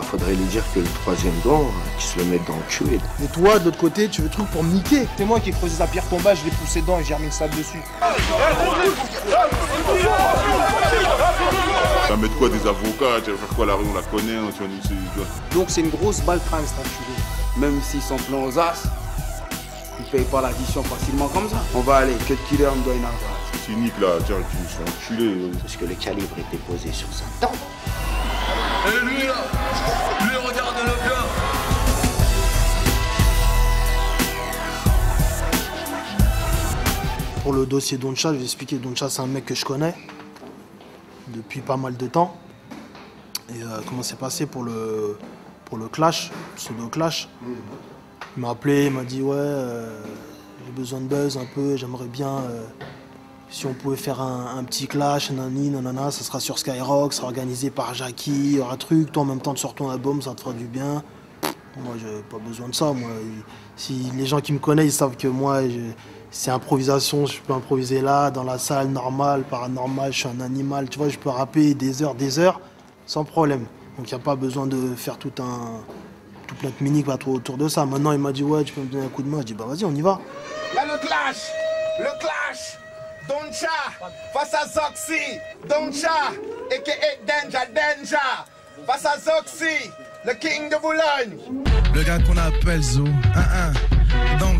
bah, faudrait lui dire que le troisième gant, qu'il se le mette dans le cul. Et toi, de l'autre côté, tu veux le truc pour me niquer C'est moi qui ai creusé sa pierre tombale, je l'ai poussé dedans et j'ai remis le sable dessus. Ça met de quoi des avocats, tu vas faire quoi la rue, on la connaît, hein, tu vois, Donc c'est une grosse balle tringue cet enculé. Même s'ils sont pleins aux as, ils payent pas l'addition facilement comme ça. On va aller, que killer me doit une avance. C'est unique là, tiens, tu me suis enculé. Parce que le calibre était posé sur sa tempe. Et lui regarde-le bien. Pour le dossier Doncha, je vais expliquer. Doncha, c'est un mec que je connais depuis pas mal de temps. Et euh, comment c'est passé pour le, pour le clash, pseudo clash. Il m'a appelé, il m'a dit Ouais, euh, j'ai besoin de buzz un peu, j'aimerais bien. euh, si on pouvait faire un, petit clash, nanani, nanana, ça sera sur Skyrock, ça sera organisé par Jackie, il y aura truc, toi en même temps tu sors ton album, ça te fera du bien. Moi, j'ai pas besoin de ça. Moi, Il- si les gens qui me connaissent, savent que moi, c'est improvisation. Je peux improviser là, dans la salle normale, paranormale. Je suis un animal. Tu vois, je peux rapper des heures, des heures, sans problème. Donc, il n'y a pas besoin de faire tout un tout plein de mini autour de ça. Maintenant, il m'a dit ouais, tu peux me donner un coup de main. Je dis bah vas-y, on y va. Là, le clash, le clash, Doncha face à Zoxy, Doncha, a.k.a. Danger, Danger, face à Zoxy, le king de Boulogne. Le gars qu'on appelle Zo, 1-1.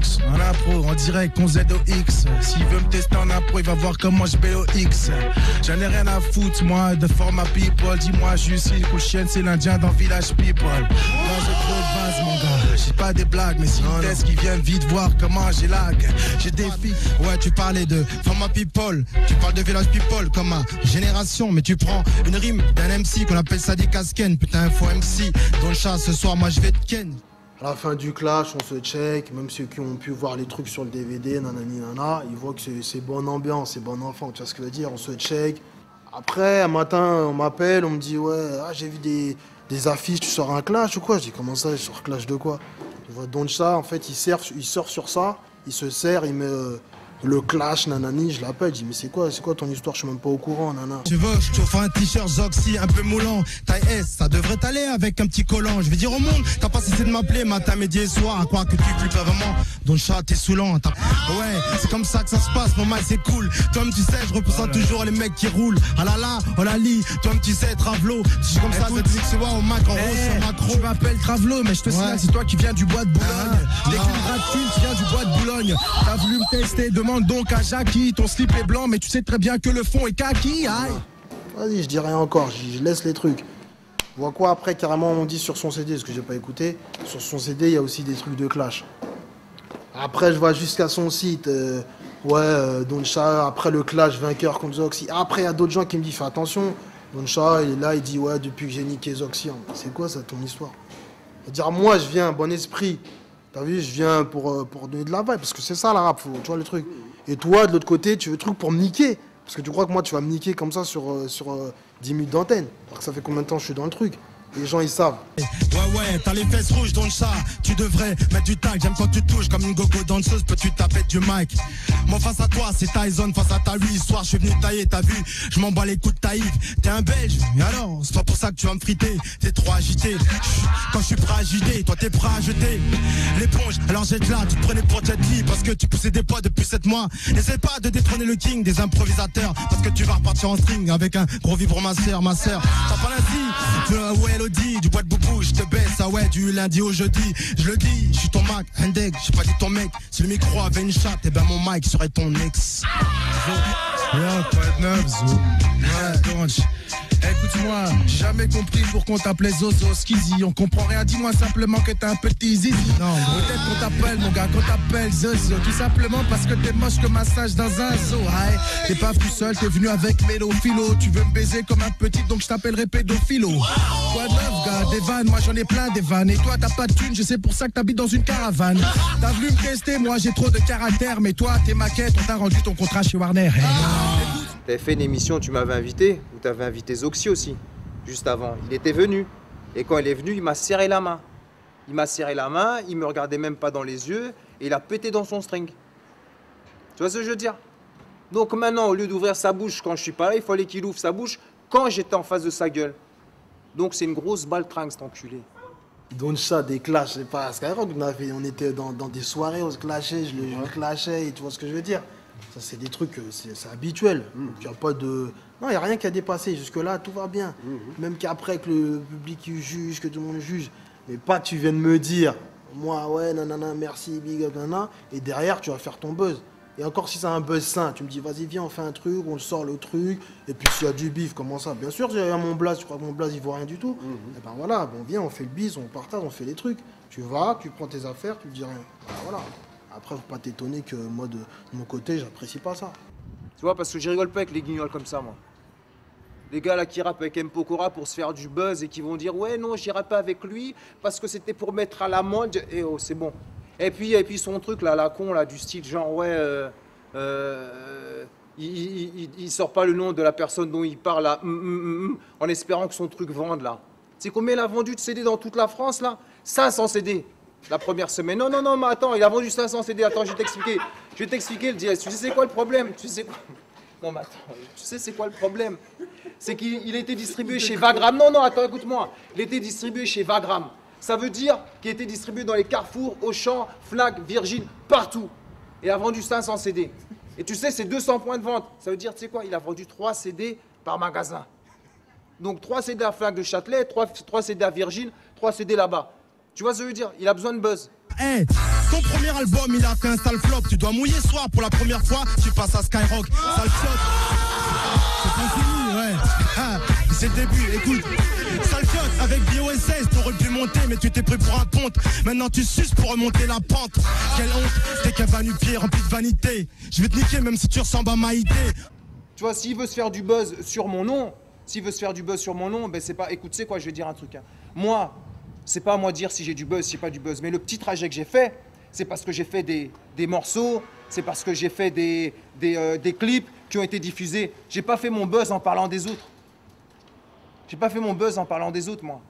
Donc, en impro, en direct, on ZOX. S'il veut me tester en impro, il va voir comment je BOX. J'en ai rien à foutre, moi, de format people. Dis-moi juste, il chienne, c'est l'Indien dans Village People. Trop de base, mon gars. J'ai pas des blagues, mais si me teste qui viennent vite voir comment j'ai lag. J'ai des filles. Ouais, tu parlais de format people. Tu parles de Village People comme ma génération. Mais tu prends une rime d'un MC qu'on appelle ça des casquennes. Putain, faux MC. Dans le chat, ce soir, moi, je vais te ken. À la fin du clash, on se check. Même ceux qui ont pu voir les trucs sur le DVD, nanani, nana, ils voient que c'est- bonne ambiance, c'est bon enfant. Tu vois ce que je veux dire On se check. Après, un matin, on m'appelle, on me dit Ouais, ah, j'ai vu des, affiches, tu sors un clash ou quoi? Je dis Comment ça, je sors clash de quoi? Je vois Doncha, en fait, il, sort sur ça, il se sert, il euh, le clash, nanani. Je l'appelle, je dis Mais c'est quoi, c'est quoi ton histoire Je suis même pas au courant, nana. Tu veux, je t'offre un t-shirt Zoxy un peu moulant. Taille S, ça devrait t'aller avec un petit collant. Je vais dire au monde, t'as pas cessé de m'appeler matin, midi et soir. À croire que tu flippes pas vraiment. Dans le chat, t'es saoulant. Ouais, c'est comme ça que ça se passe. Mon mal, c'est cool. Comme tu sais, je représente toujours les mecs qui roulent. Ah là là, oh la lit. Toi, tu sais, Travelo. Si je comme ça, c'est c'est moi au Mac en rose sur macro. Tu m'appelles Travelo, mais je te signale, c'est toi qui viens du bois de Boulogne. Dès qu'une gratuite, tu viens du bois de Boulogne. T'as voulu me tester, donc à Jackie. Ton slip est blanc, mais tu sais très bien que le fond est kaki. Aïe. Vas-y, je dis rien encore, je, laisse les trucs. Vois quoi après Carrément, on dit sur son CD, ce que j'ai pas écouté. Sur son CD, il y a aussi des trucs de clash. Après, je vois jusqu'à son site. euh, ouais, euh, Doncha, après le clash, vainqueur contre Zoxy. Après, il y a d'autres gens qui me disent fais attention. Doncha, il est là, il dit ouais, depuis que j'ai niqué Zoxy. C'est quoi ça, ton histoire? C'est-à-dire, moi, je viens, bon esprit. T'as vu, je viens pour, euh, pour donner de la vibe, parce que c'est ça la faut, tu vois le truc. Et toi, de l'autre côté, tu veux le truc pour me niquer. Parce que tu crois que moi, tu vas me niquer comme ça sur, euh, sur euh, 10 minutes d'antenne. Alors que ça fait combien de temps que je suis dans le truc? Les gens, ils savent. Ouais ouais, t'as les fesses rouges dans le chat. Tu devrais mettre du tag. J'aime quand tu touches comme une gogo danseuse. Peux-tu taper du mic? Moi face à toi, c'est Tyson face à ta vie. Soir, je suis venu tailler, t'as vu? Je m'en bats les coups de taïf. T'es un belge, et alors? C'est pas pour ça que tu vas me friter. T'es trop agité. Quand je suis prêt à agiter, toi t'es prêt à jeter l'éponge. Alors jette là, tu prenais pour Jet Li parce que tu poussais des poids depuis 7 mois. N'essaie pas de détrôner le king des improvisateurs parce que tu vas repartir en string avec un gros vivre ma sœur. T'as pas tu ouais Elodie, du bois de boubou, je te baisse, ah ouais, du lundi au jeudi. Je le dis, je suis ton Mac, Hendek, j'ai pas dit ton mec. Si le micro avait une chatte, et ben mon mic serait ton ex. Yo, de donc, Écoute-moi, j'ai jamais compris pourquoi on t'appelait Zozo Skizzy. On comprend rien, dis-moi simplement que t'es un petit zizi. Non, peut-être qu'on t'appelle, mon gars, qu'on t'appelle Zozo. Tout simplement parce que t'es moche comme un sage dans un zoo. Aïe, t'es pas tout seul, t'es venu avec Mélo Philo. Tu veux me baiser comme un petit, donc je t'appellerai pédophilo. Quoi de neuf, gars, des vannes, moi j'en ai plein des vannes. Et toi, t'as pas de thunes, je sais pour ça que t'habites dans une caravane. T'as voulu me tester, moi j'ai trop de caractère. Mais toi, t'es maquette, on t'a rendu ton contrat chez Warner. Hey. T'avais fait une émission, tu m'avais invité, ou t'avais invité Aussi, juste avant. Il était venu. Et quand il est venu, il m'a serré la main. Il m'a serré la main, il me regardait même pas dans les yeux, et il a pété dans son string. Tu vois ce que je veux dire? Donc maintenant, au lieu d'ouvrir sa bouche quand je suis pas là, il fallait qu'il ouvre sa bouche quand j'étais en face de sa gueule. Donc c'est une grosse balle tringue cet enculé. Doncha, des clashs, c'est pas à Skyrock, on, avait- on était dans, dans des soirées, on se clashait, je le, je le clashais, et tu vois ce que je veux dire? Ça, c'est des trucs, euh, c'est c'est habituel. Il y a pas de... Non, il n'y a rien qui a dépassé. Jusque-là, tout va bien. Même qu'après que le public juge, que tout le monde juge. Mais pas tu viens de me dire, moi, ouais, nanana, merci, big up, nanana, et derrière, tu vas faire ton buzz. Et encore si c'est un buzz sain, tu me dis, vas-y, viens, on fait un truc, on sort le truc, et puis s'il y a du bif, comment ça? Bien sûr, a mon blaze, tu crois que mon blaze, il vaut rien du tout Et ben voilà, bon, viens, on fait le bise, on partage, on fait les trucs. Tu vas, tu prends tes affaires, tu dis rien. Ben voilà. Après, faut pas t'étonner que moi, de, de mon côté, j'apprécie pas ça. Tu vois, parce que je rigole pas avec les guignols comme ça, moi. Les gars là qui rappent avec M. Pokora pour se faire du buzz et qui vont dire Ouais, non, j'irai pas avec lui parce que c'était pour mettre à l'amende. Et oh, c'est bon. Et puis, et puis son truc là, la con, là, du style genre Ouais, euh, euh, il, sort pas le nom de la personne dont il parle là, hum, hum, hum, en espérant que son truc vende là. Sais combien il a vendu de CD dans toute la France là? 500 CD la première semaine. Non, non, non, mais attends, il a vendu 500 CD. Attends, je vais t'expliquer. Je vais t'expliquer le DS. Tu sais c'est quoi le problème? Tu sais c'est quoi Non, mais attends, tu sais c'est quoi le problème? C'est qu'il il a été distribué chez Vagram. Non, non, attends, écoute-moi. Il a été distribué chez Vagram. Ça veut dire qu'il a été distribué dans les carrefours, Auchan, Fnac, Virgin, partout. Et il a vendu 500 CD. Et tu sais, c'est 200 points de vente. Ça veut dire, tu sais quoi? Il a vendu 3 CD par magasin. Donc 3 CD à Fnac de Châtelet, 3, 3 CD à Virgin, 3 CD là-bas. Tu vois ce que je veux dire? Il a besoin de buzz. Hey, ton premier album, il a fait un sale flop. Tu dois mouiller soir pour la première fois. Tu passes à Skyrock. Sale flop. C'est pas fini, ouais. Ah, c'est le début, écoute. Sale flop, avec BOSS, t'aurais pu monter, mais tu t'es pris pour un ponte. Maintenant tu suces pour remonter la pente. Quelle honte, t'es qu'un va-nu-pied rempli de vanité. Je vais te niquer même si tu ressembles à Maïté. Tu vois, s'il veut se faire du buzz sur mon nom, s'il veut se faire du buzz sur mon nom, ben c'est pas. Écoute, c'est quoi Je vais dire un truc. hein. Moi, c'est pas à moi de dire si j'ai du buzz, si j'ai pas du buzz. Mais le petit trajet que j'ai fait, c'est parce que j'ai fait des, des morceaux, c'est parce que j'ai fait des, euh, des clips qui ont été diffusés. J'ai pas fait mon buzz en parlant des autres. J'ai pas fait mon buzz en parlant des autres, moi.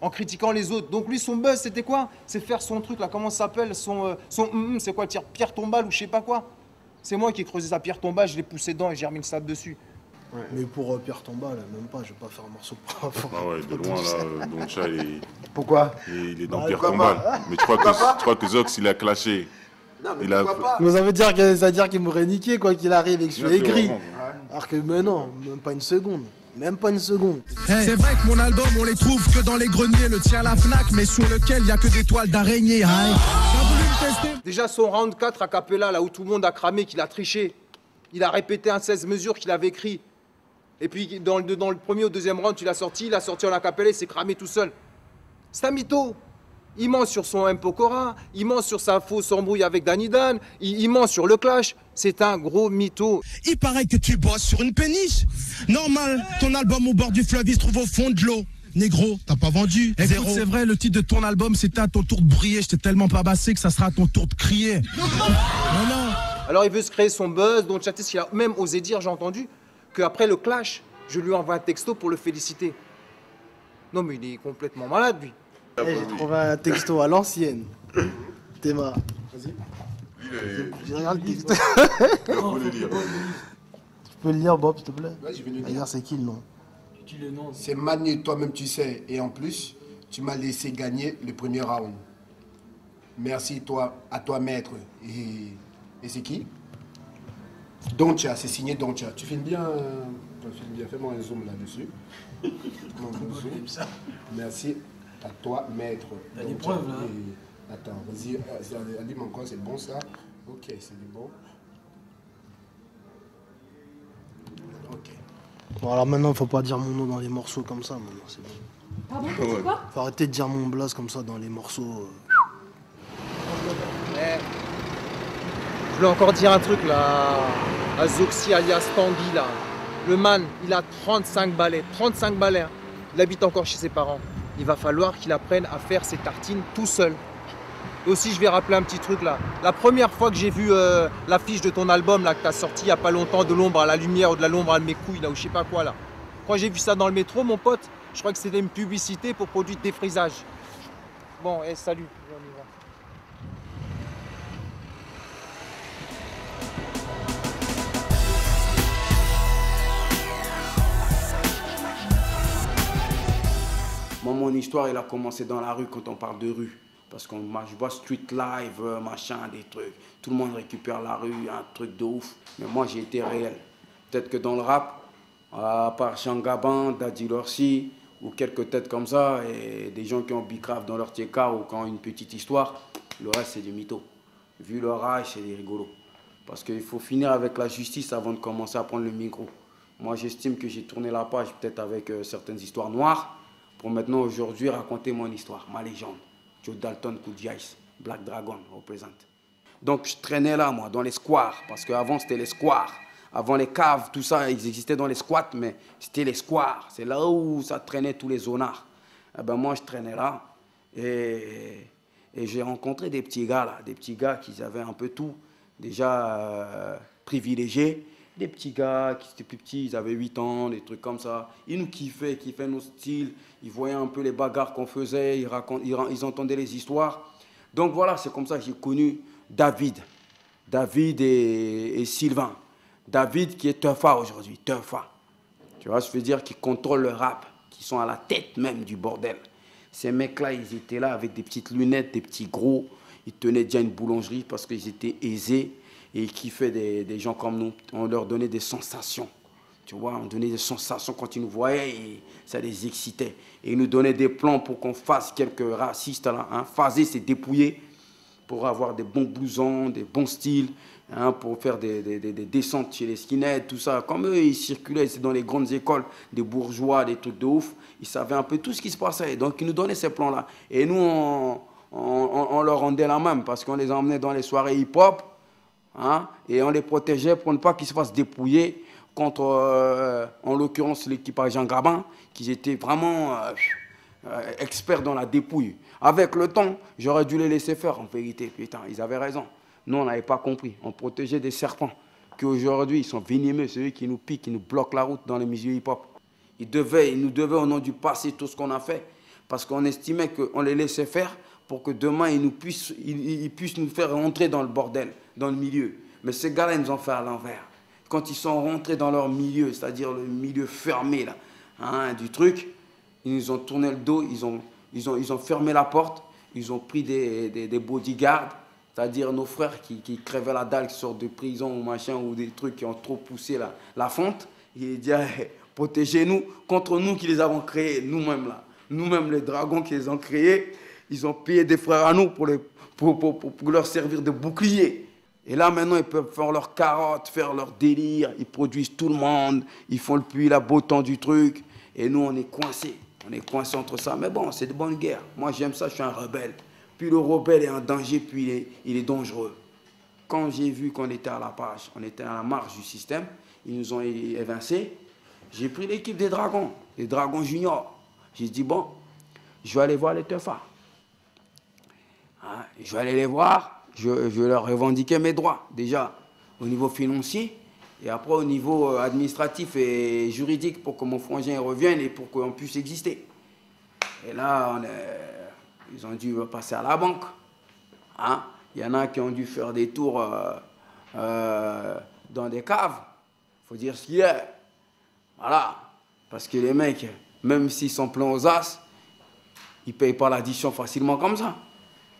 En critiquant les autres. Donc lui, son buzz, c'était quoi? C'est faire son truc, là. Comment ça s'appelle? Son. euh, son hum, hum, c'est quoi? Tire pierre tombale ou je sais pas quoi C'est moi qui ai creusé sa pierre tombale, je l'ai poussé dedans et j'ai remis le sable dessus. Mais pour euh, Pierre Tombal, même pas, je vais pas faire un morceau rapport Ah ouais, de loin là, euh, Doncha il est, Pourquoi il est- il est dans Bah, Pierre pourquoi Tombal. Mais tu crois, que, tu crois que Zox il a clashé Non, mais Il a- pas Mais ça veut dire que- ça veut dire qu'il m'aurait niqué quoi qu'il arrive et que je suis aigri. vraiment. Alors que mais non, même pas une seconde. Même pas une seconde. C'est vrai que mon album, on les trouve que dans les greniers. Le tien, la Fnac, mais sur lequel il y a que des toiles d'araignée. Me tester Déjà, son round 4 à Capella, là où tout le monde a cramé, qu'il a triché, il a répété un 16 mesures qu'il avait écrit. Et puis, dans le, dans le premier ou deuxième round, tu l'as sorti, il a sorti en acapella, il s'est cramé tout seul. C'est un mytho. Il ment sur son M. Pokora, il ment sur sa fausse embrouille avec Danny Dan, il, il ment sur le clash. C'est un gros mytho. Il paraît que tu bosses sur une péniche. Normal, ton album au bord du fleuve, il se trouve au fond de l'eau. Négro, t'as pas vendu? Écoute, c'est vrai, le titre de ton album, c'était à ton tour de briller. J'étais tellement pas bassé que ça sera à ton tour de crier. Non, non. Alors il veut se créer son buzz, donc Chatis, il a même osé dire, j'ai entendu, qu'après le clash, je lui envoie un texto pour le féliciter. Non mais il est complètement malade lui. Eh, J'ai trouvé un texto à l'ancienne. Théma. J'ai regardé le texto. Lire. Tu peux le lire Bob s'il te plaît je vais le dire. D'ailleurs c'est qui le nom C'est Manu, toi-même tu sais. Et en plus, tu m'as laissé gagner le premier round. Merci toi, à toi maître. Et, et c'est qui? Doncha, c'est signé Doncha. Tu filmes bien, euh, tu filmes bien. Fais-moi un zoom là-dessus. Merci à toi maître. Doncha. Et- Attends, vas-y, euh, allume encore, c'est bon ça Ok, c'est du bon. Ok. Bon alors maintenant faut pas dire mon nom dans les morceaux comme ça maintenant, c'est bon. Pardon, c'est quoi? Faut arrêter de dire mon blaze comme ça dans les morceaux. euh. Je voulais encore dire un truc là, à Zoxy alias Tanguy là. Le man, il a 35 balais, 35 balais. hein. Il habite encore chez ses parents. Il va falloir qu'il apprenne à faire ses tartines tout seul. Et aussi, je vais rappeler un petit truc là. La première fois que j'ai vu euh, l'affiche de ton album là que t'as sorti il y a pas longtemps, de l'ombre à la lumière ou de la l'ombre à mes couilles là ou je sais pas quoi là. Quand j'ai vu ça dans le métro, mon pote, je crois que c'était une publicité pour produits de défrisage. Bon, et salut. Moi, mon histoire, elle a commencé dans la rue quand on parle de rue. Parce que je vois street live, euh, machin, des trucs. Tout le monde récupère la rue, un truc de ouf. Mais moi, j'ai été réel. Peut-être que dans le rap, à part Jean Gabin, Daddy Lorsi, ou quelques têtes comme ça, et des gens qui ont bicrave dans leur TK ou qui ont une petite histoire, le reste, c'est du mytho. Vu leur âge, c'est des rigolos. Parce qu'il faut finir avec la justice avant de commencer à prendre le micro. Moi, j'estime que j'ai tourné la page peut-être avec euh, certaines histoires noires pour maintenant, aujourd'hui, raconter mon histoire, ma légende. Joe Dalton, Ice, Black Dragon représente. Donc, je traînais là, moi, dans les squares, parce qu'avant, c'était les squares. Avant les caves, tout ça, ils existaient dans les squats, mais c'était les squares. C'est là où ça traînait tous les zonards. Eh ben, moi, je traînais là. Et, et j'ai rencontré des petits gars, là, des petits gars qui avaient un peu tout, déjà euh, privilégiés des petits gars qui étaient plus petits, ils avaient 8 ans, des trucs comme ça. Ils nous kiffaient, kiffaient nos styles, ils voyaient un peu les bagarres qu'on faisait, ils, ils, entendaient les histoires. Donc voilà, c'est comme ça que j'ai connu David. David et, Sylvain. David qui est Teufa aujourd'hui, Teufa. Tu vois, je veux dire, qui contrôle le rap, qui sont à la tête même du bordel. Ces mecs-là, ils étaient là avec des petites lunettes, des petits gros. Ils tenaient déjà une boulangerie parce qu'ils étaient aisés et qui fait des, gens comme nous. On leur donnait des sensations. Tu vois, on donnait des sensations quand ils nous voyaient et ça les excitait. Et ils nous donnaient des plans pour qu'on fasse quelques racistes là. Hein. Phaser, c'est dépouiller pour avoir des bons blousons, des bons styles, hein, pour faire des, descentes chez les skinheads, tout ça. Comme eux, ils circulaient, c'est dans les grandes écoles, des bourgeois, des trucs de ouf. Ils savaient un peu tout ce qui se passait. Donc, ils nous donnaient ces plans-là. Et nous, on, on leur rendait la même parce qu'on les emmenait dans les soirées hip-hop Hein, et on les protégeait pour ne pas qu'ils se fassent dépouiller contre, euh, en l'occurrence, l'équipage en Gabin, qui étaient vraiment euh, euh, experts dans la dépouille. Avec le temps, j'aurais dû les laisser faire, en vérité. Putain, ils avaient raison. Nous, on n'avait pas compris. On protégeait des serpents qui aujourd'hui, sont venimeux, ceux qui nous piquent, qui nous bloquent la route dans les milieux hip-hop. Ils, devaient, ils nous devaient, au nom du passé, tout ce qu'on a fait, parce qu'on estimait qu'on les laissait faire pour que demain, ils, nous puissent, ils, puissent nous faire rentrer dans le bordel, dans le milieu. Mais ces gars-là, ils nous ont fait à l'envers. Quand ils sont rentrés dans leur milieu, c'est-à-dire le milieu fermé là, hein, du truc, ils nous ont tourné le dos, ils ont, ils ont, ils ont fermé la porte, ils ont pris des, des, bodyguards, c'est-à-dire nos frères qui, qui, crevaient la dalle, qui sortent de prison ou machin, ou des trucs qui ont trop poussé la, la fonte. Ils disaient, protégez-nous contre nous qui les avons créés, nous-mêmes là. Nous-mêmes, les dragons qui les ont créés, ils ont payé des frères à nous pour, les, pour, pour, pour, leur servir de bouclier. Et là, maintenant, ils peuvent faire leurs carottes, faire leur délire. Ils produisent tout le monde. Ils font le puits, la beau temps du truc. Et nous, on est coincés. On est coincés entre ça. Mais bon, c'est de bonne guerre. Moi, j'aime ça, je suis un rebelle. Puis le rebelle est en danger, puis il est, dangereux. Quand j'ai vu qu'on était à la page, on était à la marge du système, ils nous ont évincés, j'ai pris l'équipe des dragons, les dragons juniors. J'ai dit, bon, je vais aller voir les teufas. Hein, je vais aller les voir, je, vais leur revendiquer mes droits, déjà au niveau financier, et après au niveau euh, administratif et juridique pour que mon frangin revienne et pour qu'on puisse exister. Et là, ils ont dû passer à la banque. Hein. Il y en a qui ont dû faire des tours euh, euh, dans des caves. Il faut dire ce qu'il a. Voilà. Parce que les mecs, même s'ils sont pleins aux as, ils ne payent pas l'addition facilement comme ça.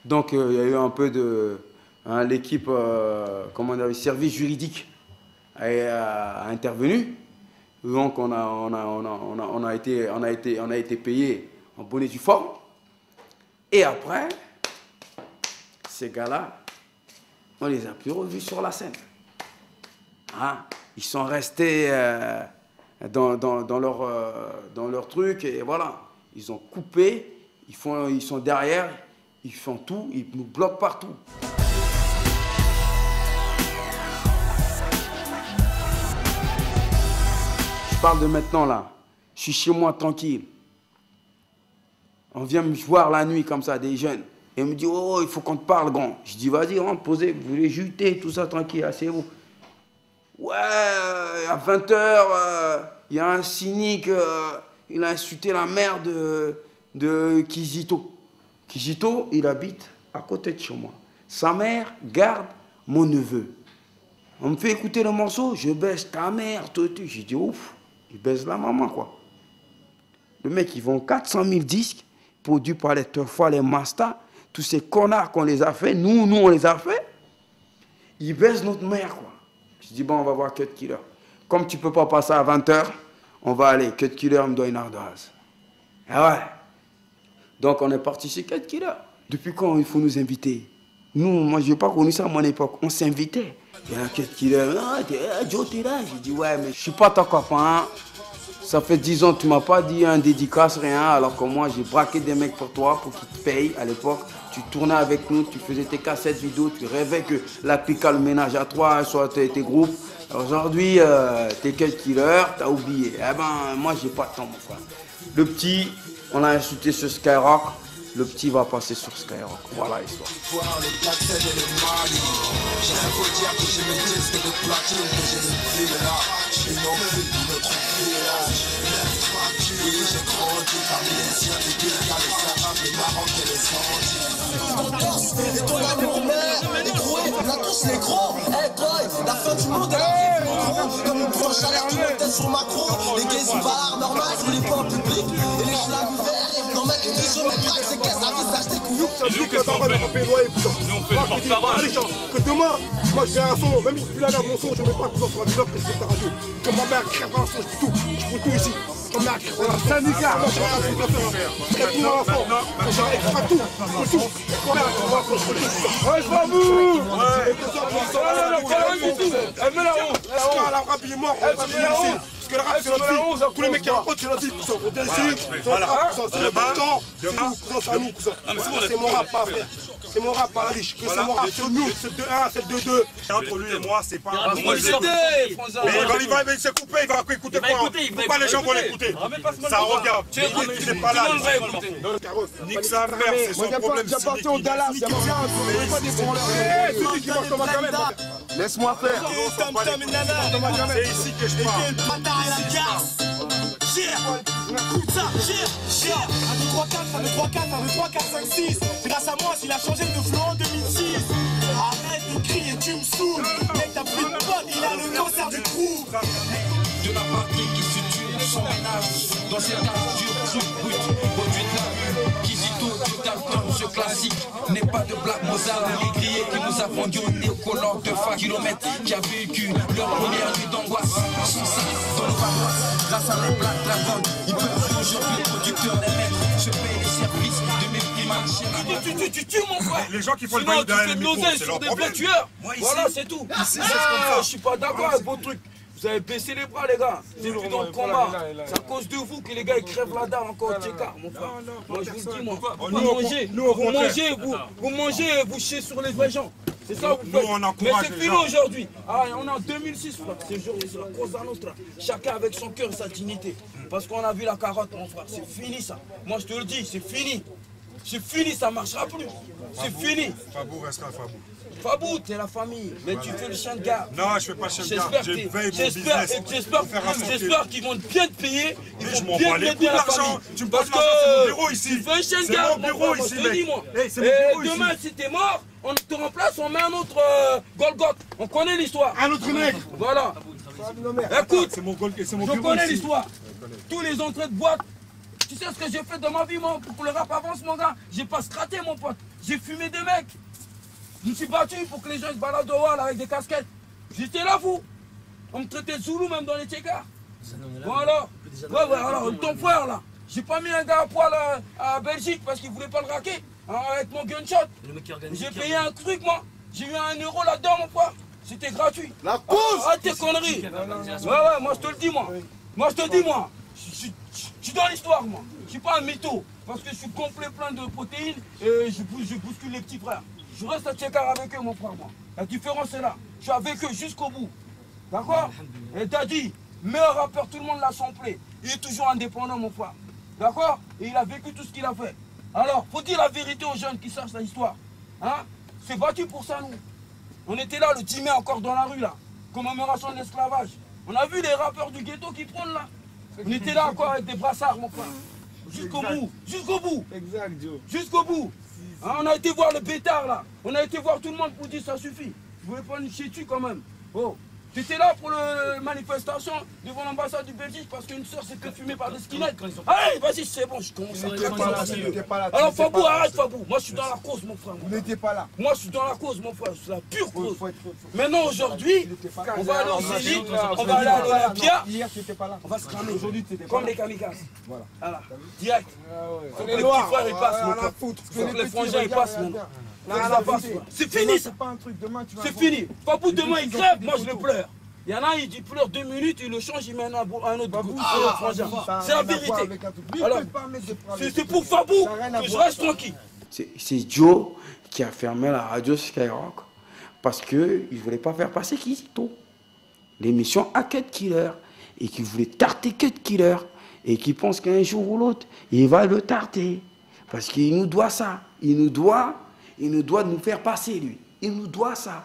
Donc euh, il y a eu un peu de... Hein, l'équipe, euh, comment on service juridique a, intervenu. Donc on a, été, on, a été, on a été payé en bonnet du forme. Et après, ces gars-là, on les a plus revus sur la scène. Hein? Ils sont restés euh, dans, leur, truc et voilà. Ils ont coupé, ils sont derrière, ils font tout, ils nous bloquent partout. Je parle de maintenant là. Je suis chez moi tranquille. On vient me voir la nuit comme ça, des jeunes. Et ils me dit, oh, il faut qu'on te parle, grand. Je dis, vas-y, rentre, posez, vous voulez juter, tout ça, tranquille, asseyez-vous. Ouais, à 20h, euh, il y a un cynique, euh, il a insulté la mère de Kizito. Kijito, il habite à côté de chez moi. Sa mère garde mon neveu. On me fait écouter le morceau, je baisse ta mère, tout, J'ai dit, ouf, il baisse la maman, quoi. Le mec, ils vend 400 000 disques produits par les Turfois, les Masta. Tous ces connards qu'on les a fait, nous, nous, on les a fait. Ils baissent notre mère, quoi. Je dis, bon, on va voir Cut Killer. Comme tu peux pas passer à 20h, on va aller. Cut Killer me doit une ardoise. Ah ouais. Donc on est parti chez Killer. Depuis quand il faut nous inviter? Nous, moi, je n'ai pas connu ça à mon époque. On s'invitait. Il y a Cut Killer. Ah, ah, Joe, t'es là. J'ai dit, ouais, mais je suis pas ton copain. Ça fait 10 ans tu m'as pas dit un dédicace, rien, alors que moi j'ai braqué des mecs pour toi pour qu'ils te payent à l'époque. Tu tournais avec nous, tu faisais tes cassettes vidéo, tu rêvais que la le ménage à toi soit tes, tes groupes. Aujourd'hui, euh, t'es quel killer, t'as oublié. Eh ben, moi j'ai pas de temps, mon frère. Le petit, on l'a insulté sur Skyrock, le petit va passer sur Skyrock. Voilà l'histoire. Oui j'ai grandi parmi les siens Les Guinéens, les les Marocs les Antilles Et ton amour mère Écroué, on a tous les gros Hey boy, la fin du monde mon gros Comme une à l'air qui montait sur Macron Les gays sont pas normal sous les ponts publics Et les schlags verts Non c'est Ça dit que ça que demain, moi j'ai un son, même si tu l'as là, mon son, je mets pas ça sur la vidéo que radio. Que ma mère crève un son, je tout, je fous tout ici. Tout dans la je ça, ça, Elle met la que la mort, on que le rap, c'est notre vie. Tous les mecs qui racontent, c'est notre vie. cousin. On vient ici, c'est notre rap, cousin. C'est notre temps, c'est nous, cousin, c'est à nous, cousin. C'est mon rap, pas frère. C'est mon rap, pas. Que c'est mon rap, c'est nous, c'est 2-1, c'est 2-2. Entre lui et moi, c'est pas Ah, un Mais il va, se couper, il va écouter quoi Pourquoi les gens vont l'écouter Ça regarde. N'est pas là. Nique sa mère, c'est son problème. J'ai apporté au Dallas, pas rien, on pas des branleurs. Eh, celui qui marche dans ma gamelle. Laisse-moi faire. C'est ici que je parle. Cher, 1, 2, 3, 4, 1, 2, 3, 4, 1, 2, 3, 4, 5, 6 Grâce à moi, s'il a changé de flow en 2006 Arrête de crier, tu me saoules Mec, t'as plus de pote, il a le cancer du trou De la partie qui se tue sans ménage Dans cette aventure crue, brute, produit de la rue Kizito, tout comme classique N'est pas de Black Mozart, les grillés qui nous a vendu au néocolore de 5 km Qui a vécu leur première nuit d'angoisse Sans ça, dans nos paroisses, grâce à les Black Dragon Ils peuvent aujourd'hui, les producteurs, les mecs Je paye les services de mes primaires Tu, tu, tu, tu tues mon frère Les gens qui font le bail tu derrière fais le de micro, l'oseille c'est sur leur des problème. tueurs Moi, ici- Voilà, c'est tout. Ici, c'est Ah, ce qu'on fait. Je suis pas d'accord avec vos trucs. Vous avez baissé les bras, les gars. C'est plus dans le combat. C'est à cause de vous que les gars ils crèvent la dalle encore au Tcheka, mon frère. Moi, je vous le dis, moi. Vous mangez, vous mangez, vous, vous mangez, vous chiez sur les vrais gens. C'est ça, vous faites. Mais c'est fini aujourd'hui. Ah, on est en 2006, frère. C'est jour, c'est la Cosa Nostra. Chacun avec son cœur et sa dignité. Parce qu'on a vu la carotte, mon frère. C'est fini, ça. Moi, je te le dis, c'est fini. C'est fini, ça marchera plus. C'est fini. Fabou restera Fabou. Fabou, t'es la famille, mais tu fais le chien de garde. Non, je fais pas chien de garde. J'espère Je veille mon business. qu'ils vont bien te payer. Ils vont bien te dans la famille. Tu me Parce poses l'argent, c'est mon bureau ici. tu fais un chien de C'est garde. mon bureau ici. Eh, Et ici. demain, si t'es mort, on te remplace, on met un autre euh, Golgoth. On connaît l'histoire. Un autre mec. Voilà. Écoute, C'est mon mon je connais l'histoire. Tous les entrées de boîte. Tu sais ce que j'ai fait dans ma vie, moi, pour que le rap avance, mon gars? J'ai pas scraté, mon pote. J'ai fumé des mecs. Je me suis battu pour que les gens se baladent au hall avec des casquettes. J'étais là, vous. On me traitait de Zoulou, même dans les tchékas. Voilà. Ouais, ouais, alors, ton frère, là. J'ai pas mis un gars à poil euh, à, Belgique parce qu'il voulait pas le raquer. hein, avec mon gunshot. J'ai payé un truc, moi. J'ai eu un euro là-dedans, mon frère. C'était gratuit. La cause Arrête tes conneries. Ouais, ouais, moi je te le dis, moi. Moi je te le dis, moi. Je suis- dans l'histoire, moi. Je suis pas un mytho. Parce que je suis complet plein de protéines et je, je bouscule les petits frères. Je reste à Tchekar avec eux, mon frère, moi. La différence est là. Je suis avec eux jusqu'au bout. D'accord Et t'as dit, meilleur rappeur, tout le monde l'a samplé. Il est toujours indépendant, mon frère. D'accord Et il a vécu tout ce qu'il a fait. Alors, faut dire la vérité aux jeunes qui sachent la histoire. Hein C'est battu pour ça, nous. On était là le 10 mai encore dans la rue là. Commémoration de l'esclavage. On a vu les rappeurs du ghetto qui prônent là. On était là encore avec des brassards mon frère. Jusqu'au bout. Jusqu'au bout. Exact, Joe. Jusqu'au bout. Hein, on a été voir le pétard là. On a été voir tout le monde pour dire ça suffit. Vous voulez pas nous chier quand même. Oh, T'étais là pour la manifestation devant l'ambassade du Belgique parce qu'une soeur s'est fait fumer par des skinheads. Allez, vas-y, c'est bon, je commence à pas là, Alors, Fabou, arrête. Fabou. Moi, je suis dans la cause, mon frère. Vous n'étiez pas là. Moi, je suis dans la cause, mon frère. C'est la pure cause. Maintenant, aujourd'hui, on va aller au Zénith, on va aller à l'Olympia. Hier, tu n'étais pas là. On va se cramer. Aujourd'hui, tu Comme les kamikazes. Voilà. Direct. Faut que les petits frères, ils passent. Faut que Les frangins, ils passent, C'est fini, ça. C'est fini. Fabou, demain, il crève, moi, je le pleure. Il y en a, il dit pleure deux minutes, il le change, il met un, un autre. Ah, a C'est la vérité. Alors, c'est pour Fabou que je reste tranquille. C'est Joe qui a fermé la radio Skyrock parce qu'il ne voulait pas faire passer Kizito. L'émission à Cut Killer. Et qu'il voulait tarter Cut Killer. Et qu'il pense qu'un jour ou l'autre, il va le tarter. Parce qu'il nous doit ça. Il nous doit, il nous doit nous faire passer, lui. Il nous doit ça.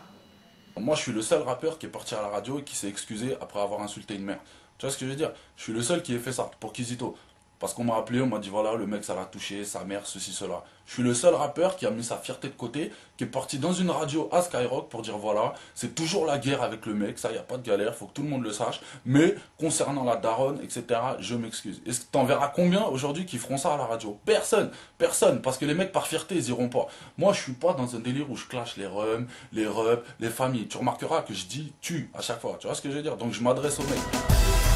Moi, je suis le seul rappeur qui est parti à la radio et qui s'est excusé après avoir insulté une mère. Tu vois ce que je veux dire? Je suis le seul qui ait fait ça pour Kizito. Parce qu'on m'a appelé, on m'a dit voilà, le mec ça l'a touché, sa mère, ceci, cela. Je suis le seul rappeur qui a mis sa fierté de côté, qui est parti dans une radio à Skyrock pour dire voilà, c'est toujours la guerre avec le mec, ça y a pas de galère, faut que tout le monde le sache. Mais concernant la daronne, etc., je m'excuse. Est-ce que t'en verras combien aujourd'hui qui feront ça à la radio? Personne, personne, parce que les mecs par fierté ils iront pas. Moi je suis pas dans un délire où je clash les rums, les rubs, les familles. Tu remarqueras que je dis tu à chaque fois, tu vois ce que je veux dire? Donc je m'adresse aux mecs.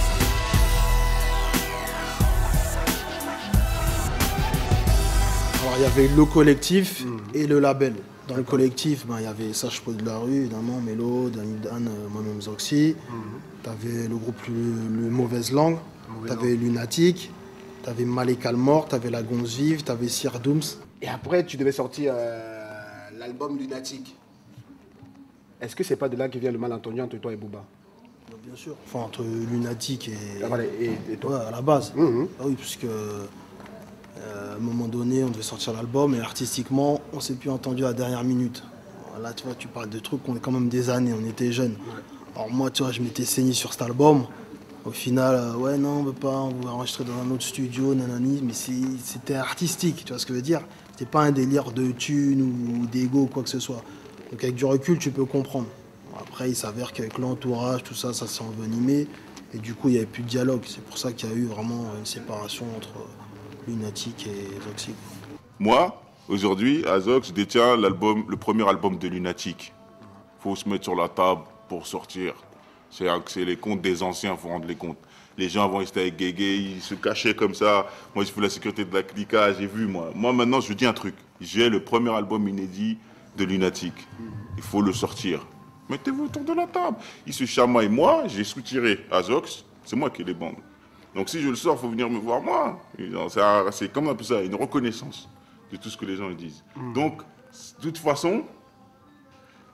Alors, il y avait le collectif et le label. Dans le collectif, ben, il y avait Sage Paul de la rue, évidemment, Mélo, Danny Dan, euh, moi-même Zoxy. Tu avais le groupe Le, Le Mauvaise Langue. Tu avais Lunatic. Tu avais Malek Almort. Tu avais La Gonze Vive. Tu avais Sir Dooms. Et après, tu devais sortir euh, l'album Lunatic. Est-ce que c'est pas de là que vient le malentendu entre toi et Booba? Bien sûr. Enfin, entre Lunatic et. Ah, voilà, et- et toi. Ouais, à la base. Mhm. Ah oui, puisque. Euh, à un moment donné, on devait sortir l'album et artistiquement, on s'est plus entendu à la dernière minute. Là, tu vois, tu parles de trucs qu'on est quand même des années, on était jeunes. Alors moi, tu vois, je m'étais saigné sur cet album. Au final, euh, ouais, non, on veut pas, on veut enregistrer dans un autre studio, nanani, mais c'était artistique, tu vois ce que je veux dire C'était pas un délire de thunes ou d'ego ou quoi que ce soit. Donc avec du recul, tu peux comprendre. Après, il s'avère qu'avec l'entourage, tout ça, ça s'est envenimé. Et du coup, il n'y avait plus de dialogue. C'est pour ça qu'il y a eu vraiment une séparation entre Lunatic et Zoxy. Moi, aujourd'hui, Azox détient l'album, le premier album de Lunatic. faut se mettre sur la table pour sortir. C'est les comptes des anciens, faut rendre les comptes. Les gens avant, ils étaient avec Guégué, ils se cachaient comme ça. Moi, je fais la sécurité de la clica, j'ai vu, moi. Moi, maintenant, je dis un truc. J'ai le premier album inédit de Lunatic. Il faut le sortir. Mettez-vous autour de la table. Il se chamaille. Moi, j'ai soutiré Azox. C'est moi qui ai les bandes. Donc, si je le sors, il faut venir me voir moi. C'est comme un peu ça, une reconnaissance de tout ce que les gens disent. Donc, de toute façon,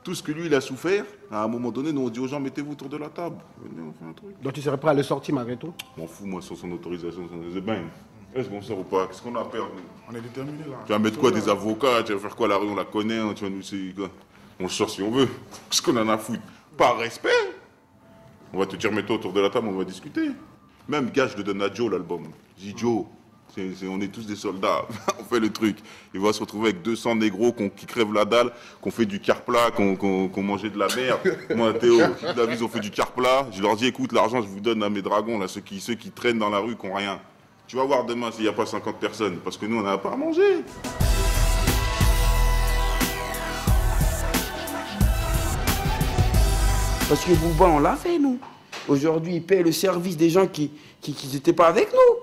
tout ce que lui, il a souffert, à un moment donné, nous, on dit aux gens, mettez-vous autour de la table. Venez, on fait un truc. Donc tu serais prêt à le sortir malgré tout? Je m'en fous, moi, sur son autorisation. son- The Bang. Est-ce qu'on sort ou pas? Qu'est-ce qu'on a à perdre On est déterminés là. Tu vas mettre quoi Des avocats? Tu vas faire quoi la rue? On la connaît, hein, tu vas nous. On sort si on veut. Qu'est-ce qu'on en a à foutre? Par respect On va te dire, mets-toi autour de la table, on va discuter. Même gars, je le donne à Joe l'album. Je dis Joe, on est tous des soldats, on fait le truc. Il va se retrouver avec 200 négros qui crèvent la dalle, qu'on fait du carplat, qu'on mangeait de la merde. Moi, Théo, ils ont fait du carplat. Je leur dis, écoute, l'argent, je vous donne à mes dragons, là, ceux qui, ceux qui traînent dans la rue, qui n'ont rien. Tu vas voir demain s'il n'y a pas 50 personnes, parce que nous, on n'a pas à manger. Parce que Bouba, on l'a fait, nous. Aujourd'hui, il paie le service des gens qui n'étaient pas avec nous.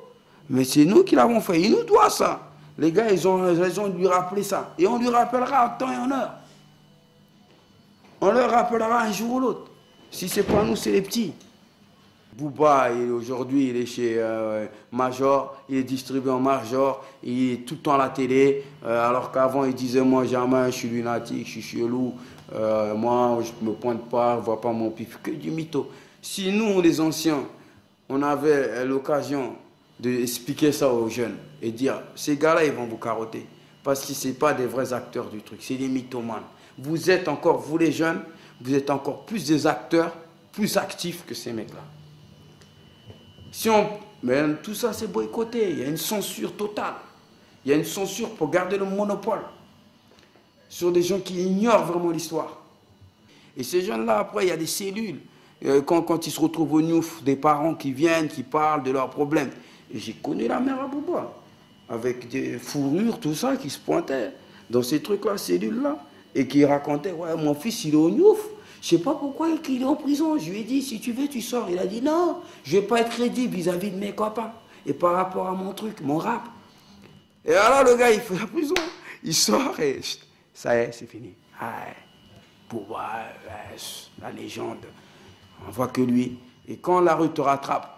Mais c'est nous qui l'avons fait. Il nous doit ça. Les gars, ils ont raison de lui rappeler ça. Et on lui rappellera en temps et en heure. On leur rappellera un jour ou l'autre. Si c'est pas nous, c'est les petits. Booba, il- aujourd'hui, il est chez euh, Major, il est distribué en Major, il est tout le temps à la télé, euh, alors qu'avant, il disait, moi, jamais, je suis lunatique, je suis chelou, euh, moi, je me pointe pas, je vois pas mon pif, que du mytho. Si nous, les anciens, on avait euh, l'occasion d'expliquer ça aux jeunes et dire, ces gars-là, ils vont vous carotter, parce que ce pas des vrais acteurs du truc, c'est des mythomanes. Vous êtes encore, vous les jeunes, vous êtes encore plus des acteurs, plus actifs que ces mecs-là. Si on... Mais tout ça, c'est boycotté. Il y a une censure totale. Il y a une censure pour garder le monopole sur des gens qui ignorent vraiment l'histoire. Et ces jeunes-là, après, il y a des cellules. Euh, quand, quand ils se retrouvent au Niouf, des parents qui viennent, qui parlent de leurs problèmes. J'ai connu la mère à Bouba, avec des fourrures, tout ça, qui se pointaient dans ces trucs-là, cellules-là, et qui racontaient, ouais, mon fils, il est au Niouf. Je sais pas pourquoi il est en prison. Je lui ai dit, si tu veux, tu sors. Il a dit, non, je vais pas être crédible vis-à-vis de mes copains. Et par rapport à mon truc, mon rap. Et alors, le gars, il fait la prison. Il sort et ça y est, c'est fini. Ah, ouais, la légende. On voit que lui. Et quand la rue te rattrape,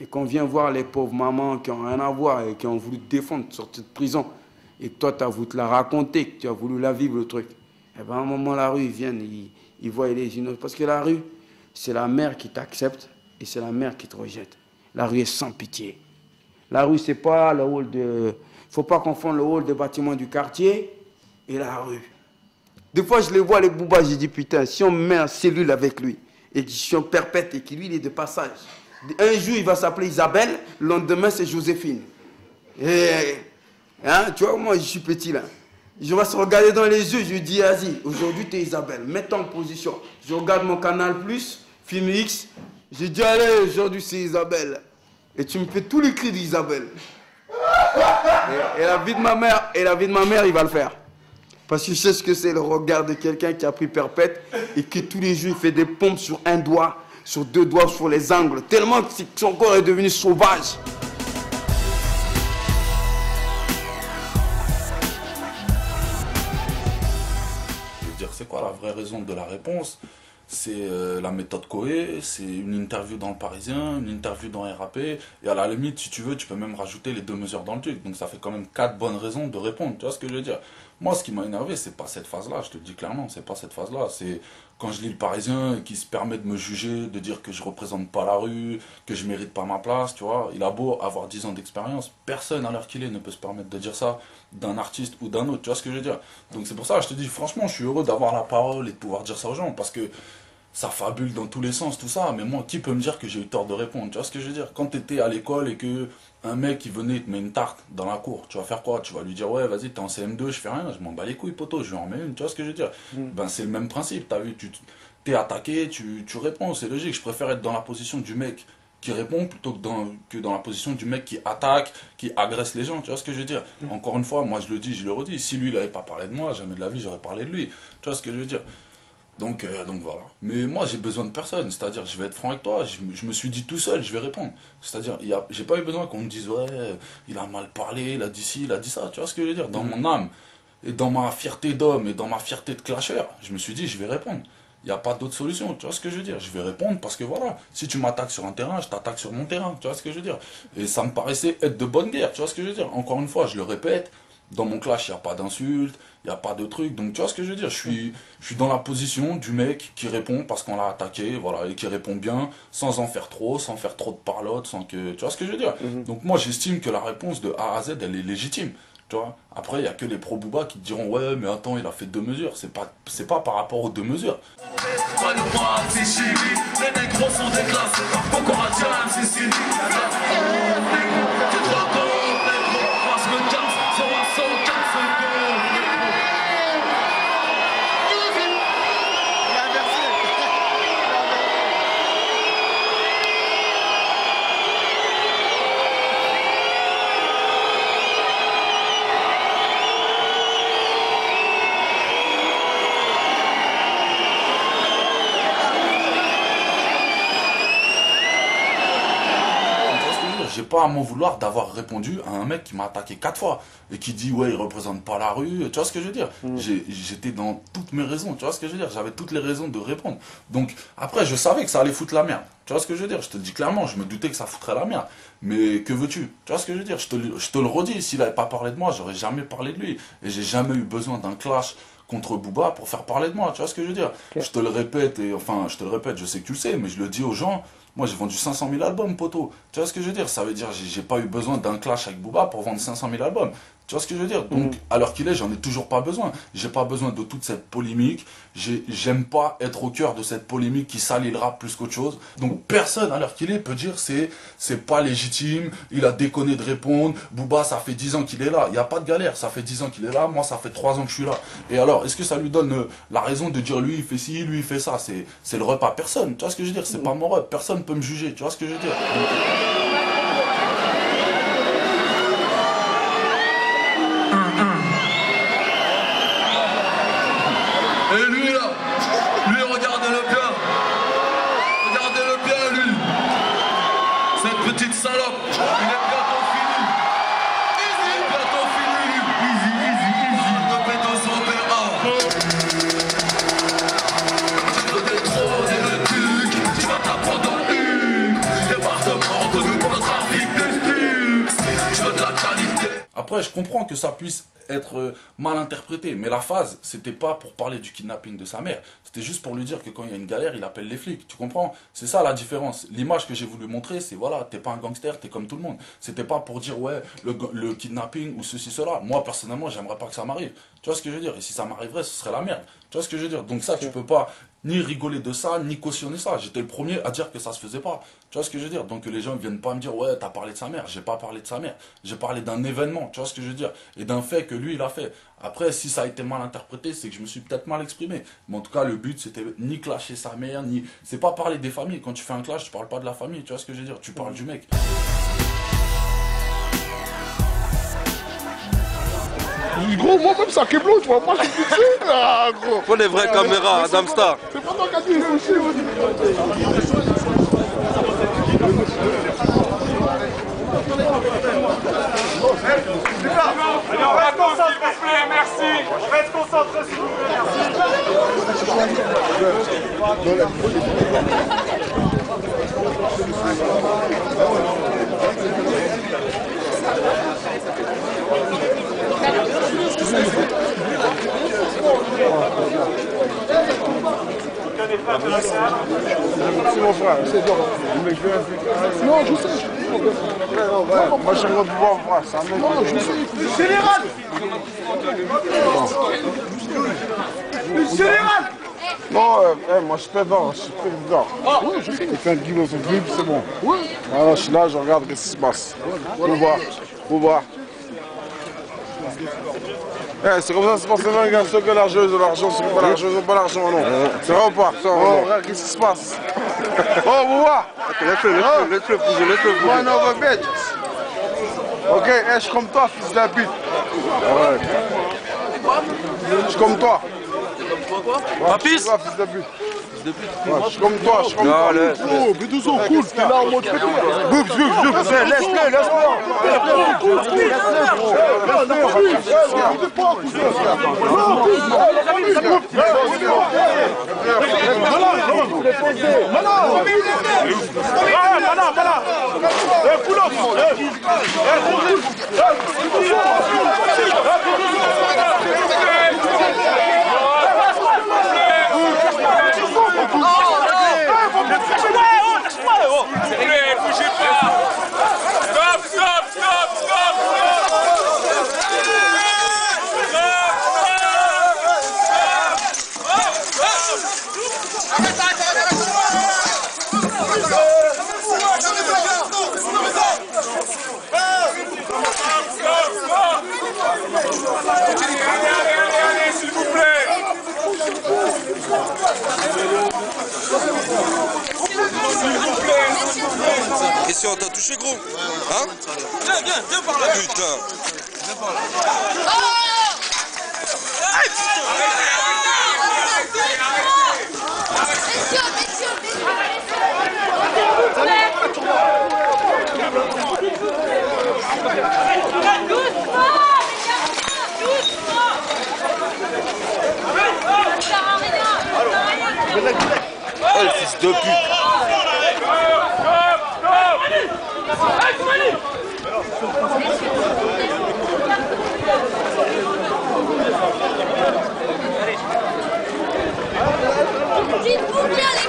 et qu'on vient voir les pauvres mamans qui n'ont rien à voir et qui ont voulu te défendre, sortir de prison, et que toi, tu as voulu te la raconter, que tu as voulu la vivre, le truc, et bien à un moment, la rue, ils viennent, ils, voient les innocents. Parce que la rue, c'est la mère qui t'accepte et c'est la mère qui te rejette. La rue est sans pitié. La rue, c'est pas le hall de. faut pas confondre le hall des bâtiments du quartier et la rue. Des fois, je les vois, les boubas, j'ai dit, putain, si on met un cellule avec lui, édition perpète, et qu'il lui, il est de passage, un jour, il va s'appeler Isabelle, le lendemain, c'est Joséphine. Et, hein, tu vois, moi, je suis petit là. Je vais se regarder dans les yeux, je lui dis, vas-y, aujourd'hui, tu es Isabelle, mets-toi en position. Je regarde mon canal plus, film X, je dis, allez, aujourd'hui, c'est Isabelle. Et tu me fais tous les cris d'Isabelle. Et, et la vie de ma mère, et la vie de ma mère, il va le faire. Parce que je sais ce que c'est le regard de quelqu'un qui a pris perpète et qui tous les jours fait des pompes sur un doigt, sur deux doigts, sur les angles, tellement que son corps est devenu sauvage. Je veux dire, c'est quoi la vraie raison de la réponse? C'est euh, la méthode Coé, c'est une interview dans le Parisien, une interview dans RAP, et à la limite, si tu veux, tu peux même rajouter les deux mesures dans le truc. Donc ça fait quand même quatre bonnes raisons de répondre. Tu vois ce que je veux dire? Moi, ce qui m'a énervé, c'est pas cette phase-là, je te le dis clairement, c'est pas cette phase-là. C'est quand je lis le Parisien et qui se permet de me juger, de dire que je représente pas la rue, que je mérite pas ma place, tu vois. Il a beau avoir 10 ans d'expérience, personne à l'heure qu'il est ne peut se permettre de dire ça d'un artiste ou d'un autre, tu vois ce que je veux dire. Donc c'est pour ça je te dis, franchement, je suis heureux d'avoir la parole et de pouvoir dire ça aux gens, parce que ça fabule dans tous les sens, tout ça, mais moi, qui peut me dire que j'ai eu tort de répondre Tu vois ce que je veux dire? Quand tu étais à l'école et que un mec qui venait te met une tarte dans la cour, tu vas faire quoi? Tu vas lui dire, ouais, vas-y, t'es en CM2, je fais rien, je m'en bats les couilles, poteau, je lui en mets une, tu vois ce que je veux dire? Ben, c'est le même principe, t'as vu, tu t'es attaqué, tu, tu réponds, c'est logique. Je préfère être dans la position du mec qui répond plutôt que dans, que dans la position du mec qui attaque, qui agresse les gens, tu vois ce que je veux dire? Encore une fois, moi je le dis, je le redis, si lui il n'avait pas parlé de moi, jamais de la vie j'aurais parlé de lui, tu vois ce que je veux dire? Donc, euh, donc voilà. Mais moi, j'ai besoin de personne. C'est-à-dire, je vais être franc avec toi. Je, me- je me suis dit tout seul, je vais répondre. C'est-à-dire, j'ai pas eu besoin qu'on me dise, ouais, il a mal parlé, il a dit ci, il a dit ça. Tu vois ce que je veux dire? Dans mon âme, et dans ma fierté d'homme, et dans ma fierté de clasher, je me suis dit, je vais répondre. Il n'y a pas d'autre solution. Tu vois ce que je veux dire? Je vais répondre parce que voilà, si tu m'attaques sur un terrain, je t'attaque sur mon terrain. Tu vois ce que je veux dire? Et ça me paraissait être de bonne guerre. Tu vois ce que je veux dire? Encore une fois, je le répète. Dans mon clash, il n'y a pas d'insultes, il n'y a pas de trucs. Donc, tu vois ce que je veux dire? Je suis, je suis dans la position du mec qui répond parce qu'on l'a attaqué, voilà, et qui répond bien, sans en faire trop, sans faire trop de parlotte, sans que. Tu vois ce que je veux dire? Donc, moi, j'estime que la réponse de A à Z, elle est légitime. Tu vois? Après, il n'y a que les pro-booba qui te diront Ouais, mais attends, il a fait deux mesures. C'est pas, c'est pas par rapport aux deux mesures. Pas à m'en vouloir d'avoir répondu à un mec qui m'a attaqué quatre fois et qui dit ouais il représente pas la rue. Tu vois ce que je veux dire? J'ai- J'étais dans toutes mes raisons. Tu vois ce que je veux dire? J'avais toutes les raisons de répondre. Donc après je savais que ça allait foutre la merde. Tu vois ce que je veux dire? Je te le dis clairement, je me doutais que ça foutrait la merde. Mais que veux-tu? Tu vois ce que je veux dire? Je te, le- je te le redis. S'il avait pas parlé de moi, j'aurais jamais parlé de lui. Et j'ai jamais eu besoin d'un clash contre Booba pour faire parler de moi. Tu vois ce que je veux dire? Je te le répète et enfin je te le répète. Je sais que tu le sais, mais je le dis aux gens Moi, j'ai vendu 500 000 albums, poteau. Tu vois ce que je veux dire? Ça veut dire j'ai j'ai pas eu besoin d'un clash avec Booba pour vendre 500 000 albums. Tu vois ce que je veux dire? Donc, à l'heure qu'il est, j'en ai toujours pas besoin. J'ai pas besoin de toute cette polémique. J'ai- J'aime pas être au cœur de cette polémique qui salit le rap plus qu'autre chose. Donc, personne, à l'heure qu'il est, peut dire c'est c'est pas légitime. Il a déconné de répondre. Booba, ça fait 10 ans qu'il est là. Il y a pas de galère. Ça fait 10 ans qu'il est là. Moi, ça fait 3 ans que je suis là. Et alors, est-ce que ça lui donne euh, la raison de dire lui, il fait ci, lui, il fait ça? C'est c'est le repas. Personne. Tu vois ce que je veux dire? C'est pas mon rep. Personne peut me juger. Tu vois ce que je veux dire? Après, je comprends que ça puisse être euh, mal interprété, mais la phase, c'était pas pour parler du kidnapping de sa mère. C'était juste pour lui dire que quand il y a une galère, il appelle les flics. Tu comprends? C'est ça la différence. L'image que j'ai voulu montrer, c'est voilà, t'es pas un gangster, t'es comme tout le monde. C'était pas pour dire ouais, le, le kidnapping ou ceci, cela. Moi, personnellement, j'aimerais pas que ça m'arrive. Tu vois ce que je veux dire? Et si ça m'arriverait, ce serait la merde. Tu vois ce que je veux dire? Donc ça, tu peux pas ni rigoler de ça, ni cautionner ça. J'étais le premier à dire que ça se faisait pas. Tu vois ce que je veux dire? Donc les gens viennent pas me dire ouais, t'as parlé de sa mère. J'ai pas parlé de sa mère. J'ai parlé d'un événement. Tu vois ce que je veux dire? Et d'un fait que lui, il a fait. Après, si ça a été mal interprété, c'est que je me suis peut-être mal exprimé. Mais en tout cas, le but, c'était ni clasher sa mère, ni. C'est pas parler des familles. Quand tu fais un clash, tu parles pas de la famille. Tu vois ce que je veux dire? Tu parles du mec. Gros, moi comme ça, Keblo, tu vois, moi je suis. Ah, gros. Faut des vraies caméras, Adam Star. C'est pas toi qui as dit les être concentré, s'il vous plaît, merci. On va être concentré, s'il vous plaît, C'est mon frère, c'est dur. Non, je sais. je- Moi j'aimerais pouvoir voir, c'est un mec. Non, je sais. Général Général Non, euh, eh, moi je suis pédant, je suis pédant. Oui, je sais. Il fait un kilo sur le c'est bon. Oui. Alors je suis là, je regarde qu'est-ce qui se passe. Voir, voir. Eh, c'est comme ça que se passe les gars, ceux qui ont l'argent, ils ont l'argent, ceux qui n'ont pas l'argent, ils n'ont pas l'argent, non. C'est vrai ou pas Oh, regarde, qu'est-ce qui se passe? Oh, vous voyez Laisse-le, laisse-le, laisse-le bouger, laisse-le bouger. One over bitch. Ok, eh, je suis comme toi, fils de pute. Ouais. Je suis comme toi. Ouais, Papis? Je suis toi, fils de pute. Ouais, je suis comme toi, je suis comme toi. Oh, mais deux ans, cool, t'es là en mode pété. Bouf. Laisse-le, laisse-le. Vous bougez. Stop, stop, stop, stop, Christian, t'as touché gros. Hein Viens, viens, viens par là. Putain. Viens par là Oh le fils de pute Dites-vous bien, les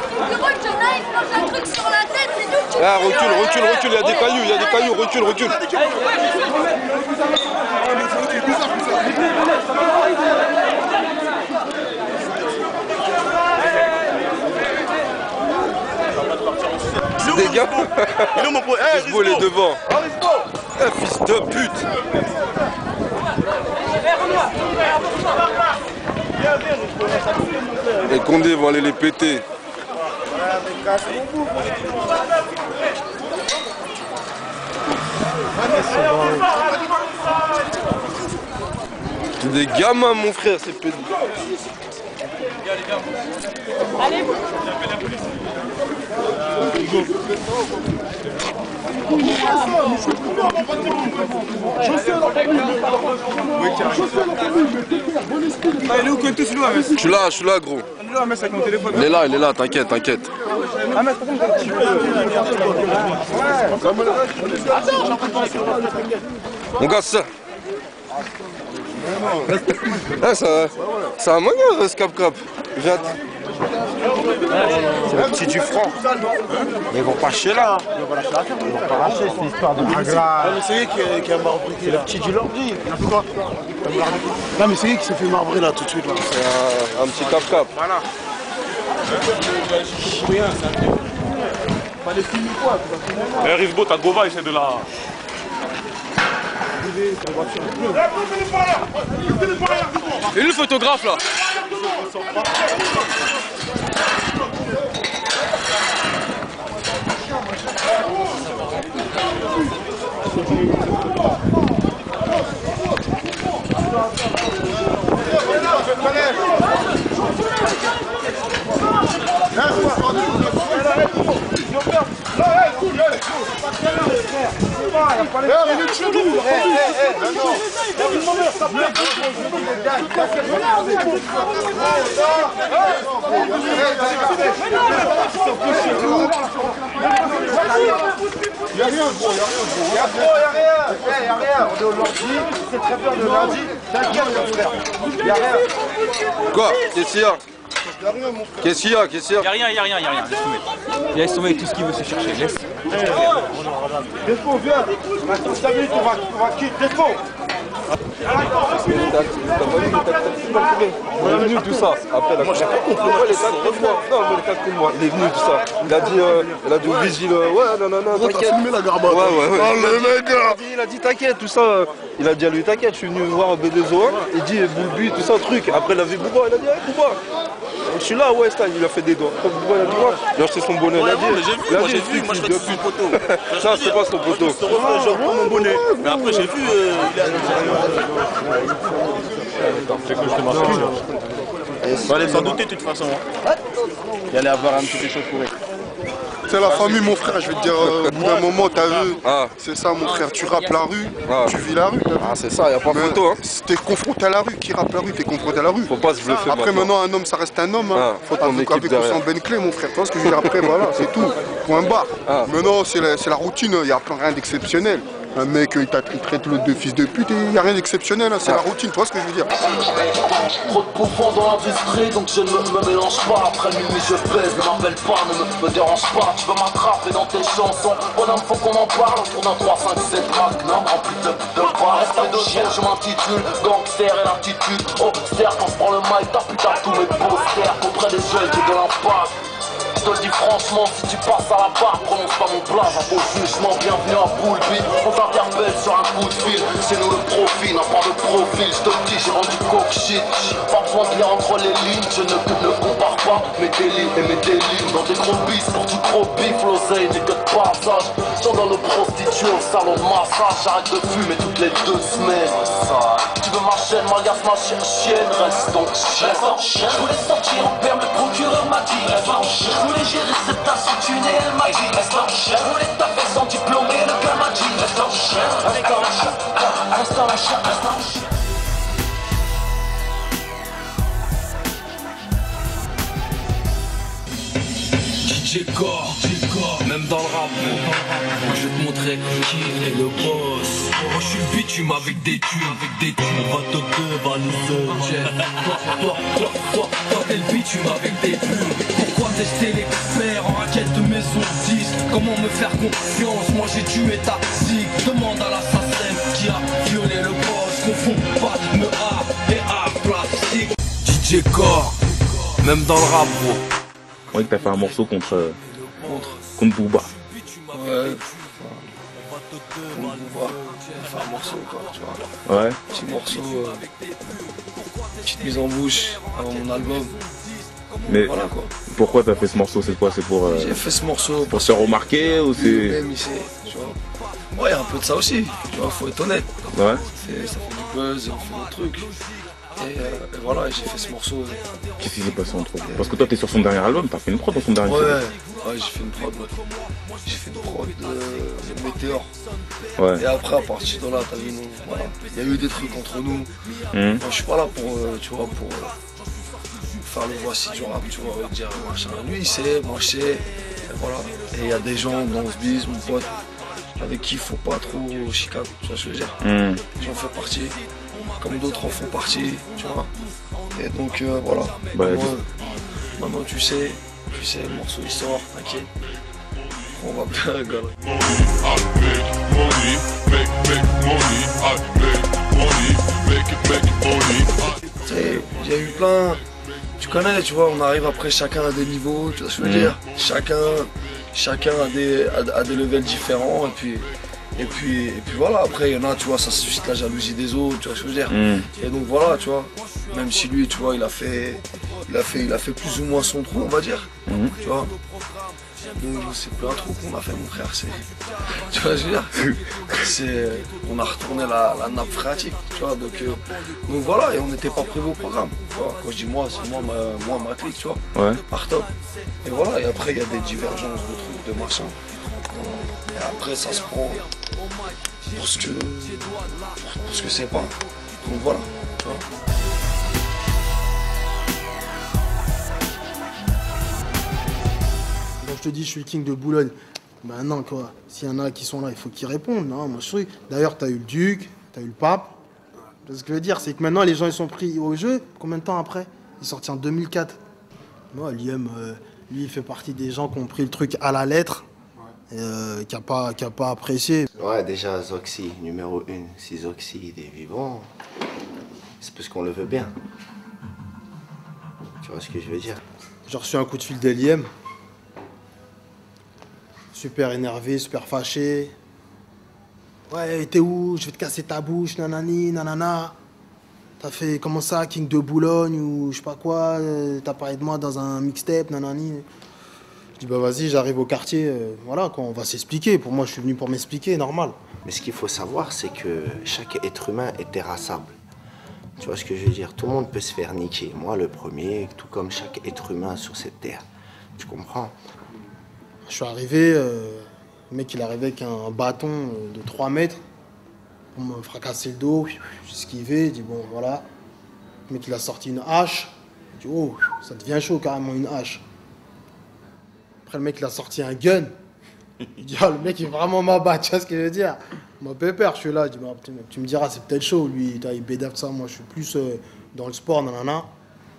un truc sur la tête, Ah, recule, recule, recule, il y a des cailloux, il y a des cailloux, recule, recule. Des gars Il est mon pote. Eh, Risbo, il est devant. Eh, fils de pute Les Condés vont aller les péter. C'est des gamins, mon frère, c'est pédés. Allez Je suis là, je suis là, gros. Il est là, il est là, t'inquiète, t'inquiète. Mon gars, ça. Ah, ça, c'est un manga, ce cap cap. Viens. C'est le petit du franc. Mais ils vont pas lâcher là. Ils vont pas lâcher cette histoire de mais c'est lui qui, qui a marbré C'est le petit du lordi. Quoi Non mais c'est lui qui s'est fait marbrer là tout de suite là. C'est un, un petit cap cap. Voilà. Rien, Palestine ou quoi Eh, Risbo, t'as Gova, essaie de la. Et le photographe là Y'a rien gros, y'a rien. Y'a rien. On est au lundi, c'est très bien le lundi. Frère. Y'a rien. Qu'il Qu'est-ce qu'il y a Qu'est-ce qu'il y a Y'a rien, y'a rien, y'a rien. Laisse tomber. Laisse tomber tout ce qu'il veut se chercher. Laisse. Défaut, viens. Attends, 5 minutes, on va, on va quitter. Défaut. Il est venu tout ça. Moi j'ai pas compris. Non, moi. Il est tout ça. Il a dit, euh, il a dit au vigile, euh, ouais, non, non, non, filmé la. Oh, il a dit, t'inquiète, tout ça. euh, Il a dit à lui, t'inquiète, je suis venu voir B2O1. Il dit, Boulbu, tout ça, truc. Après, il a vu Bouba. Il a dit, hey. Je suis là, ouais, Stan, il a fait des doigts. Il a dit, ouais. Il a acheté son bonnet. A Ouais, mais j'ai vu, il a moi, j'ai vu, fils moi, je de fais son pute. poteau. Ça, c'est pas son poteau. Je te refais, je reprends mon bonnet. Mais après, j'ai vu. il a- C'est que je te marque. Il fallait s'en douter de toute façon. hein. Il allait avoir un petit échauffouré. C'est la famille, mon frère, je vais te dire, euh, au bout d'un moment, t'as vu, c'est ça, mon frère, tu rappes la rue, tu vis la rue. Ah, c'est ça, y a pas photo, hein. T'es confronté à la rue, qui rappe la rue, t'es confronté à la rue. Faut pas se bluffer Après, maintenant. un homme, ça reste un homme. Hein. Ah, faut ton avec ou derrière. sans Ben Clé, mon frère, tu vois ce que je veux dire Après, voilà, c'est tout. Point barre. Ah. Maintenant, c'est la, la routine, il y a plein rien d'exceptionnel. Un mec, il, il traite l'autre de fils de pute et il n'y a rien d'exceptionnel, hein, c'est la routine, tu vois ce que je veux dire Trop de bouffons dans l'industrie, donc je ne me, me mélange pas. Après minuit, je pèse, ne m'appelle pas, ne me, me dérange pas. Tu veux m'attraper dans tes chansons, bonhomme, faut qu'on en parle. Autour d'un 3, 5, 7 magnum rempli de, de. Respect de chien, je m'intitule gangster et l'attitude. Austère, quand je prends le mic, t'as putain tous mes posters. Auprès des jeunes, j'ai de l'impact. Je te le dis franchement, si tu passes à la barre, prononce pas mon plat, un beau jugement, bienvenue à Poulpi. On t'interpelle sur un coup de fil, c'est nous le profil, n'a pas de profil, je te le dis, j'ai rendu coke shit. Pas besoin de lire entre les lignes, je ne, ne compare pas mes délits et mes délits. Dans des gros bis, pour du gros bif, l'oseille n'est que de passage. J'en dans le prostitué au salon massage, j'arrête de fumer toutes les deux semaines. Ma chaîne, m'agace ma chienne, chienne, reste donc chienne. Je voulais sortir en père, le procureur m'a dit, reste en chien. Je voulais gérer cette insultunée, elle m'a dit, reste en chien. Je voulais taper sans diplômé, le gars m'a dit, reste en chien. Reste en chien, reste en chien, reste en chien. DJ Core, même dans le rap, moi je vais te montrer qui est le boss. Moi je suis le bitume avec des thunes, avec des thunes, on va te dévaloriser. Toi, toi, toi, toi, toi t'es le bitume avec des plumes. Pourquoi tester l'expert en raquette de mes son disque. Comment me faire confiance? Moi j'ai tué ta zig. Demande à l'assassin qui a violé le boss. Confond pas me art et art plastique. DJ Core, même dans le rap. Ouais, que t'as fait un morceau contre. euh, Contre contre Booba. Ouais. Un morceau, quoi, tu vois. Ouais. Petit morceau, euh, petite mise en bouche avant mon album. Mais Voilà, quoi. pourquoi t'as fait ce morceau? C'est quoi? C'est pour. euh, J'ai fait ce morceau Pour se remarquer ou c'est. Ouais, un peu de ça aussi, tu vois, faut être honnête. Ouais. Ça fait du buzz, on fait des trucs. Et, euh, et voilà, j'ai fait ce morceau. Qu'est-ce qui s'est passé entre vous Parce que toi, t'es sur son dernier album, t'as fait une prod dans son dernier Ouais, album. ouais, j'ai fait une prod. ouais. J'ai fait une prod de Météor. Ouais. Et après, à partir de là, t'as vu, nous, voilà. Il y a eu des trucs entre nous. Mhm. Moi, je suis pas là pour, euh, tu vois, pour euh, faire le voici du rap, tu vois, dire machin. Lui, il sait, moi, je sais. Et voilà. Et il y a des gens dans ce biz, mon pote, avec qui il faut pas trop chicane, tu vois ce que je veux dire. J'en fais partie, comme d'autres en font partie, tu vois. Et donc, euh, voilà. Bah, Moi, maintenant, tu sais, tu sais, le morceau il sort, t'inquiète. On va bien rigoler. Il y a eu plein. Tu connais, tu vois, on arrive après chacun à des niveaux, tu vois ce que je veux Mhm. dire Chacun, chacun a des, a, a des levels différents et puis, et puis, et puis voilà, après il y en a, tu vois, ça suscite la jalousie des autres, tu vois ce que je veux dire Mhm. Et donc voilà, tu vois, même si lui, tu vois, il a fait, il a fait, il a fait plus ou moins son trou, on va dire, Mhm. tu vois. Nous, c'est plus un trou qu'on a fait, mon frère, c'est, tu vois ce que je veux dire C'est, on a retourné la, la nappe phréatique, tu vois, donc, euh, donc voilà, et on n'était pas prévu au programme, tu vois. Quand je dis moi, c'est moi, ma, moi, ma clique, tu vois, Ouais. par top. Et voilà, et après, il y a des divergences de trucs, de machin. Et après, ça se prend pour ce que, pour, ce que c'est pas. Donc voilà, tu. Donc je te dis, je suis le king de Boulogne. Ben non, quoi. S'il y en a qui sont là, il faut qu'ils répondent. Non, moi je suis. D'ailleurs, t'as eu le duc, t'as eu le pape. Ce que je veux dire, c'est que maintenant, les gens, ils sont pris au jeu. Combien de temps après? Il est sorti en 2004. Moi, Liem, euh, lui, il fait partie des gens qui ont pris le truc à la lettre. Euh, qui n'a pas, qui a pas apprécié. Ouais, déjà, Zoxy, numéro 1. Si Zoxy est vivant, c'est parce qu'on le veut bien. Tu vois ce que je veux dire? J'ai reçu un coup de fil d'Eliem. Super énervé, super fâché. Ouais, t'es où? Je vais te casser ta bouche, nanani, nanana. T'as fait comment ça, King de Boulogne ou je sais pas quoi euh, T'as parlé de moi dans un mixtape, nanani. Je dis bah vas-y, j'arrive au quartier. euh, voilà, quoi, on va s'expliquer. Pour moi, je suis venu pour m'expliquer, normal. Mais ce qu'il faut savoir, c'est que chaque être humain est terrassable. Tu vois ce que je veux dire? Tout le monde peut se faire niquer. Moi, le premier, tout comme chaque être humain sur cette terre. Tu comprends? Je suis arrivé, euh, le mec il arrivait avec un bâton euh, de 3 mètres pour me fracasser le dos. J'ai esquivé, j'ai dit bon voilà. Le mec il a sorti une hache. J'ai dit oh, ça devient chaud carrément une hache. Après le mec il a sorti un gun. Je dis ah le mec il est vraiment m'abat, tu vois ce que je veux dire? Moi pépère, je suis là, je dis bah, tu me diras c'est peut-être chaud lui, il bédave ça, moi je suis plus euh, dans le sport, nanana.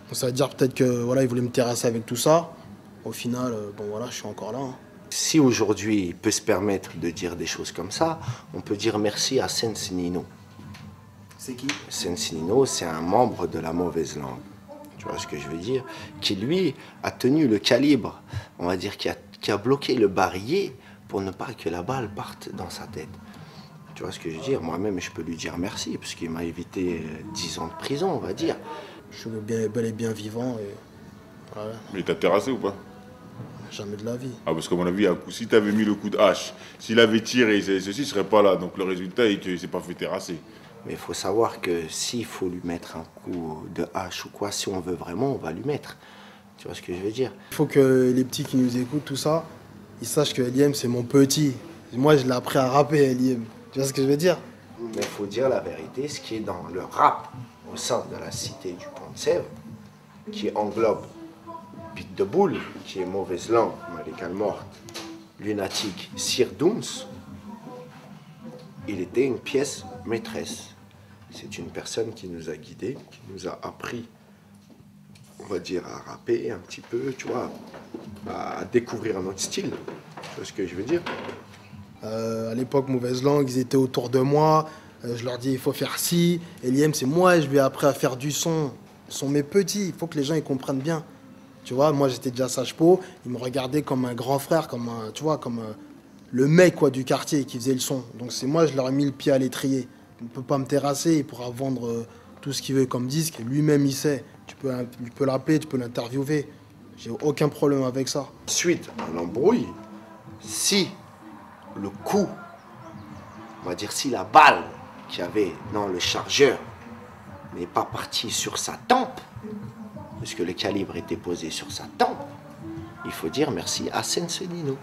Donc ça veut dire peut-être que voilà, il voulait me terrasser avec tout ça. Au final, euh, bon voilà, je suis encore là. hein. Si aujourd'hui il peut se permettre de dire des choses comme ça, on peut dire merci à Sens Nino. C'est qui? Sens Nino, c'est un membre de la mauvaise langue. Tu vois ce que je veux dire Qui lui a tenu le calibre, on va dire, qui a, qui a bloqué le barillet pour ne pas que la balle parte dans sa tête. Tu vois ce que je veux dire? Moi-même, je peux lui dire merci, parce qu'il m'a évité euh, 10 ans de prison, on va dire. Je suis bien, bel et bien vivant et voilà, Mais t'as terrassé ou pas? Jamais de la vie. Ah, parce qu'à mon avis, si t'avais mis le coup de hache, s'il avait tiré, ceci serait pas là. Donc le résultat est qu'il s'est pas fait terrasser. Mais il faut savoir que s'il faut lui mettre un coup de hache ou quoi, si on veut vraiment, on va lui mettre. Tu vois ce que je veux dire? Il faut que les petits qui nous écoutent, tout ça, ils sachent que Eliem, c'est mon petit. Moi, je l'ai appris à rapper, Eliem. Tu vois ce que je veux dire? Mais il faut dire la vérité, ce qui est dans le rap au sein de la cité du Pont de Sèvres, qui englobe Pete de Boule, qui est mauvaise langue, Malika morte, lunatique, Sir Dooms, il était une pièce maîtresse. C'est une personne qui nous a guidés, qui nous a appris, on va dire, à rapper un petit peu, tu vois, à découvrir notre style. Tu vois ce que je veux dire? Euh, à l'époque, mauvaise langue, ils étaient autour de moi. Euh, je leur dis, il faut faire ci. Et l'IM, c'est moi, je lui ai appris à faire du son. Ils sont mes petits, il faut que les gens ils comprennent bien. Tu vois, moi j'étais déjà sage po, ils me regardaient comme un grand frère, comme un, tu vois, comme euh, le mec quoi du quartier qui faisait le son. Donc c'est moi, je leur ai mis le pied à l'étrier. Ne peut pas me terrasser, il pourra vendre euh, tout ce qu'il veut comme disque. Lui-même il sait. Tu peux, tu peux l'appeler, tu peux l'interviewer. J'ai aucun problème avec ça. Suite à l'embrouille, si le coup, on va dire si la balle qu'il y avait dans le chargeur n'est pas partie sur sa tempe, parce que le calibre était posé sur sa tempe, il faut dire merci à Sensenino.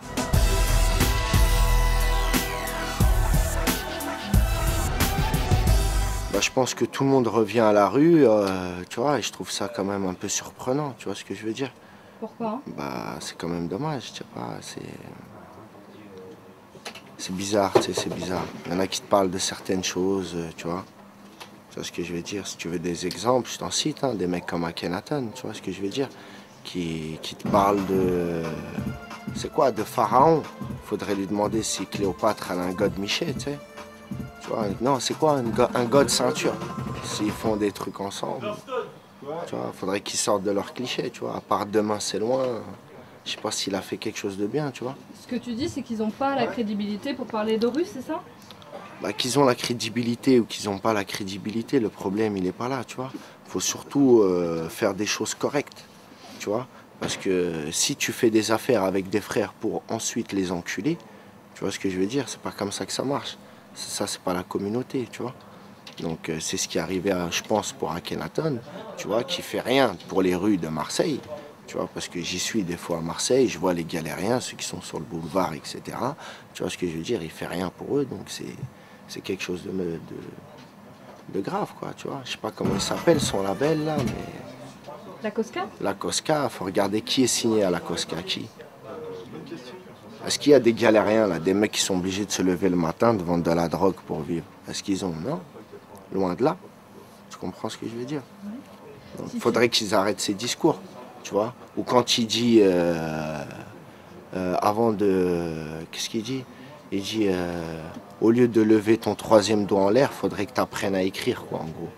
Bah, je pense que tout le monde revient à la rue, euh, tu vois, et je trouve ça quand même un peu surprenant, tu vois ce que je veux dire Pourquoi? Bah, c'est quand même dommage, je sais pas, c'est... C'est bizarre, tu sais, c'est bizarre. Il y en a qui te parlent de certaines choses, euh, tu vois. Tu vois ce que je veux dire? Si tu veux des exemples, je t'en cite, hein, des mecs comme Akhenaton, tu vois ce que je veux dire? Qui, qui te parlent de... C'est quoi De Pharaon? Faudrait lui demander si Cléopâtre a un god Miché, tu sais. Tu vois, non, c'est quoi un, go- un god ceinture? S'ils font des trucs ensemble, tu vois, faudrait qu'ils sortent de leurs clichés, tu vois. À part demain, c'est loin. Je sais pas s'il a fait quelque chose de bien, tu vois. Ce que tu dis, c'est qu'ils n'ont pas la crédibilité pour parler Russes, c'est ça? Bah, qu'ils ont la crédibilité ou qu'ils n'ont pas la crédibilité, le problème, il n'est pas là, tu vois. Il faut surtout euh, faire des choses correctes, tu vois. Parce que si tu fais des affaires avec des frères pour ensuite les enculer, tu vois ce que je veux dire? C'est pas comme ça que ça marche. Ça, c'est pas la communauté, tu vois. Donc, euh, c'est ce qui est arrivé, à, je pense, pour Akhenaton, tu vois, qui fait rien pour les rues de Marseille, tu vois, parce que j'y suis des fois à Marseille, je vois les galériens, ceux qui sont sur le boulevard, etc. Tu vois ce que je veux dire Il fait rien pour eux, donc c'est c'est quelque chose de, de, de grave, quoi, tu vois. Je sais pas comment il s'appelle, son label, là, mais La Cosca? La Cosca, faut regarder qui est signé à la Cosca, qui. Est-ce qu'il y a des galériens, là, des mecs qui sont obligés de se lever le matin, de vendre de la drogue pour vivre? Est-ce qu'ils ont Non? Loin de là. Tu comprends ce que je veux dire? Il faudrait qu'ils arrêtent ces discours, tu vois? Ou quand il dit, euh, euh, avant de... Qu'est-ce qu'il dit? Il dit, euh, au lieu de lever ton troisième doigt en l'air, faudrait que tu apprennes à écrire, quoi, en gros.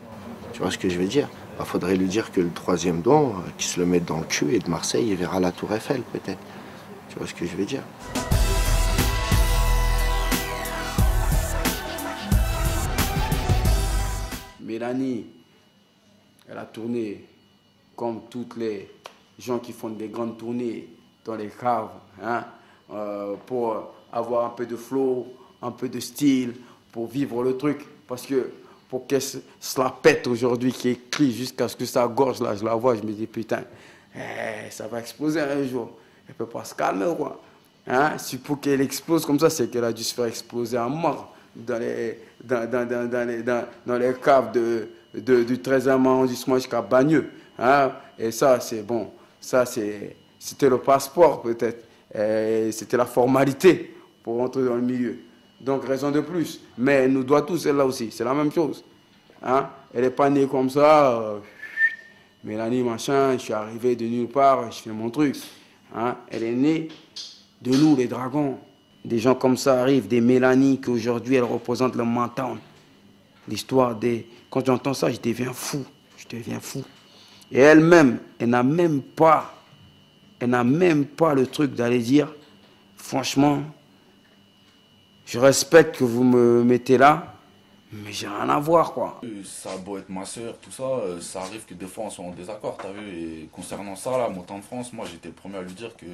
Tu vois ce que je veux dire? Il faudrait lui dire que le troisième doigt, qu'il se le mette dans le cul, et de Marseille, il verra la tour Eiffel, peut-être. Ce que je veux dire Mélanie, elle a tourné comme toutes les gens qui font des grandes tournées dans les caves, hein, euh, pour avoir un peu de flow, un peu de style, pour vivre le truc. Parce que pour qu'elle se la pète aujourd'hui, qui écrit jusqu'à ce que sa gorge, là, je la vois, je me dis, putain, eh, ça va exploser un jour. Elle peut pas se calmer, quoi. Hein? Si pour qu'elle explose comme ça, c'est qu'elle a dû se faire exploser à mort dans les, dans, dans, dans, dans dans, les caves de, du 13e arrondissement jusqu'à Bagneux. Hein? Et ça, c'est bon. Ça, c'était le passeport, peut-être. C'était la formalité pour rentrer dans le milieu. Donc, raison de plus. Mais elle nous doit tous, elle-là aussi. C'est la même chose. Hein? Elle n'est pas née comme ça. euh, Mélanie, machin, je suis arrivé de nulle part, je fais mon truc. Hein? Elle est née de nous, les dragons. Des gens comme ça arrivent, des Mélanie qui aujourd'hui elles représentent le Mantown. L'histoire des. Quand j'entends ça, je deviens fou. Je deviens fou. Et elle-même, elle n'a même pas. Elle n'a même pas le truc d'aller dire, franchement, je respecte que vous me mettez là, mais j'ai rien à voir, quoi. Euh, Ça a beau être ma soeur, tout ça, euh, ça arrive que des fois on soit en désaccord, t'as vu. Et concernant ça, là, montant de France, moi j'étais le premier à lui dire que,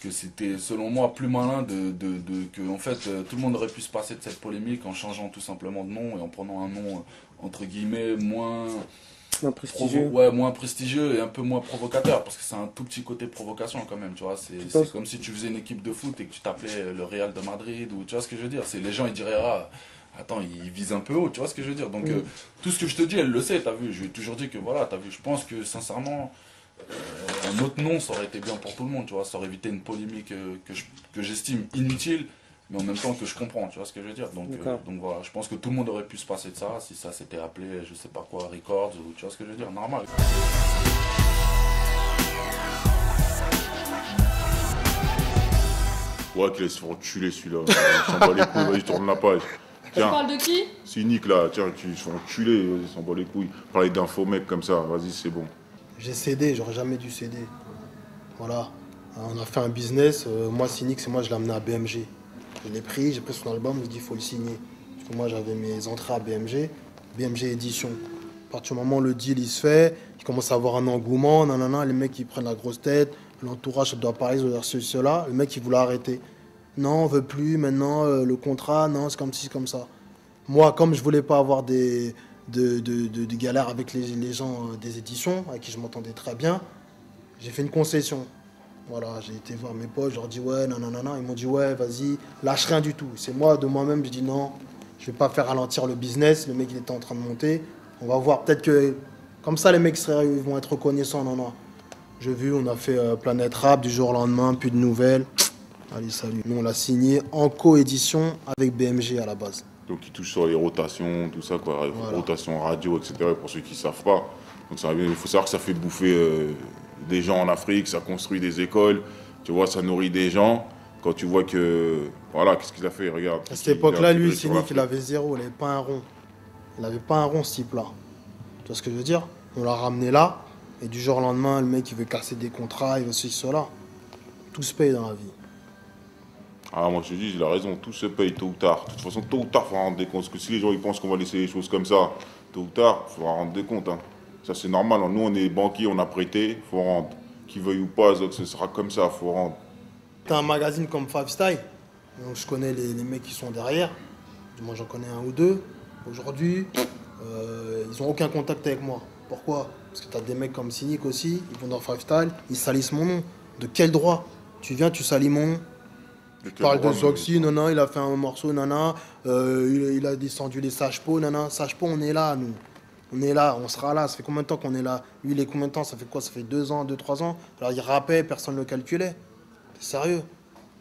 que c'était selon moi plus malin de, de, de- que en fait euh, tout le monde aurait pu se passer de cette polémique en changeant tout simplement de nom et en prenant un nom entre guillemets moins Moins prestigieux. provo- ouais, moins prestigieux et un peu moins provocateur parce que c'est un tout petit côté provocation quand même, tu vois. C'est Tu c'est penses? comme si tu faisais une équipe de foot et que tu t'appelais le Real de Madrid ou tu vois ce que je veux dire. C'est les gens ils diraient ah attends ils visent un peu haut, tu vois ce que je veux dire. Donc Mm. euh, tout ce que je te dis elle le sait, t'as vu. Je lui ai toujours dit que voilà, t'as vu. Je pense que sincèrement euh, un autre nom ça aurait été bien pour tout le monde, tu vois. Ça aurait évité une polémique euh, que je- que j'estime inutile. Mais en même temps que je comprends, tu vois ce que je veux dire. Donc, euh, donc voilà, je pense que tout le monde aurait pu se passer de ça si ça s'était appelé, je sais pas quoi, Records ou tu vois ce que je veux dire, normal. Ouais, qu'il se faire enculer celui-là. Il s'en bat les couilles, vas-y, tourne la page. Tu parles de qui? Cynique là, tiens, tu se fais enculer, vas-y, s'en bat les couilles. Parler d'un faux mec comme ça, vas-y, c'est bon. J'ai cédé, j'aurais jamais dû céder. Voilà. On a fait un business. euh, moi, Cynic, c'est moi, je l'ai amené à BMG. Je l'ai pris, j'ai pris son album, je dit, il faut le signer. Parce que moi, j'avais mes entrées à BMG, BMG Édition. À partir du moment où le deal il se fait, il commence à avoir un engouement, nanana, les mecs ils prennent la grosse tête, l'entourage ça doit parler, ceci, cela. Le mec il voulait arrêter. Non, on veut plus, maintenant euh, le contrat, non, c'est comme ci, comme ça. Moi, comme je voulais pas avoir des, de, galères avec les, gens euh, des éditions, avec qui je m'entendais très bien, j'ai fait une concession. Voilà, j'ai été voir mes potes, je leur dit ouais, non, non, non, non. Ils m'ont dit ouais, vas-y, lâche rien du tout. C'est moi, de moi-même, j'ai dit non, je vais pas faire ralentir le business. Le mec, il était en train de monter. On va voir, peut-être que comme ça, les mecs ils vont être reconnaissants. Non, non. J'ai vu, on a fait euh, Planète Rap du jour au lendemain, plus de nouvelles. Allez, salut. Nous, on l'a signé en coédition avec BMG à la base. Donc il touche sur les rotations, tout ça, quoi, Voilà. rotation radio, etc. Pour ceux qui ne savent pas. Donc ça, il faut savoir que ça fait bouffer euh, des gens en Afrique, ça construit des écoles, tu vois, ça nourrit des gens. Quand tu vois que, voilà, qu'est-ce qu'il a fait, regarde. À cette époque-là, lui, c'est Cynic, il avait zéro, il n'avait pas un rond. Il n'avait pas un rond, ce type-là. Tu vois ce que je veux dire? On l'a ramené là, et du jour au lendemain, le mec, il veut casser des contrats, il veut ceci, cela. Tout se paye dans la vie. Ah, moi je te dis, il a raison, tout se paye tôt ou tard. De toute façon, tôt ou tard, il faut rendre des comptes. Parce que si les gens ils pensent qu'on va laisser les choses comme ça, tôt ou tard, il faut rendre des comptes. hein. Ça, c'est normal. hein. Nous, on est banquiers, on a prêté, il faut rendre. Qui veuille ou pas, ce sera comme ça, il faut rendre. T'as un magazine comme Five Style, donc je connais les, les mecs qui sont derrière. Du moins, j'en connais un ou deux. Aujourd'hui, euh, ils n'ont aucun contact avec moi. Pourquoi? Parce que t'as des mecs comme Cynic aussi, ils vont dans Five Style, ils salissent mon nom. De quel droit? Tu viens, tu salis mon nom. Tu parles de Zoxy, nana, il a fait un morceau, nana, euh, il, il a descendu les Sages-Po, nana. Sages-Po, on est là, nous. On est là, on sera là. Ça fait combien de temps qu'on est là? Lui, il est combien de temps? Ça fait quoi? Ça fait deux ans, deux, trois ans? Alors, il rappait, personne ne le calculait. T'es sérieux?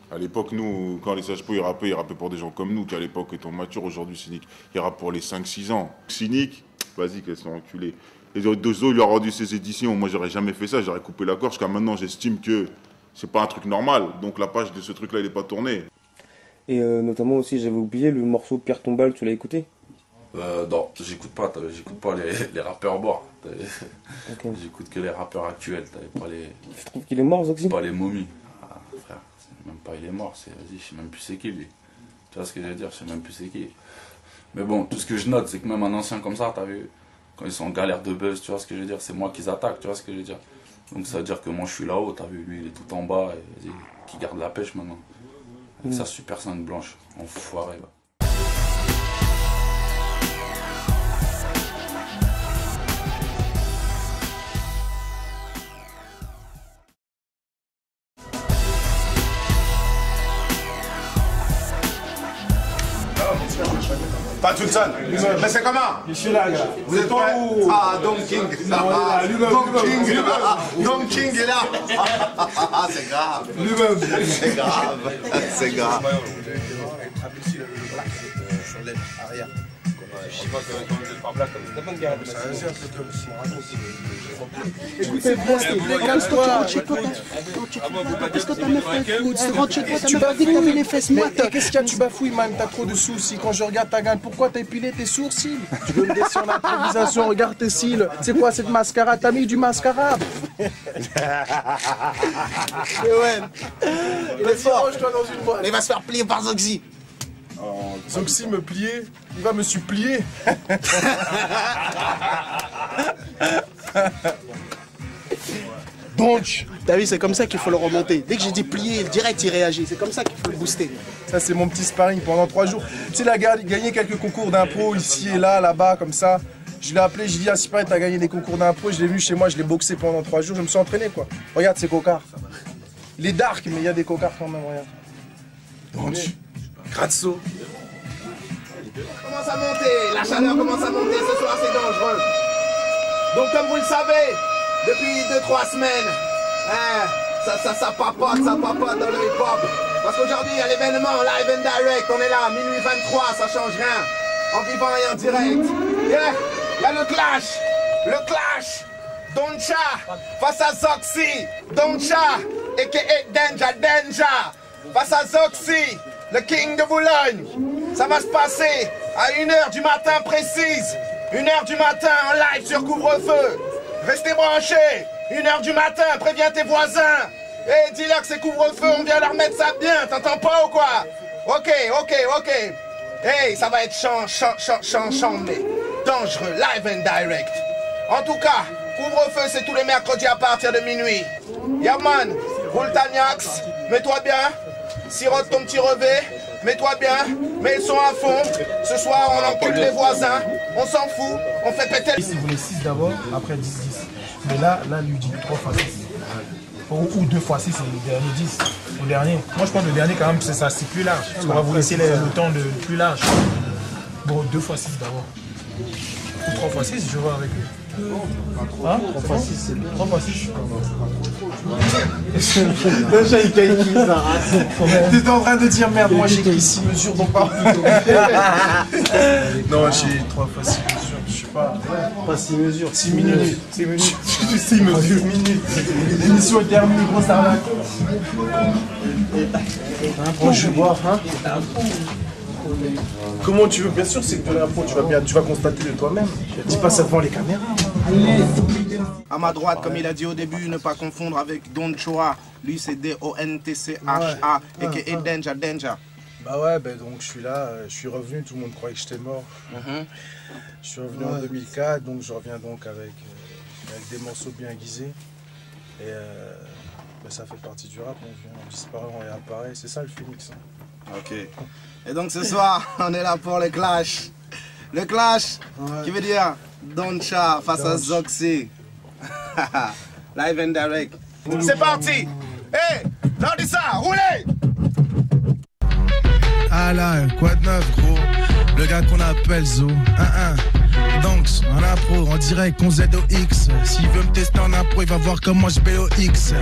À l'époque, nous, quand les sages ils rappaient, ils rappaient pour des gens comme nous, qui à l'époque étant matures, aujourd'hui cyniques. Ils rappent pour les 5-6 ans. Cynique, vas-y, qu'elles sont enculées. Autres deux il lui a rendu ses éditions. Moi, j'aurais jamais fait ça, j'aurais coupé la gorge. Jusqu'à maintenant, j'estime que c'est pas un truc normal. Donc la page de ce truc-là, il n'est pas tournée. Et euh, notamment aussi, j'avais oublié le morceau Pierre Tombal, tu l'as écouté? Euh, non, j'écoute pas, j'écoute pas les, les rappeurs morts. J'écoute que les rappeurs actuels, t'avais pas les. Tu trouves qu'il est mort, Zoxy? Pas les momies. Ah, frère, c'est même pas il est mort, c'est. Vas-y, je sais même plus c'est qui lui. Tu vois ce que je veux dire, je sais même plus c'est qui. Mais bon, tout ce que je note, c'est que même un ancien comme ça, t'as vu, quand ils sont en galère de buzz, tu vois ce que je veux dire, c'est moi qu'ils attaquent, tu vois ce que je veux dire. Donc ça veut dire que moi je suis là-haut, t'as vu, lui il est tout en bas, et vas-y, qui garde la pêche maintenant. Avec Mm. sa super 5 blanche, enfoiré, va. Pas Johnson. Mais c'est comment Je suis là, gars. Vous êtes prêts Ah, Don King. Non, il est là, lui-même, Don lui-même, Là. Ah, c'est. Écoutez, rentre toi. Que ta meuf fait Rentre chez toi, ta Tu meuf a dit que t'avais les fesses Mais moites. qu'est-ce qu'il y a Tu bafouilles, man. T'as trop de soucis. Quand je regarde ta gagne, pourquoi t'as épilé tes sourcils Tu veux me dire sur l'improvisation Regarde tes cils. C'est quoi cette mascara T'as mis du mascara ouais. Il est fort. Range-toi dans une boîte. Il va se faire plier par Zoxy. Zoxy me plier, il va me supplier. Donc, t'as vu, c'est comme ça qu'il faut le remonter. Dès que j'ai dit plier, direct il réagit. C'est comme ça qu'il faut le booster. Ça, c'est mon petit sparring pendant trois jours. Tu sais, il a ga- gagné quelques concours d'impro ici et là, là-bas, comme ça. Je l'ai appelé, je lui ai dit, ah, Sparring, t'as gagné des concours d'impro. Je l'ai vu chez moi, je l'ai boxé pendant trois jours. Je me suis entraîné, quoi. Regarde ces cocards. Il est dark, mais il y a des cocards quand même, regarde. Donc, Grazzo. commence à monter, la chaleur commence à monter, ce soir c'est dangereux. Donc comme vous le savez, depuis 2-3 semaines, hein, ça, ça, ça papote, ça dans le hip-hop. Parce qu'aujourd'hui il y a l'événement live and direct, on est là, minuit 23, ça change rien. En vivant et en direct. Il y a le clash, le clash. Doncha face à Zoxy, Doncha, a.k.a. Danger, Danger. face à Zoxy, le King de Boulogne. Ça va se passer à 1h du matin précise. 1h du matin en live sur couvre-feu. Restez branchés. 1h du matin, préviens tes voisins. Et dis-leur que c'est couvre-feu, on vient leur mettre ça bien. T'entends pas ou quoi? Ok, ok, ok. Hey, ça va être chant, chant, chant, chant, mais dangereux, live and direct. En tout cas, couvre-feu, c'est tous les mercredis à partir de minuit. Yaman, roule mets-toi bien. Sirote ton petit revêt, mets-toi bien. Mets le son à fond. Ce soir, on encule les voisins. On s'en fout, on fait péter. Il voulait 6 d'abord, après 10-10. Mais là, là, lui dit 3 fois 6. Ou, ou 2 fois 6, c'est le dernier 10. Au dernier. Moi, je pense que le dernier, quand même, c'est ça, c'est plus large. Parce qu'on va vous laisser le, le temps de plus large. Bon, 2 fois 6 d'abord. Ou 3 fois 6, je vois avec lui. Hein 3 fois 6, c'est 3 fois 6, je suis Déjà, il ça T'étais en train de dire merde, moi j'ai écrit 6 mesures, donc pas. non, j'ai 3 fois 6 mesures, je sais pas. Pas 6 mesures. 6 minutes. 6 minutes. 6 mesures. minutes. L'émission est terminée, grosse arnaque. Bon, je vais boire, hein. Comment tu veux Bien sûr, c'est que de l'impro, tu vas bien, tu vas constater de toi-même. Dis pas ça devant les caméras. À ma droite, comme il a dit au début, ne pas confondre avec Don Choa. Lui, c'est D-O-N-T-C-H-A, et qui est Danger, Danger. Bah ouais, ben donc je suis là, euh, je suis revenu, tout le monde croyait que j'étais mort. Je suis revenu en Ouais. 2004, donc je reviens donc avec, euh, avec des morceaux bien aiguisés. Et euh, ben, ça fait partie du rap, on vient, on disparaît, on réapparaît, c'est ça le phoenix. hein. Ok. Et donc ce soir, on est là pour le clash. Le clash, qui veut dire Doncha face à. Zoxy. Live and direct. C'est parti. Hey, dis ça, roulez Ah là, quoi de neuf, gros Le gars qu'on appelle Zo. 1-1. Donc, en impro, en direct, on ZOX. S'il veut me tester en impro, il va voir comment je BOX.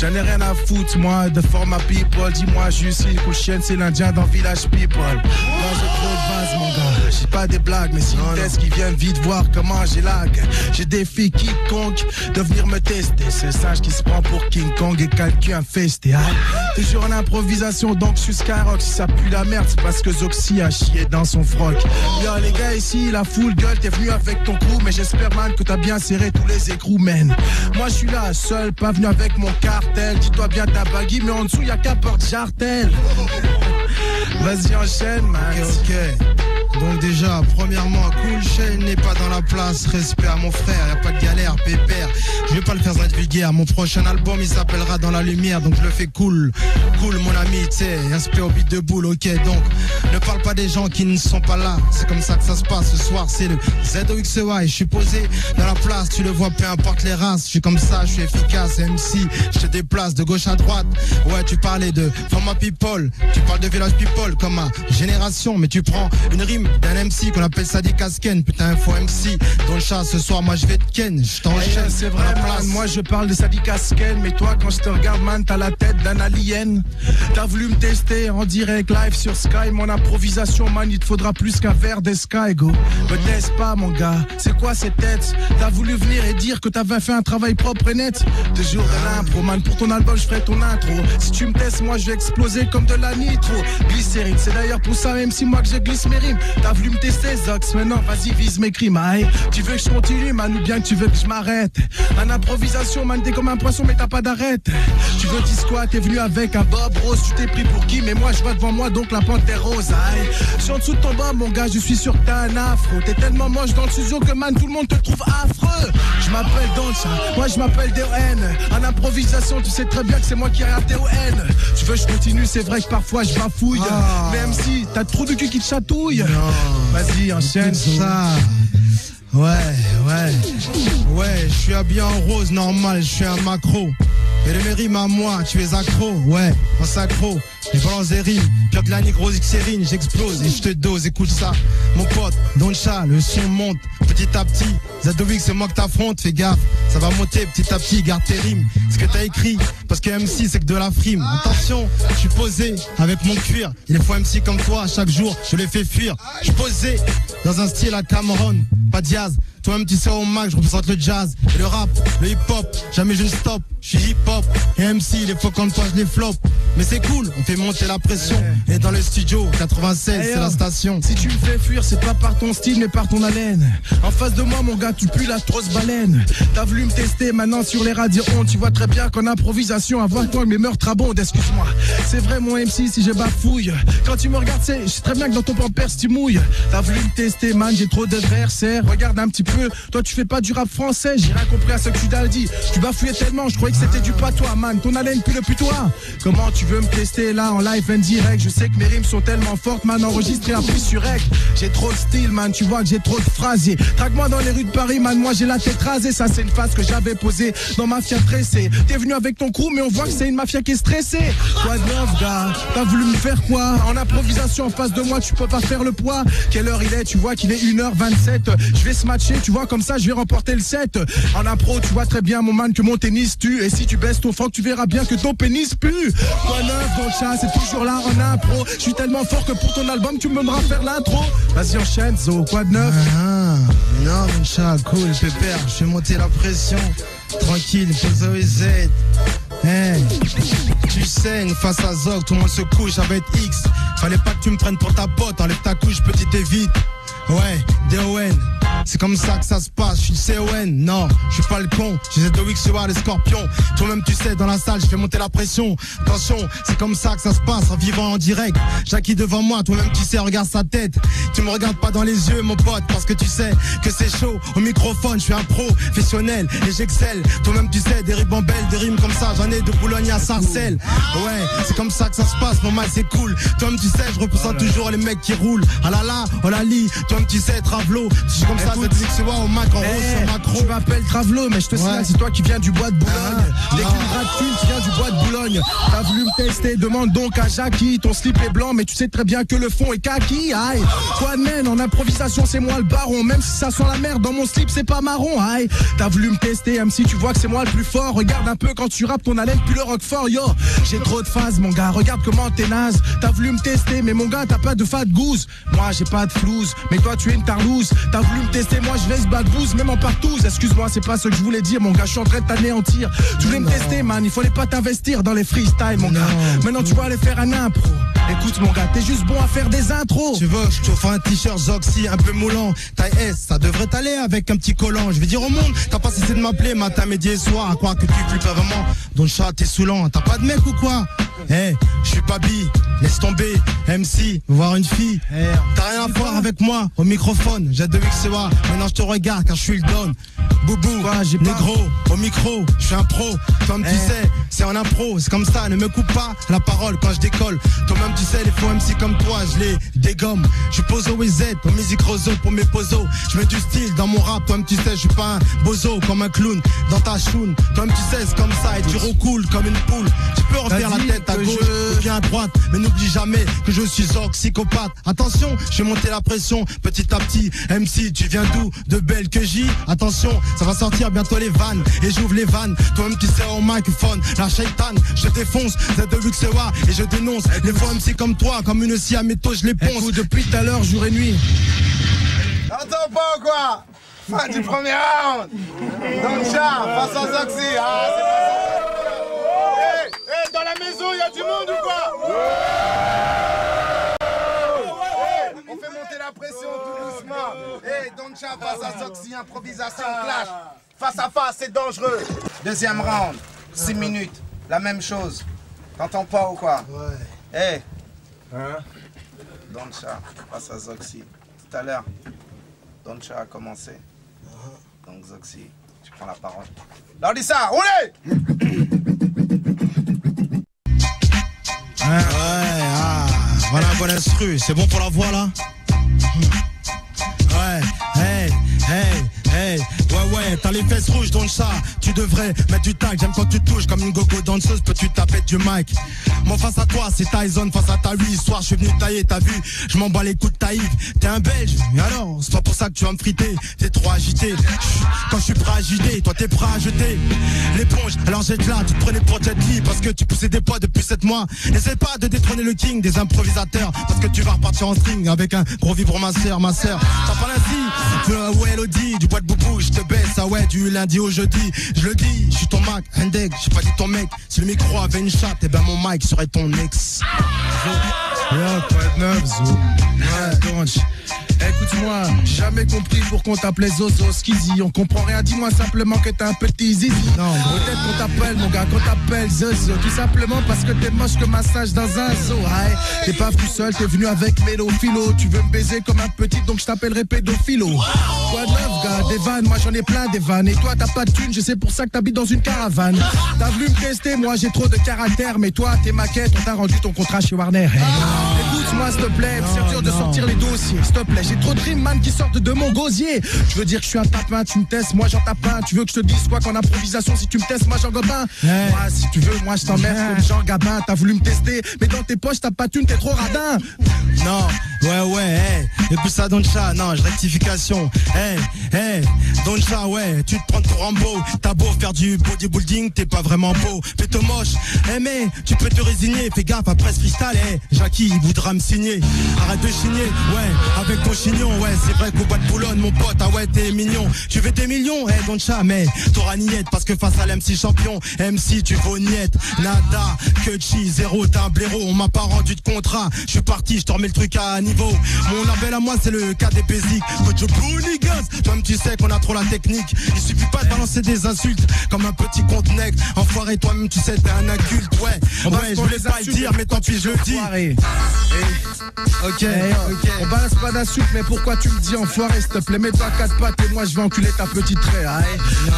J'en ai rien à foutre, moi, de format people. Dis-moi juste, si le chienne, c'est l'Indien dans Village People. Moi, j'ai trop de vase, mon gars. J'ai pas des blagues, mais si me teste qui viennent vite voir comment j'ai lag. J'ai défie quiconque de venir me tester. C'est singe qui se prend pour King Kong et quelqu'un infesté. Ah, toujours en improvisation, donc je suis Skyrock. Si ça pue la merde, c'est parce que Zoxy a chié dans son froc. Yo, les gars, ici, la foule gueule, t'es venu avec ton crew, mais j'espère, man, que t'as bien serré tous les écrous, man. Moi, je suis là, seul, pas venu avec mon cartel. Dis-toi bien ta baggy, mais en dessous, y'a qu'un porte-jartel. Vas-y, enchaîne, man. Ok. Donc déjà, premièrement, Cool Shane n'est pas dans la place. Respect à mon frère, y a pas de galère, pépère. Je vais pas le faire être vulgaire. Mon prochain album, il s'appellera Dans la lumière, donc je le fais cool. Cool, mon ami, tu sais, respect au beat de boule, ok. Donc, ne parle pas des gens qui ne sont pas là. C'est comme ça que ça se passe ce soir, c'est le ZOXY. Je suis posé dans la place, tu le vois, peu importe les races. Je suis comme ça, je suis efficace, MC. Je te déplace de gauche à droite. Ouais, tu parlais de format people. Tu parles de village people comme ma génération, mais tu prends une rime d'un MC qu'on appelle Sadi Kasken. Putain, info MC. Dans le chat, ce soir, moi je vais te ken. Je t'enchaîne. C'est vrai. Moi, je parle de Sadi Kasken, mais toi, quand je te regarde, man, t'as la tête d'un alien. T'as voulu me tester en direct live sur Sky. Mon improvisation, man, il te faudra plus qu'un verre d'Esky, go. Me teste pas, mon gars. C'est quoi cette tête? T'as voulu venir et dire que t'avais fait un travail propre et net? Toujours de l'impro, man. Pour ton album, je ferai ton intro. Si tu me testes, moi, je vais exploser comme de la nitro. Glycérine, c'est d'ailleurs pour ça, même si moi que je glisse mes rimes. T'as voulu me tester, Zox. Maintenant, vas-y, vise mes crimes. Tu veux que je continue, man, ou bien que tu veux que je m'arrête En improvisation, man, t'es comme un poisson, mais t'as pas d'arrête. Tu veux dire quoi? T'es venu avec un Bob Rose, tu t'es pris pour qui? Mais moi, je vois devant moi, donc la panthère rose. Aïe. Je suis en dessous de ton bas, mon gars, je suis sûr que t'as un afro. T'es tellement moche dans le studio que, man, tout le monde te trouve affreux. Je m'appelle Doncha, moi, je m'appelle DON. En improvisation, tu sais très bien que c'est moi qui ai TON. Tu veux que je continue, c'est vrai que parfois je bafouille. Même si t'as trop de cul qui te chatouille. Vas-y, enchaîne ça. Ouais, ouais. Ouais, je suis habillé en rose, normal, je suis un macro. Et les rimes à moi, tu es accro, ouais, en sacro. Les balances des rimes, pire de la nigrosixérine, j'explose et je te dose, écoute ça. Mon pote, le chat, le son monte petit à petit. Zadovic, c'est moi que t'affrontes, fais gaffe. Ça va monter petit à petit, garde tes rimes. Ce que t'as écrit, parce que MC c'est que de la frime. Attention, je suis posé avec mon cuir. Il est faux MC comme toi, chaque jour, je les fais fuir. Je posé dans un style à Cameron, pas Jazz. Toi-même, tu sais, au Mac, je représente le jazz et le rap, le hip-hop. Jamais je ne stoppe. Je suis hip-hop et MC, les fois comme toi, je les flop. Mais c'est cool, on fait monter la pression. Et dans le studio, 96, c'est la station. Si tu me fais fuir, c'est pas par ton style, mais par ton haleine. En face de moi, mon gars, tu pues la grosse baleine. T'as voulu me tester, maintenant sur les radios, on, tu vois très bien qu'en improvisation, avoir toi mes meurtres abondent, excuse-moi. C'est vrai, mon MC, si je bafouille. Quand tu me regardes, c'est, je sais très bien que dans ton pampers, tu mouilles. T'as voulu me tester, man, j'ai trop d'adversaires. Regarde un petit peu, toi, tu fais pas du rap français, j'ai rien compris à ce que tu t'as dit. Tu bafouillais tellement, je croyais que c'était du patois, man. Ton haleine pue le putois. Comment tu veux me tester là en live and direct? Je sais que mes rimes sont tellement fortes, man, enregistré plus sur rec. J'ai trop de style, man, tu vois que j'ai trop de phrasier. Traque-moi dans les rues de Paris, man, moi j'ai la tête rasée. Ça, c'est une phase que j'avais posée dans Mafia Tressée. T'es venu avec ton crew, mais on voit que c'est une mafia qui est stressée. Quoi de neuf, gars? T'as voulu me faire quoi? En improvisation en face de moi, tu peux pas faire le poids. Quelle heure il est? Tu vois qu'il est 1h27. Je vais se matcher, tu vois, comme ça, je vais remporter le set. En impro, tu vois très bien, mon man, que mon tennis tue. Et si tu baisses ton fond, tu verras bien que ton pénis pue. Neuf dans le chat, c'est toujours là en impro. Je suis tellement fort que pour ton album, tu me demanderas faire l'intro. Vas-y, enchaîne, Zo, quoi de neuf? Ah, non, mon chat, cool, pépère, je vais monter la pression. Tranquille, pose OZ. Hey, tu saignes face à Zog, tout le monde se couche avec X. Fallait pas que tu me prennes pour ta pote, enlève ta couche, petite et vite. Ouais, DON. C'est comme ça que ça se passe, je suis CON, non, je suis pas le con, j'essaie de Wix voir les scorpions. Toi-même tu sais, dans la salle, je fais monter la pression. Attention, c'est comme ça que ça se passe en vivant en direct. Jackie devant moi, toi-même tu sais, regarde sa tête. Tu me regardes pas dans les yeux, mon pote, parce que tu sais que c'est chaud. Au microphone, je suis un professionnel et j'excelle. Toi-même tu sais, des ribambelles, des rimes comme ça, j'en ai de Boulogne à Sarcelles. Ouais, c'est comme ça que ça se passe, mon mal, c'est cool. Toi-même tu sais, je représente toujours les mecs qui roulent. Ah là là, oh la lit, toi-même tu sais, Travelo. Je suis comme ça, c'est au Mac en Eh, rose sur macro. Tu m'appelles Travelo, mais je te signale, c'est toi qui viens du bois de Boulogne. Qu'une gratuite, tu viens du bois de Boulogne. T'as voulu me tester, demande donc à Jackie. Ton slip est blanc, mais tu sais très bien que le fond est kaki. Aïe, quoi de mène en improvisation, c'est moi le baron. Même si ça sent la merde dans mon slip, c'est pas marron. Aïe, t'as voulu me tester, même si tu vois que c'est moi le plus fort. Regarde un peu quand tu rappes ton haleine, puis le rock fort, yo. J'ai trop de phases, mon gars. Regarde comment t'es naze. T'as voulu me tester, mais mon gars, t'as pas de fat goose. Moi, j'ai pas de flouze, mais toi, tu es une tarlouse. T'as voulu me tester, moi, je laisse bad booze, même en partouze. Excuse-moi, c'est pas ce que je voulais dire, mon gars. Je suis en train de t'anéantir. Tu voulais me tester, man. Il fallait pas t'investir dans les freestyles, mon gars. Maintenant, tu vas aller faire un impro. Écoute, mon gars, t'es juste bon à faire des intros. Tu veux, je t'offre un t-shirt Zoxy un peu moulant. Taille S, ça devrait t'aller avec un petit collant. Je vais dire au monde, t'as pas cessé de m'appeler matin, midi et soir. À croire que tu flippes vraiment. Don chat, t'es saoulant. T'as pas de mec ou quoi? Eh, je suis pas bi. Laisse tomber. MC, voir une fille. Eh, T'as rien à voir avec moi. Au microphone, j'ai de XOA. Maintenant je te regarde car je suis le don. Boubou, négro, au micro, je suis un pro. Comme tu sais, c'est en impro, c'est comme ça, ne me coupe pas la parole quand je décolle. Toi-même, tu sais, les faux MC comme toi, je les dégomme. Je pose au au musique roseau pour mes posos. Je mets du style dans mon rap, toi-même, tu sais, je suis pas un bozo comme un clown dans ta choune. Toi-même, tu sais, c'est comme ça, et tu roucoules comme une poule. Tu peux refaire la tête à que gauche je- ou bien à droite, mais n'oublie jamais que je suis psychopathe. Attention, je vais monter la pression petit à petit. MC, tu viens d'où? De belle que J. Attention, ça va sortir bientôt les vannes. Et j'ouvre les vannes. Toi-même, tu sais, au microphone, la shaitan, je défonce. Z de Luxewa et je dénonce. Les faux MC comme toi, comme une scie à métaux, je les ponce. depuis tout à l'heure, jour et nuit. Attends pas ou quoi? Fin du premier round Donc face à Zoxy Ah, c'est pas ça Hey, hey, dans la maison, il y a du monde ou quoi Hey, On fait monter la pression tout doucement. Hey, Doncha face à Zoxy, improvisation, clash. Face à face, c'est dangereux. Deuxième round, 6 minutes, la même chose. T'entends pas ou quoi Ouais. Hey Hein Doncha face à Zoxy. Tout à l'heure Doncha a commencé. Donc Zoxy, tu prends la parole. Lordissa, roulez Ouais, ouais, ah, voilà un bon instru, c'est bon pour la voix là? Ouais, hey, t'as les fesses rouges dans le chat, tu devrais mettre du tag, j'aime quand tu touches comme une gogo danseuse, peux-tu taper du mic? Moi face à toi, c'est Tyson, face à ta vie, soir je suis venu tailler, t'as vu, je m'en bats les coups de taïf, t'es un belge, et alors, c'est pas pour ça que tu vas me friter, t'es trop agité, quand je suis prêt à agiter, toi t'es prêt à jeter. L'éponge, alors jette là, tu te prenais pour Jet Li, parce que tu poussais des poids depuis 7 mois, n'essaie pas de détrôner le king des improvisateurs, parce que tu vas repartir en string avec un gros vibre ma sœur, ma sœur, t'as pas ainsi, tu vois, ouais du bois de boubou ça ouais du lundi au jeudi Je le dis, je suis ton Mac, Hendek, j'ai pas dit ton mec. Si le micro avait une chatte, et ben mon mic serait ton ex. Yo, 9, Écoute-moi, jamais compris pourquoi on t'appelait Zozo Skizzy. On comprend rien, dis-moi simplement que t'es un petit zizi. Non, peut-être qu'on t'appelle, mon gars, qu'on t'appelle Zozo. Tout simplement parce que t'es moche comme un sage dans un zoo. Ouais, t'es pas venu seul, t'es venu avec Mélophilo. Tu veux me baiser comme un petit, donc je t'appellerai pédophilo. Quoi de neuf, gars, des vannes, moi j'en ai plein des vannes. Et toi, t'as pas de thune, je sais pour ça que t'habites dans une caravane. T'as voulu me tester, moi j'ai trop de caractère. Mais toi, t'es maquette, on t'a rendu ton contrat chez Warner. Hey. Écoute-moi, s'il te plaît, c'est dur de sortir les dossiers. S'il te plaît, j'ai trop de rimes, man, qui sortent de mon gosier. Tu veux dire que je suis un tapin, tu me testes, moi j'en tape un. Tu veux que je te dise quoi qu'en improvisation, si tu me testes, moi j'en gobe un. Moi, si tu veux, moi je t'emmerde comme Jean Gabin. T'as voulu me tester, mais dans tes poches, t'as pas de thune, t'es trop radin. Non, ouais, ouais, hey. Écoute ça, Don Chat, non, je rectification. Hey, hey, Don Chat, ouais, tu te prends pour Rambo. T'as beau faire du bodybuilding, t'es pas vraiment beau. T'es moche, hey, mais tu peux te résigner. Fais gaffe, après ce freestyle, hey, Jackie, il voudra me signer. Arrête de chigner, ouais, avec ton ouais, c'est vrai qu'au bas de Boulogne, mon pote, ah ouais, t'es mignon. Tu veux tes millions, hey, Don Chat, mais t'auras niette parce que face à l'MC champion, MC, tu vaux niette. Nada, que chi, zéro, t'es un blaireau, on m'a pas rendu de contrat. Je suis parti, je te remets le truc à niveau. Mon label à moi, c'est le cas des basiques. Coach Boonigas, toi-même tu sais qu'on a trop la technique. Il suffit pas de balancer des insultes comme un petit compte nec. Enfoiré, toi-même tu sais, t'es un inculte, ouais. Ouais, je voulais pas le dire, mais tant pis, je le dis. Ok, ok. On balance pas d'insultes, mais pourquoi tu me dis enfoiré, s'il te plaît, mets-toi quatre pattes et moi je vais enculer ta petite raie. hein.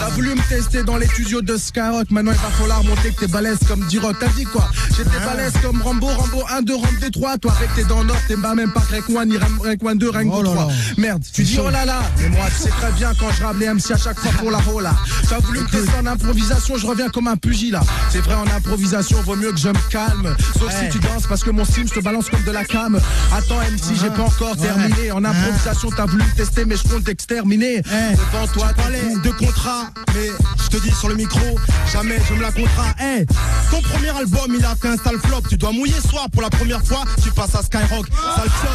T'as voulu me tester dans les studios de Skyrock, maintenant il va falloir monter que t'es balèze comme D-Rock. T'as dit quoi? J'étais balèze comme Rambo, Rambo 1, 2, Rambo 2, 3. Toi avec tes dents nord, t'es pas même pas Grec 1, ni Grec 1, 2, Rango 3. Merde, tu dis oh là là, mais moi tu sais très bien quand je rame les MC à chaque fois pour la rola. T'as voulu me tester en improvisation, je reviens comme un pugilat. C'est vrai en improvisation, vaut mieux que je me calme. Sauf si tu danses parce que mon style, je te balance comme de la cam. Attends MC, j'ai pas encore terminé. En improvisation, t'as voulu tester, mais je compte t'exterminer. Devant toi, parlais de contrat, mais je te dis sur le micro, jamais je me la contrat. Hey, ton premier album, il a fait un sale flop. Tu dois mouiller soir pour la première fois. Tu passes à Skyrock, sale flop.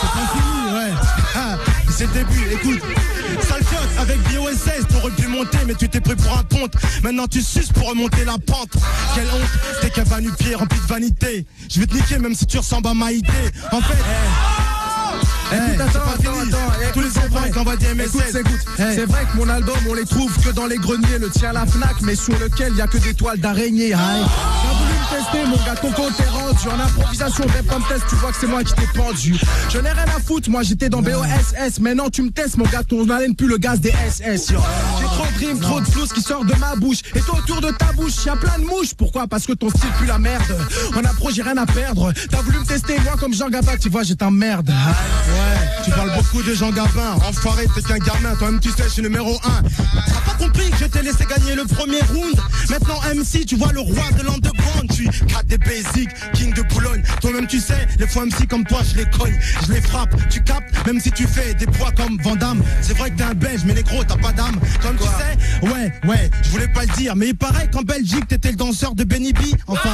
C'est pas fini, ouais. Ah, c'est le début, écoute. Sale avec BOSS, t'aurais pu monter, mais tu t'es pris pour un ponte. Maintenant tu suces pour remonter la pente. Quelle honte, t'es qu'un va-nu-pied rempli de vanité. Je vais te niquer même si tu ressembles à Maïté. En fait, Écoute, attends, attends, attends. Tous les enfants, ils t'envoient des MSN. Écoute, c'est- écoute. C'est vrai que mon album, on les trouve que dans les greniers, le tien à la Fnac, mais sur lequel il y a que des toiles d'araignée. Hein. T'as voulu me tester, mon gars, ton compte est rendu. En improvisation, rap comme test, tu vois que c'est moi qui t'ai pendu. Je n'ai rien à foutre, moi j'étais dans BOSS. Maintenant tu me testes, mon gars, ton haleine plus le gaz des SS. yo. Trop de flous qui sortent de ma bouche. Et toi, autour de ta bouche, y a plein de mouches. Pourquoi? Parce que ton style pue la merde. En appro, j'ai rien à perdre. T'as voulu me tester, moi comme Jean Gabin, tu vois, j'étais en merde. Ouais, tu parles beaucoup de Jean Gabin. Enfoiré, t'es qu'un gamin. Toi-même, tu sais, je suis numéro 1. T'as pas compris que je t'ai laissé gagner le premier round? Maintenant, MC, tu vois le roi de l'underground. Tu es KD Basic, King de Boulogne. Toi-même, tu sais, les fois MC comme toi, je les cogne, je les frappe. Tu captes, même si tu fais des poids comme Vandame. C'est vrai que t'es un belge, mais négro, t'as pas d'âme. Comme tu sais, ouais, ouais, je voulais pas le dire. Mais il paraît qu'en Belgique, t'étais le danseur de Benny B. Enfin,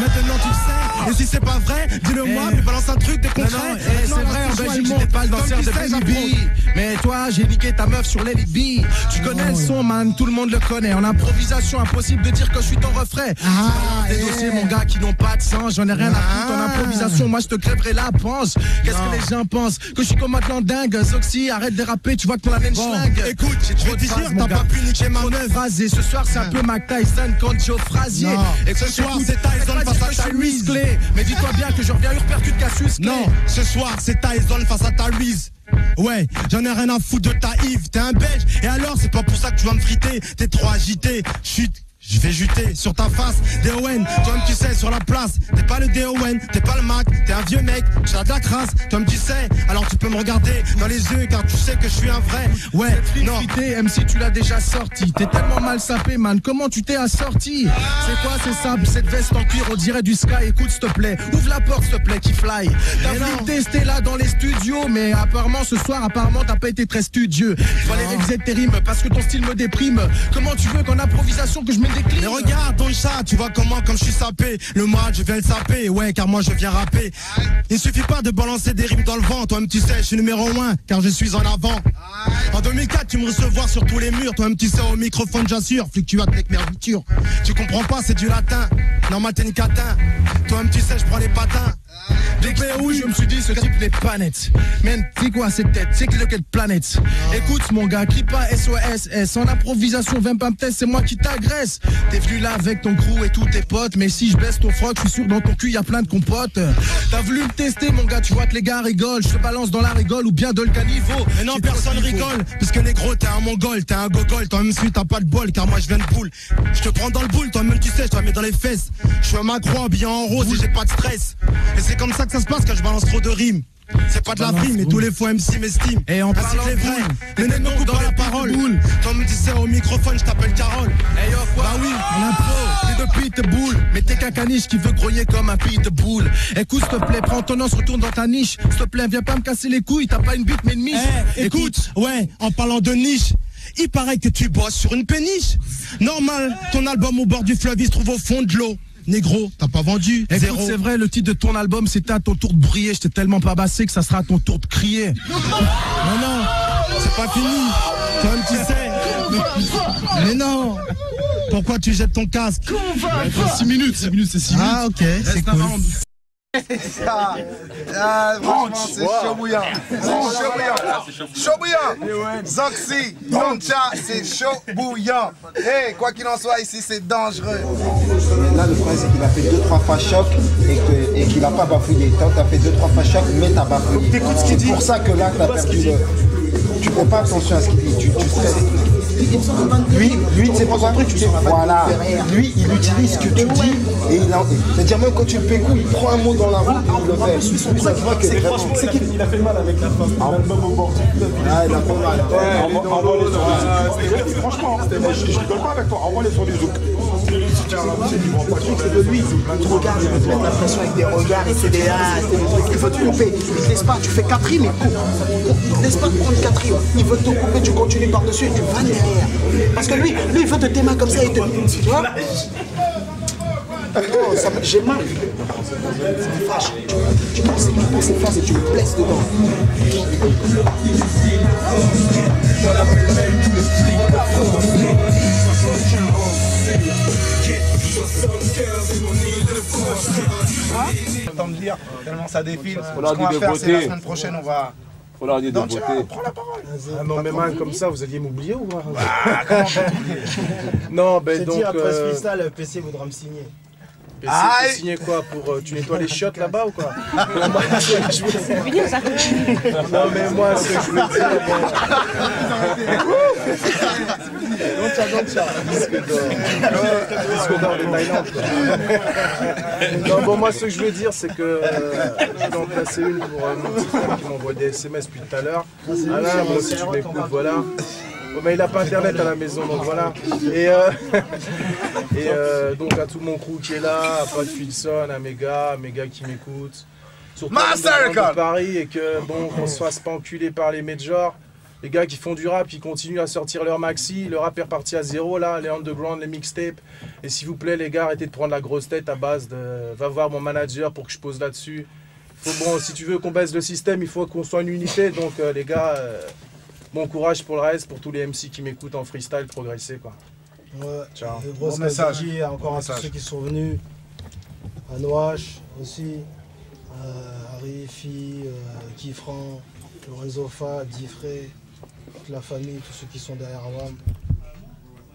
maintenant tu le sais. Et si c'est pas vrai, dis-le moi, mais balance un truc, concrets. non, eh, c'est vrai, en Belgique, j'étais pas le danseur de Benny B. Mais toi, j'ai niqué ta meuf sur les B. Tu connais le son, man, tout le monde le connaît. En improvisation, impossible de dire que je suis ton refrain. Des dossiers, mon gars, qui n'ont pas de sens. J'en ai rien à foutre. En improvisation, moi, je te crèverai la panse. Qu'est-ce que les gens pensent? Que je suis comme un dingue. Soxy, arrête de rapper, tu vois que ton la même schlingue. écoute, j'ai trop de t'as pas pu niquer ma meuf. Et ce soir, c'est un peu Mac Tyson contre Joe Frazier. Et Ce soir, c'est Tyson face à que Mais dis-toi bien que je reviens uppercut Cassius Clay. Non, ce soir c'est Tyson face à Tyrese. Ouais, j'en ai rien à foutre de ta Yves, t'es un belge. Et alors, c'est pas pour ça que tu vas me friter, t'es trop agité. Chut, je vais juter sur ta face. DON, toi-même tu sais, sur la place. T'es pas le DON, t'es pas le Mac, t'es un vieux mec, j'ai de la crasse. Toi-même tu sais, alors tu peux me regarder dans les yeux car tu sais que je suis un vrai. Ouais, non. Frité, MC, tu l'as déjà sorti. T'es tellement mal sapé, man. Comment tu t'es assorti? C'est quoi, c'est simple, cette veste en cuir, on dirait du sky. Écoute, s'il te plaît, ouvre la porte, s'il te plaît, qui fly. T'as voulu tester là dans les studios, mais apparemment ce soir, apparemment, t'as pas été très studieux. Fallait réviser tes rimes parce que ton style me déprime. Comment tu veux qu'en improvisation que je mets Mais regarde ton chat, tu vois comment comme je suis sapé. Le match, je viens le saper, ouais, car moi je viens rapper. Il suffit pas de balancer des rimes dans le vent. Toi-même tu sais, je suis numéro 1, car je suis en avant. En 2004, tu me recevoir sur tous les murs. Toi-même tu sais, au microphone, j'assure. Fluctuate avec merviture. Tu comprends pas, c'est du latin. Normal, t'es une catin. Toi-même tu sais, je prends les patins. Dès que oui, je me suis dit, ce type n'est pas net. Man, c'est quoi cette tête C'est que de quelle planète? Écoute, mon gars, crie pas SOS. En improvisation, viens pas me tester, c'est moi qui t'agresse. T'es venu là avec ton crew et tous tes potes. Mais si je baisse ton froc, je suis sûr dans ton cul, y a plein de compotes. T'as voulu me tester, mon gars, tu vois que les gars rigolent. Je te balance dans la rigole ou bien de le caniveau. Mais non, personne rigole. Puisque négro, t'es un mongol, t'es un gogol. Toi-même, suis, t'as pas de bol, car moi je viens de boule. Je te prends dans le boule, toi-même, tu sais, je te mets dans les fesses. Je suis un macro bien en rose et j'ai pas de stress. Et c'est comme ça que ça se passe quand je balance trop de rimes. C'est pas de la prime, mais tous les faux MC m'estiment. Et en parlant des vrais, le nez non dans la parole. Comme me disait au microphone, je t'appelle Carole. Hey yo, quoi Bah oui, on impro, t'es de pitbull. Mais t'es qu'un caniche qui veut grouiller comme un pitbull. Écoute, s'il te plaît, prends ton os, retourne dans ta niche. S'il te plaît, viens pas me casser les couilles, t'as pas une bite, mais une miche. écoute, ouais, en parlant de niche. Il paraît que tu bosses sur une péniche. Normal, ton album au bord du fleuve, il se trouve au fond de l'eau. Négro, t'as pas vendu Écoute, Zéro. c'est vrai, le titre de ton album, c'était à ton tour de briller. J'étais tellement pas bassé que ça sera à ton tour de crier. Non, non, c'est pas fini. Toi-même, tu sais. Mais non. Pourquoi tu jettes ton casque? 6 minutes, 6 minutes, c'est 6 minutes. Ah, ok, c'est cool. Ça, ah, franchement, c'est chaud bouillant. C'est chaud bouillant. Chaud bouillant. Zoxy, Doncha, c'est chaud bouillant. Hey, quoi qu'il en soit, ici, c'est dangereux. Là, le problème, c'est qu'il a fait 2-3 fois choc et qu'il n'a pas bafouillé. Toi, tu as fait 2-3 fois choc, mais tu as bafouillé. T'écoutes ce qu'il dit. C'est pour ça que là, tu as perdu le. Tu fais pas attention à ce qu'il dit. Tu, tu stresses. Lui, lui c'est pas truc, tu sais, voilà. Lui, il utilise ce que tu dis et il. C'est-à-dire, même quand tu le pécou, il prend un mot dans la roue et il le fait. C'est ça, que franchement, il a, fait, fait mal avec la femme. L'album au bord du fleuve. Ah, il a pas mal. Franchement, je, je rigole pas avec toi. Envoie-les sur les zouk. Le truc, c'est de lui. Il te regarde, il veut te mettre la pression avec des regards et c'est des ah. Il veut te couper. Il te laisse pas, tu fais 4 rimes, il coupe. Il te laisse pas? Prendre 4 rimes. Il veut te couper, tu continues par-dessus et tu vas derrière. Parce que lui, lui, il veut te démarrer comme ça et te. Tu vois? Non, me- j'ai mal. Ça fâche. Tu, tu penses, tu penses phrases et tu me blesses dedans. Autant me dire, tellement ça défile. On leur Ce qu'on dit va de faire, c'est la semaine prochaine, on va. On leur dit de voter. prends la parole. Ah non, mais man, comme ça, vous alliez m'oublier ou quoi Ah, comment Non, ben C'est donc. dit après ce euh, freestyle, PC voudra me signer. PC, t'es signé quoi pour euh, tu nettoies les chiottes là-bas ou quoi C'est fini, ça Non mais moi ce que je veux dire de Thaïlande quoi. Non bon moi ce que je veux dire c'est que euh, je vais en placer une pour euh, mon petit frère qui m'envoie des SMS depuis tout à l'heure. lui, Alain, moi si tu m'écoutes voilà. Mais il a pas internet à la maison donc voilà. Et, euh, et euh, donc à tout mon crew qui est là, à Pat Filson, à mes gars, à mes gars qui m'écoutent. Surtout à de Paris et que bon qu'on se fasse pas enculer par les majors. Les gars qui font du rap, qui continuent à sortir leur maxi, le rap est reparti à zéro là, les underground, les mixtapes. Et s'il vous plaît les gars, arrêtez de prendre la grosse tête à base de va voir mon manager pour que je pose là-dessus. Faut, bon, si tu veux qu'on baisse le système, il faut qu'on soit une unité. Donc euh, les gars, bon courage pour le reste, pour tous les MC qui m'écoutent en freestyle, progresser quoi. Ouais, Ciao. Bon message. dédiées encore Bon à tous ceux qui sont venus. À Noache aussi. À Harry, Fi, euh, Kifran, Lorenzo Fa, Diffré, toute la famille, tous ceux qui sont derrière WAM.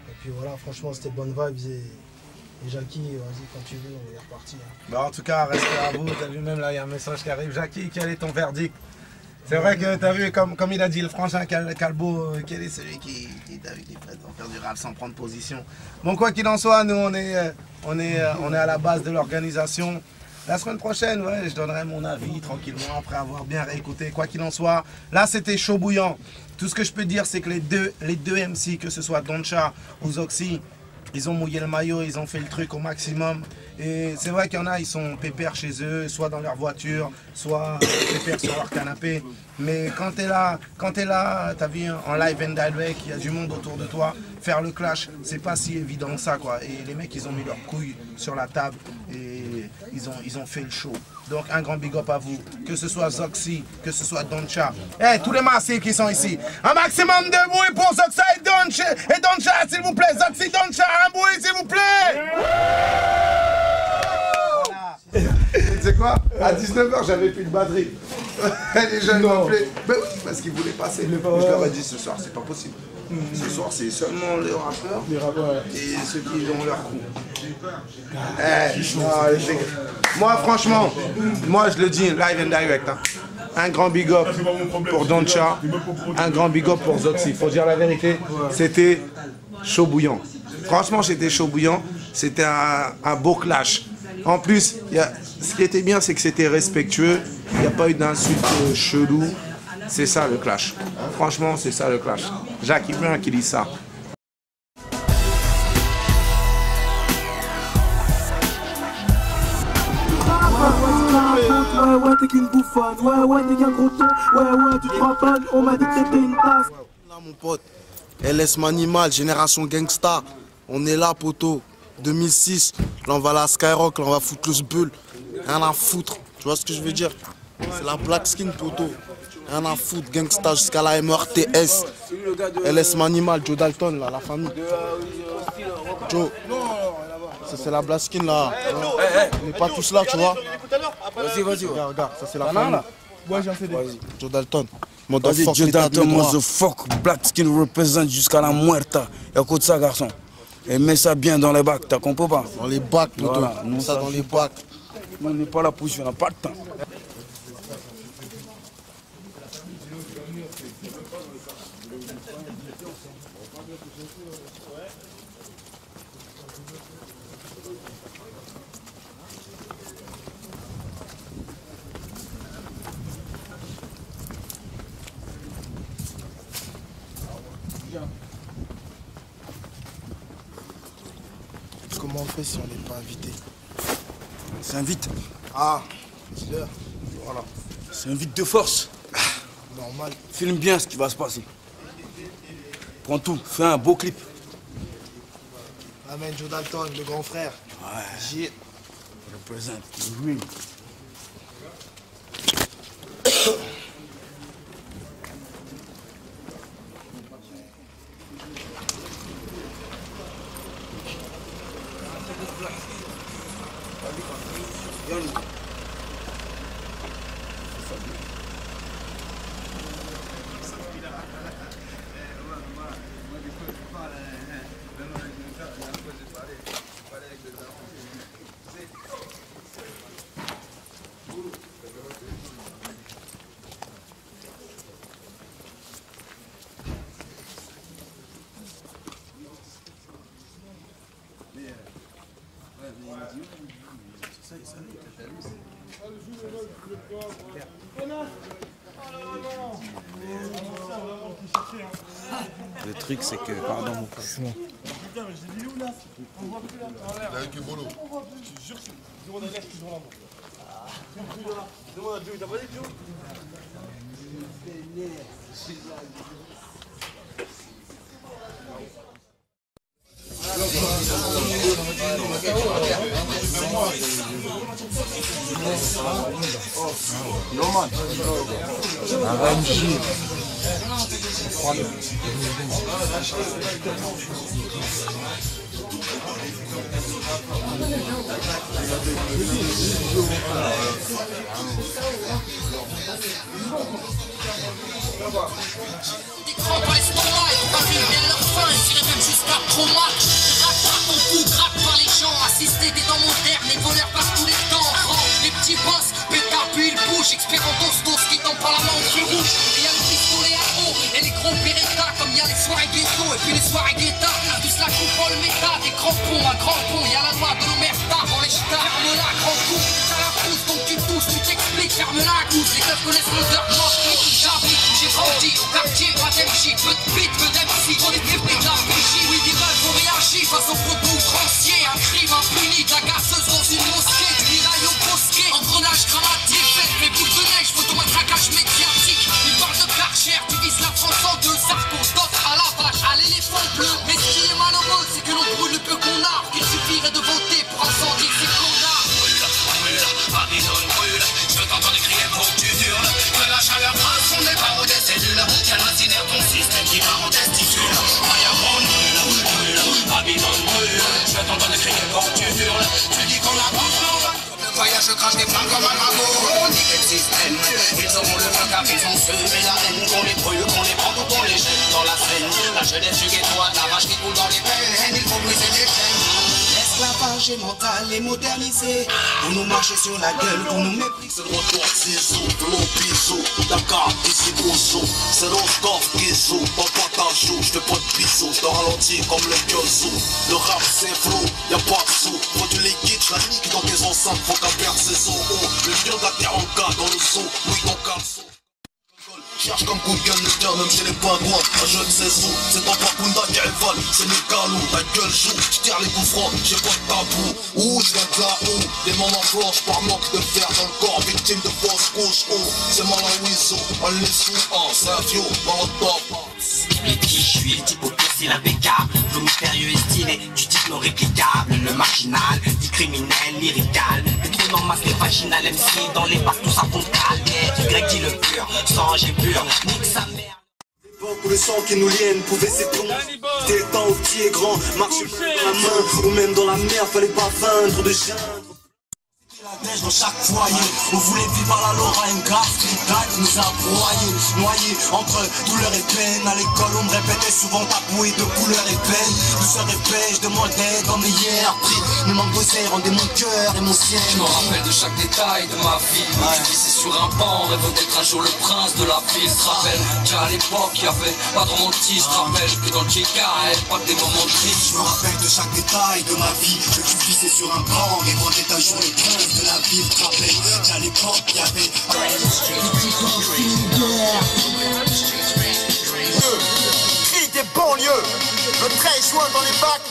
Et puis voilà, franchement, c'était bonne vibes. Et, et Jackie, vas-y, quand tu veux, on est reparti. hein. Bah, en tout cas, respect à vous. T'as vu, même là, il y a un message qui arrive. Jackie, quel est ton verdict? C'est vrai que t'as vu, comme, comme il a dit le frangin Cal- Calbo, euh, quel est celui qui, qui, t'as vu, qui faire du rap sans prendre position? Bon, quoi qu'il en soit, nous, on est, euh, on est, euh, on est à la base de l'organisation. La semaine prochaine, je donnerai mon avis tranquillement après avoir bien réécouté. Quoi qu'il en soit, là, c'était chaud bouillant. Tout ce que je peux dire, c'est que les deux, les deux MC, que ce soit Doncha ou Zoxy, ils ont mouillé le maillot, ils ont fait le truc au maximum. Et c'est vrai qu'il y en a, ils sont pépères chez eux, soit dans leur voiture, soit pépères sur leur canapé. Mais quand tu es là, quand tu es là, t'as vu, en live and direct, il y a du monde autour de toi, faire le clash, c'est pas si évident que ça, quoi. Et les mecs, ils ont mis leurs couilles sur la table et ils ont, ils ont fait le show. Donc un grand big up à vous, que ce soit Zoxy, que ce soit Doncha. Eh, tous les massifs qui sont ici, un maximum de bruit pour Zoxy et Doncha, et Doncha, s'il vous plaît, Zoxy, Doncha, un bruit, s'il vous plaît Tu sais quoi? À 19h, j'avais plus de batterie. Les jeunes m'ont appelé. Ben oui, parce qu'ils voulaient passer. Je leur ai dit ce soir, c'est pas possible. Ce soir, c'est seulement les rappeurs, et ceux qui ont leur coup. Eh, non, les gars. moi, franchement, moi, je le dis live and direct. hein. Un grand big up pour Doncha, un grand big up pour Zoxy. Faut dire la vérité, c'était chaud bouillant. Franchement, c'était chaud bouillant. C'était un, un beau clash. En plus, il y a- ce qui était bien, c'est que c'était respectueux. Il n'y a pas eu d'insultes euh, chelou. C'est ça le clash. Franchement, c'est ça le clash. Jacques Ibrahim qui dit ça. Ouais, ouais. Ouais, ouais, t'es gros ton. Ouais, ouais, tu on m'a dit une. Là, mon pote, LS Manimal, Génération Gangsta. On est là, poteau. 2006. Là, on va à la Skyrock, là, on va foutre le sbull. Rien à foutre. Tu vois ce que je veux dire? C'est la black skin, poteau. Rien à foutre. Gangsta jusqu'à la MRTS. LS Manimal, Joe Dalton, là, la famille. Joe. Ça, c'est la black skin, là. On n'est pas tous là, tu vois. Vas-y, vas-y. Regarde, regarde, ça c'est la famille. là Ouais, j'en fais des. Joe Dalton. Vas-y, Joe Dalton, motherfuck, Black Skin représente jusqu'à la muerta. Écoute ça, garçon. Et mets ça bien dans les bacs, t'as compris pas? Dans les bacs, poteau. Voilà, Mets ça dans les bacs. On n'est pas là pour jouer, on n'a pas de temps. On fait si on n'est pas invité C'est un vite. Ah, dis-leur. Voilà. C'est un vite de force. Normal. Filme bien ce qui va se passer. Prends tout, fais un beau clip. Amen, Joe Dalton, le grand frère. Ouais. J'ai. Représente. Oui. Putain, mais j'ai mis où là On voit plus là. Là, avec le bolo. Je là. Demande à Joe, t'as pas dit Joe 3 000. Par les des voleurs passent tous les temps. Les petits boss, expérimentons ce qui t'en parle à main, on se rouge électro-périta, comme il y a les soirées ghetto et puis les soirées guetta. Tous la coupe le méta, des crampons, un grand pont, y a la noix de l'omerta, dans les chitas, ferme-la, grand coup, t'as la pousse, donc tu pousses, tu t'expliques, ferme-la, couche, les clubs connaissent l'odeur morte, j'habite, j'ai grandi, au quartier, pas d'MJ, peu de bite, peu d'MC, on est public, la PJ, oui, des balles, on réagit face aux propos outranciers, un crime impuni, de la gasseuse dans une mosquée, du village on. Le voyage crache des flammes comme un dragon. Niquer le système. Ils auront le car ils ont semé la haine. Qu'on les brûle, qu'on les prend ou qu'on les jette dans la Seine. La jeunesse du ghetto, la vache qui coule dans les veines. Il faut briser les chaînes. L'esclavage est mental et modernisé. Pour nous marcher sur la gueule, pour nous mépriser. Retour ciseaux, l'eau bisous, Dakar, ici Osso, c'est l'oscoff Guizou, papa cajou, j'fais pas de bisous, j'te ralentis comme le Kyozo. Le rap c'est flou, y'a pas de sous, faut du liquide, j'la nique dans tes enceintes, faut qu'à ses os. Oh, le de la terre en cas dans le zoo, oui ton caleçon. Cherche comme coup de gueule le sternum chez les pingouins Un jeune c'est sous, c'est ton Pakunda qui vole. C'est mes galous, ta gueule joue. Je tire les coups francs, j'ai pas de tabou. Ouh, je viens de là où Les moments flanches par manque de fer dans le corps. Victime de fausses couches, oh C'est mal à Wizo, un les sous, un C'est un dans le top Mais qui je suis le type au pire c'est l'impeccable Flow mystérieux et stylé, du type non réplicable Le marginal, du criminel, lyrical. Le trop en masque vaginal MC Dans les bars tout ça fond calme Y dit le pur, sans j'ai pur Nique sa mère. Où le sang qui nous lienne pouvait s'étendre. Des temps aux petits et grands Marcher dans la main Ou même dans la mer Fallait pas feindre de la neige dans chaque foyer. On voulait vivre à la Lorraine. Car Street nous a broyés Noyés entre douleur et peine À l'école on me répétait souvent taboué de couleur et peine. Douceur et paix, je demandais mes hier prix. Mes manques d'oseille rendaient mon cœur et mon ciel Je me rappelle de chaque détail de ma vie. Je glissais sur un banc, rêve d'être un jour le prince de la ville. Te rappelle qu'à l'époque il y avait pas de romantisme Te rappelle que dans le JKL, pas que des moments tristes. Je me rappelle de chaque détail de ma vie. Je glissais sur un banc et rendais un jour le prince de la ville Te rappelle qu'à l'époque il y avait des banlieues, le 13 juin dans les bacs.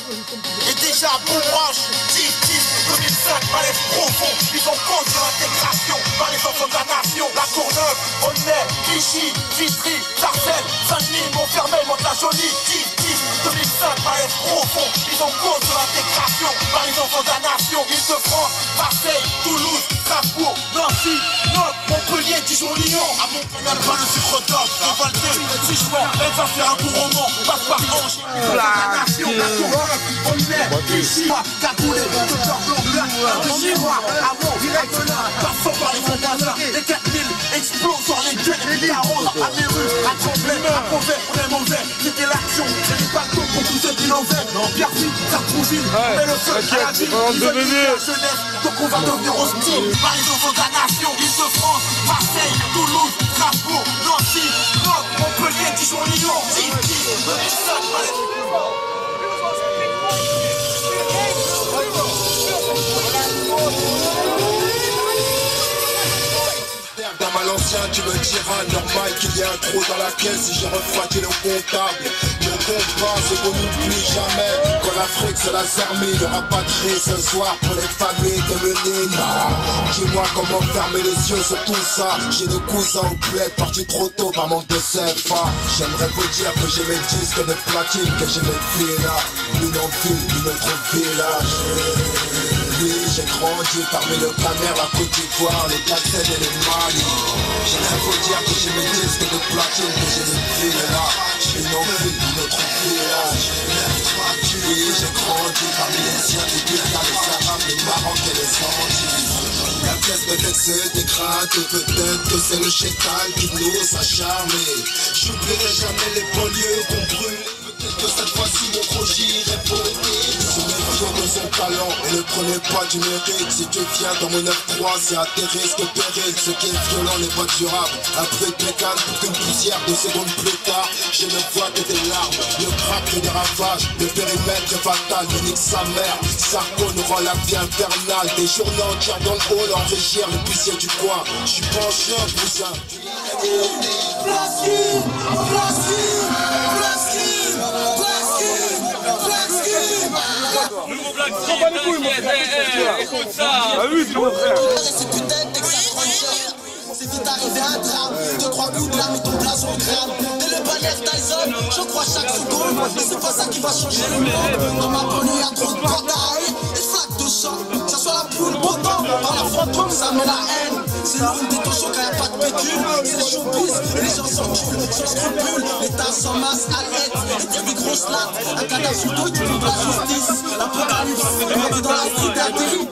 Et déjà bon broche, 10, 10, 2005, malaise profond. Ils ont contre l'intégration par les enfants de la nation. La Courneuve, Aulnay, Vichy, Vitry, Sarcelles, Saint-Denis, Montfermeil, Mont-la-Jolie 10, 10, 2005, malaise profond. Ils ont contre l'intégration par les enfants de la nation. Île-de-France, Marseille, Toulouse, Strasbourg, Nancy, Nantes, Montpellier, Dijon, Lyon. À Montpellier, pas le sucre d'or, Rivalté, Dijon, elle va faire un coup roman Passe par Angers, la nation, la Courneuve, Aulnay, Vichy, Cagoulé, Docteur Blanc, Blanc, Chinois, Amont, direct là, passant par les fondations Les 4000 explosent sur les gueules les arroses À mes rues, à Tremblay, à Beauvais, on est mauvais. C'était l'action, les balcons pour tous ceux qui l'innovaient Pierrefitte, Sartrouville, mais le feu à la ville. Ils veulent niquer la jeunesse, donc on va devenir hostile. Par les enfants de la nation, Île-de-France, Marseille, Toulouse, Strasbourg, Nancy, Nantes, Montpellier, Dijon, Lyon 10, 10, 2005, Valais D'un mal ancien qui me dira normal qu'il y a un trou dans la caisse si j'ai refroidi le comptable. Mon compte pas, c'est connu plus jamais. Quand l'Afrique c'est la armée, il y aura pas de cri ce soir pour les familles de mener. Dis-moi comment fermer les yeux sur tout ça. J'ai des cousins au bled partis trop tôt par manque de CFA. J'aimerais vous dire que j'ai mes disques de platine, que j'ai mes villas. Une envie, une autre village. J'ai grandi parmi le Camer, la Côte d'Ivoire, les Cassel et les Mali. J'aimerais vous dire que j'ai mes disques de platine, que j'ai des villas. J'ai une envie, une autre village. Oui, j'ai grandi parmi les siens, les Bulgares, les Arabes, les Marocs et les Antilles. La pièce de tête se dégrade, peut-être que c'est le chétal qui nous a charmés. J'oublierai jamais les banlieues qu'on brûle. Que cette fois-ci mon projet irait voler. Ce monsieur de son talent et ne prenez pas du mérite. Si tu viens dans mon 9-3, c'est à tes risques périls. Ce qui est violent n'est pas durable. Un peu de pour qu'une poussière deux secondes plus tard. Je ne vois que des larmes, le crack et des ravages. Le périmètre est fatal, mais nique sa mère. Sarko nous rend la vie infernale. Des journées entières dans le hall, enrichir les puissiers du coin. Je suis pas un chien, cousin. Nouveau black écoute ça. Ah oui, c'est mon frère. C'est vite arrivé un drame. Deux, trois coups de lame et ton blason crâne. Dès le balai Tyson, je crois chaque seconde. Mais c'est pas ça qui va changer le monde. Dans ma police, y'a trop de batailles Et flaques de sang, que ça soit la poule, potent Par la fantôme, ça met la haine C'est l'homme des cochons quand y'a pas de pécule. C'est le les gens s'enculent, sans scrupule. L'État sans masse, alerte, et tire des grosses lattes. Un cadavre sous dos, tu trouves la justice. L'apocalypse, on est dans la interdit.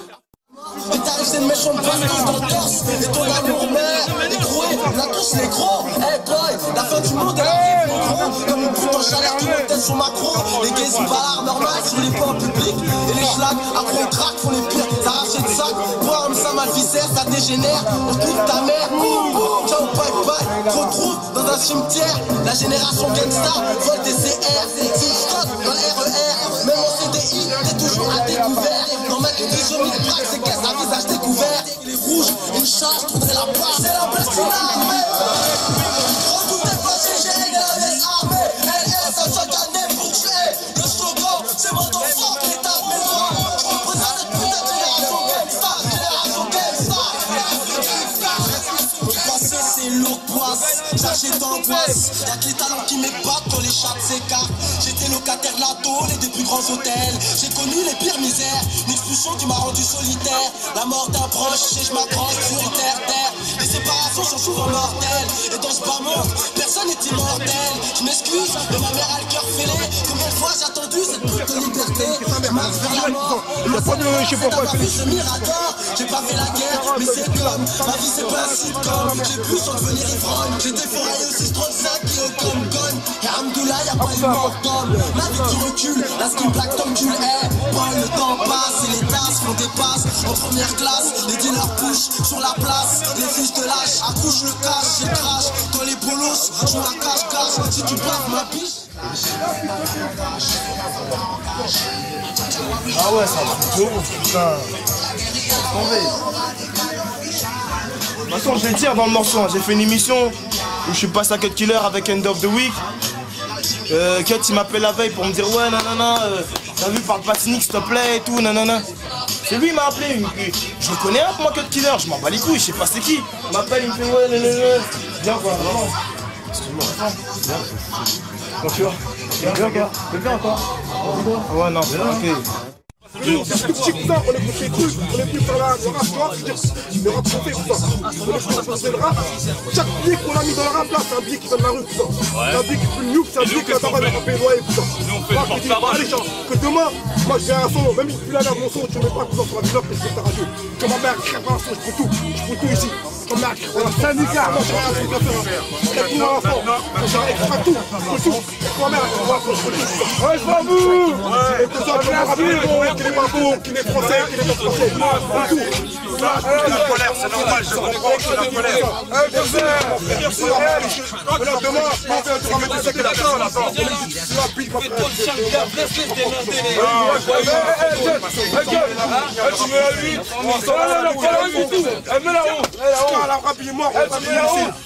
Et t'arrives, c'est une méchante bastos dans le torse Et ton amour meurt, écroué, on a tous les gros Hey boy, la fin du monde est la gros. Comme une pute en chaleur qui montait sur macro Les gays sont barres normales sur les ponts publics. Et les schlags, après on craque, font les pires. T'arraches de sac, toi homme ça mal viscère, ça dégénère. On te nique ta mère, boum boum, ciao bye bye. Retrouve dans un cimetière La génération gangsta, vole des CR Sous dans le RER Même en CDI, t'es toujours à découvert Mis des braques, c'est qu'est-ce un visage découvert. Les rouges, une charge, la barre C'est la plastique Redoutez pas ces gènes, la armée. LS à chaque année Le slogan, c'est mon enfant qui est à putain de génération gangsta Génération c'est lourd J'achète Y'a que les talents qui m'épatent quand les chattes s'écartent locataire de la tôle et des plus grands hôtels. J'ai connu les pires misères L'expulsion qui m'a rendu solitaire. La mort d'un proche et je m'accroche sur une terre terre. Les séparations sont souvent mortelles. Et dans ce bas monde personne n'est immortel. Je m'excuse mais ma mère a le cœur fêlé. Combien de fois j'ai attendu cette pute de liberté? Marche vers la mort Le pas de je sais pas quoi J'ai pas fait la guerre mais c'est comme Ma vie c'est pas un sitcom. J'ai pu sans devenir ivrogne. J'ai défouraillé au 635 qui est comme gonne Et Hamdoullah y'a pas eu mort d'homme La vie qui recule, la skin black comme tu l'es Boy le temps passe et les tasses font des En première classe, les dealers push sur la place Les fils de lâche accouchent le cash J'ai crash quand les bolos jouent la cache-cache Si tu baves ma biche Ah ouais, ça va. Oh, putain. De toute façon, je vais dire dans le morceau. hein. J'ai fait une émission où je suis passé à Cut Killer avec End of the Week. Euh, Cut, il m'appelle la veille pour me dire Ouais, nanana, euh, t'as vu, parle pas cynique, s'il te plaît, et tout, nanana. C'est lui, il m'a appelé. il me- Je le connais un peu, moi, Cut Killer. Je m'en bats les couilles, je sais pas c'est qui. Il m'appelle, il me fait Ouais, nanana. Viens, quoi, vraiment. Excuse-moi. Viens. Comment tu vas Viens, gars. Viens, encore. Ouais, non, ok. Tout on est plus fait trucs, on est plus faire la, le rap, tu vois, je le. On est plus passer le rap. Chaque billet qu'on a mis dans le rap là, c'est un billet qui vient de la rue, cousin. C'est un billet qui plus new, c'est un billet qui va rapper loyer, on fait le. Les gens, que demain, moi j'ai un son, même si tu l'as là, mon son, tu mets pas cousin sur la vidéo, que je fais ta radio. Que ma mère crève un son, je prends tout, je prends tout ici. Mère crève un syndicat, moi j'ai rien à foutre à faire. Tout à l'enfant, j'ai un extra tout, je prends tout. Et ma mère, je prends tout. Ouais, je m'en vous Et que ça, tu pas bon, qu'il est français, qu'il est pas français. La colère, c'est normal, je comprends que la colère. Voilà, demain, on va te remettre des sacs et la chaîne. Tu vas pique, ma frère. Tu mets la 8, non, non, non, pas la 8 du tout. Elle met la 11.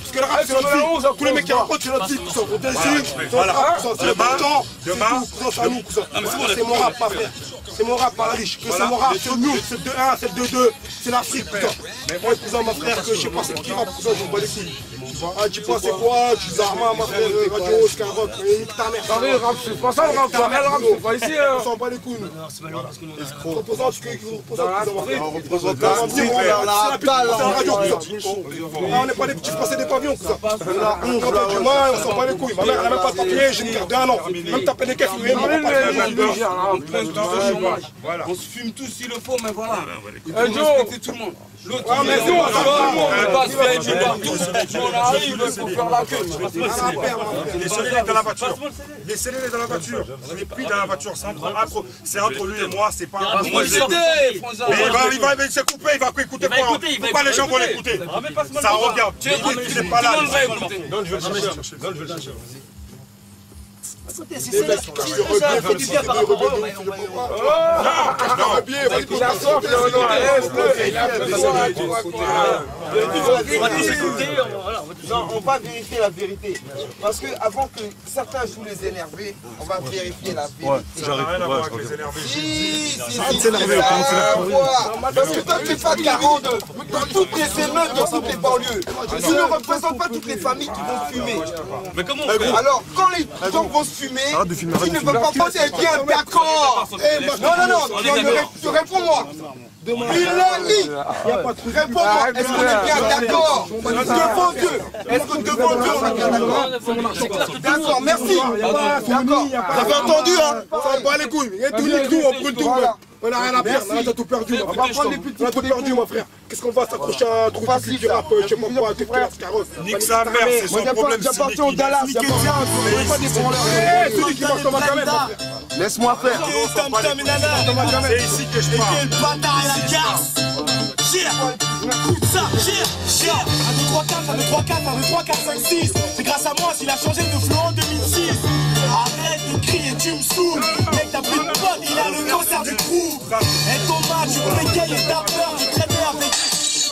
Parce que le rap, c'est. Tous les mecs qui racontent, c'est notre vie. c'est mon rap, pas frère. C'est mon rap, la riche. Que c'est mon rap, c'est nous, c'est le 2-1, c'est le 2-2. C'est l'Afrique. Mais moi, cousin, ma frère, que je sais pas c'est qui rap, cousin, je m'en bats les couilles. Ah, tu penses c'est quoi Tu ma frère, Radio, Skyrock, mais nique ta mère. Mais le rap, c'est pas ça, le rap, ça, le rap, c'est pas ici, hein. On s'en bat les couilles, nous. Représente ce que vous représentez, cousin. On représente C'est la la dalle, c'est la radio, cousin. Ah, On n'est pas des petits français des pavillons, cousin. On est du moins, on s'en bat les couilles. Ma mère, elle n'a même pas de papier, j'ai une carte d'un an. Même taper des caisses, rien, Allez, on. On se fume tous s'il le faut, mais voilà. Respecter tout le monde. L'autre, Ah, il mais nous, on on passe. On arrive, faire la queue. Les Laissez-les dans la voiture. Laissez-les dans la voiture. On n'est plus dans la voiture. C'est entre, entre- c'est entre lui et moi. C'est pas. Mais il va, il va, il va écouter quoi Pourquoi les gens vont écouter. l'écouter Ah, Ça regarde. Tu Il écoutes, il tout est pas là. Donne, je vais le chercher. Donne, je vais le chercher. C'est ça, ça fait du bien par rapport à eux. Il a soif, Léonard, laisse-le. Il a besoin, tu vois quoi. On va tous écouter, Non, on vérifier la vérité. Parce que avant que certains jouent les énervés, on va vérifier la vérité. N'a rien à voir avec les énervés. Si, si, s'énerver. Parce que toi, tu es pas garant de, de toutes les émeutes dans toutes les banlieues. Tu ne représentes pas toutes les familles qui vont fumer. Mais comment Eh Alors, quand les gens vont se fumer, tu ne peux pas penser à bien d'accord. Non, non, non, tu, tu réponds-moi. Il l'a dit. Réponds-moi. Est-ce qu'on est bien d'accord Devant Dieu? Est-ce que devant Dieu? On est bien d'accord? D'accord, merci. D'accord. T'as fait entendu, hein. Ça va pas les couilles. Et tout nique tout, on brûle tout. On a rien à perdre, là, t'as tout perdu, mon frère. On a tout perdu, mon frère. Qu'est-ce qu'on va s'accrocher à un trou du rap, je sais pas quoi, tes frères, carotte. Nique sa mère, c'est son problème, parti au Dallas, des branleurs Eh, celui qui marche comme un mon frère. Laisse-moi faire. C'est ici que je parle. Quel bâtard à la casse Gire. Écoute ça, gire. Gire. 1, 2, 3, 4, 1, 2, 3, 4, 1, 2, 3, 4, 5, 6 C'est grâce à moi s'il a changé de flow en 2006 Arrête de crier, tu me saoules. Mec, t'as plus de potes, il a le cancer du trou. Et Thomas, tu bégaye et t'as peur Tu traînais avec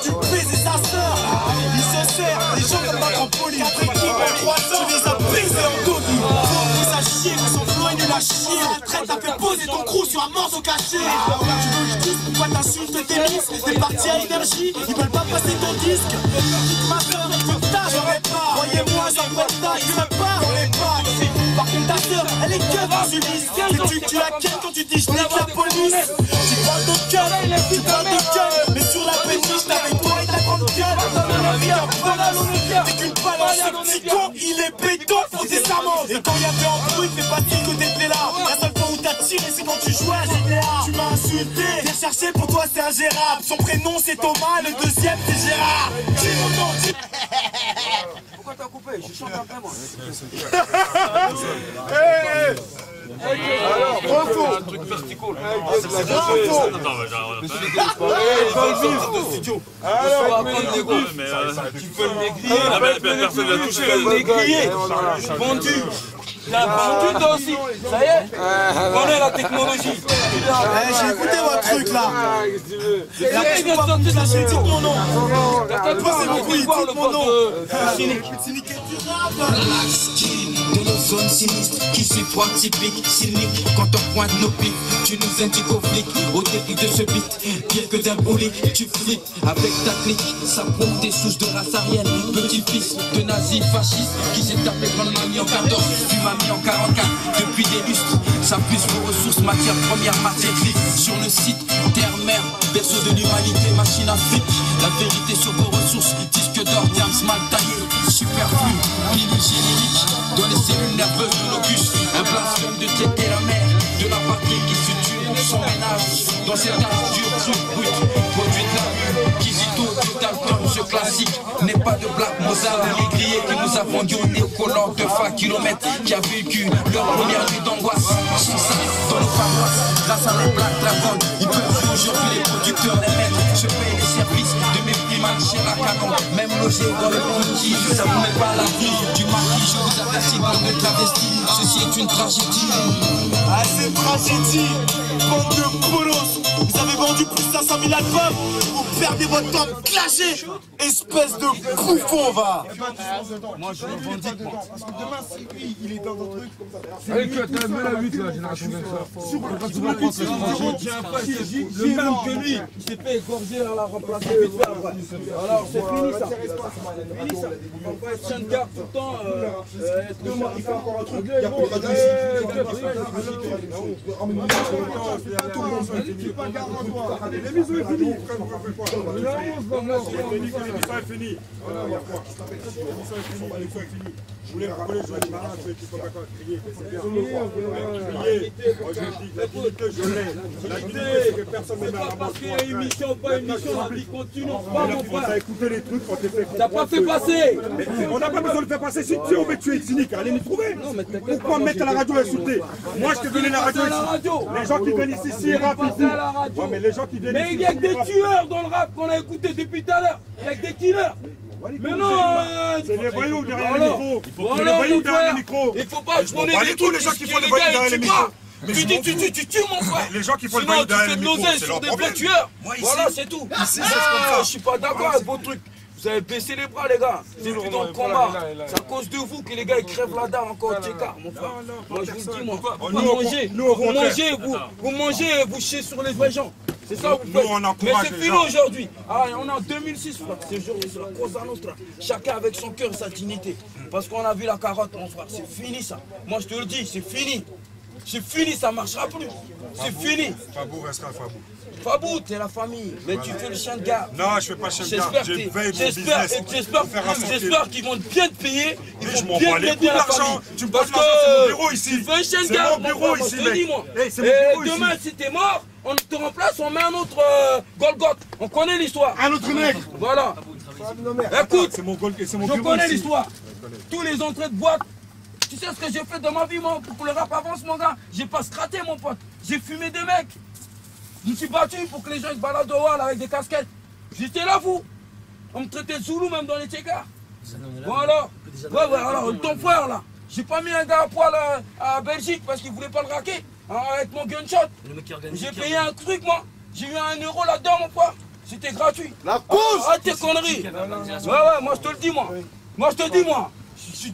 tu baises sa sœur. Il se sert, des gens comme équipes en 3 chier La traite t'a fait poser ton crew sur un morceau caché. Tu veux que pourquoi t'insultes tes miss T'es parti à énergie, ils veulent pas passer ton disque. Ma sœur est une tâche, j'aurais pas Croyez-moi, j'en prête pas, ils veulent pas, ta sœur, elle est que dans une liste Et tu, tu la ken quand tu dis je nique la police. Tu parles de gueule, tu parles de gueule Mais sur la péniche, t'avais toi et ta grande gueule. T'es qu'une balance, ce petit con, il est béton, faut des amants Et quand y'a fait en bruit, fais pas signe que t'étais là. La seule fois où t'as tiré, c'est quand tu jouais à GTA Tu m'as insulté, j'ai cherché pour toi c'est ingérable. Son prénom c'est Thomas, le deuxième c'est Gérard Pourquoi t'as coupé? Je chante après moi. Alors, faux. Un truc faux. Alors, mais euh, tu peux le négrier. Ah, mais personne ne l'a touché. Tu peux le négrier. Vendu. Vendu toi aussi. Ça y est. Tu connais la technologie. J'ai écouté votre truc là. La de sortir la Dites mon nom. T'as voir le pote. Cynique zones sinistres qui suit typique, cynique quand on pointe nos pics. Tu nous indiques aux flics au début de ce beat. Pire que d'un boulique, tu flippes avec ta clique. Ça prouve des souches de race arienne. Petit-fils de nazis fascistes qui s'est tapé grande mamie en 14, puis mamie en 44. Depuis des lustres, ça puise vos ressources, matière première, matière grise. Sur le site, terre-mère, berceau de l'humanité, machine à fric. La vérité sur vos ressources, disque d'or, diams mal taillé, superflu, pilule générique. Dans les cellules nerveuses de l'opus, un blasphème de traiter la mère de la patrie qui se tue sans ménage. Dans cette ardure crue, brute, produit de la rue, Kizito, Dalton, ce classique n'est pas de Black Mozart, les grillés qui nous a vendu au néocollant de 20 km, qui a vécu leur première nuit d'angoisse. Sans ça, dans nos paroisses, grâce à les Black Dragon, ils peuvent aujourd'hui les producteurs, les maîtres. Je les de la canon, même logé dans le conquis, ça vous met pas à l'abri du marquis, je vous avertis, bande de travestis, ceci est une tragédie. Ah c'est tragédie Bande de bolos Vous avez vendu plus de 500 000 albums Vous perdez votre temps clashé Espèce de bouffon va Moi je revendique moi. Parce que demain, si lui, il est dans un truc comme ça. Allez, tu as même la 8 là, génération Gangsta. Sur le tu vas prendre ce trajet. j'ai un pote, le même que lui, il s'est fait égorger, on l'a remplacé vite fait après. Alors c'est fini ça. Fini ça. On va être chien de garde tout le temps. euh, euh, le mari. Il fait encore un truc. Il y a de eh, pas toi. L'émission est finie. L'émission est finie. Voilà, il y a quoi L'émission est finie. Voulais rappeler, je vais malin, ceux qui ne sont pas crier. Crier. Moi, je dis, la dignité, je l'ai. La dignité, c'est que personne ne la Parce qu'il y a émission, pas émission, la vie continue, on se bat, mon frère. écouté les trucs, on t'a fait T'as pas fait passer Mais On n'a pas besoin de faire passer. Si tu veux tuer cynique, allez nous trouver. Pourquoi me mettre à la radio et insulter Moi, je t'ai donné la radio ici. radio. Les gens qui viennent ici, si rap ici. Mais les gens qui viennent Mais ici. il y a que des tueurs dans le rap qu'on a écouté depuis tout à l'heure. Il y a que des killers. Mais non, C'est les voyous derrière les micros. Il faut les voyous derrière les micros. Il faut pas que les couilles, les gens qui font les voyous derrière les micros. Mais Tu dis, tu tues, tu tues, mon frère. Les gens qui font Sinon, voyous tu fais les de l'oseille sur des vrais tueurs. Voilà, c'est- tout. Ici, Ah. Je suis pas d'accord avec vos trucs. Vous avez baissé les bras, les gars. C'est plus dans le combat. C'est à cause de vous que les gars ils crèvent la dalle encore au Tchéka, mon frère. Moi, je vous le dis, moi. Vous Nous, au- mangez, vous mangez, vous, vous mangez et vous chiez sur les vrais gens. C'est ça que vous faites. Mais c'est fini aujourd'hui. Ah, on est en 2006, frère. C'est jour c'est la Cosa Nostra. Chacun avec son cœur et sa dignité. Parce qu'on a vu la carotte, mon frère. C'est fini, ça. Moi, je te le dis, c'est fini. C'est fini, ça marchera plus. C'est fini. Fabou restera Fabou. Fabou, t'es la famille, mais tu fais le chien de garde. Non, je fais pas le chien de garde, J'espère je que- veille mon j'espère- business. Qu'ils vont bien te payer. Ils Mais vont je bien te de l'argent. Tu me passes l'argent, c'est mon bureau ici. Tu fais un chien de C'est garde, mon ici, mec. c'est mon bureau ici. demain, si t'es mort, on te remplace, on met un autre euh, Golgoth. On connaît l'histoire. Un autre mec. Voilà. Écoute, c'est mon mon je connais l'histoire. Tous les entrées de boîte. Tu sais ce que j'ai fait dans ma vie, moi, pour que le rap avance, mon gars? J'ai pas scraté, mon pote. J'ai fumé des mecs. Je me suis battu pour que les gens se baladent au hall avec des casquettes. J'étais là, vous. On me traitait de Zoulou, même dans les. Bon alors Ouais, ouais, alors ton frère, là. J'ai pas mis un gars à poil euh, à Belgique parce qu'il voulait pas le raquer. Avec mon gunshot. J'ai payé un truc, moi. J'ai eu un euro là-dedans, mon frère. C'était gratuit. La cause Arrête tes conneries. Ouais, ouais, moi je te le dis, moi. Moi je te le dis, moi. Je suis-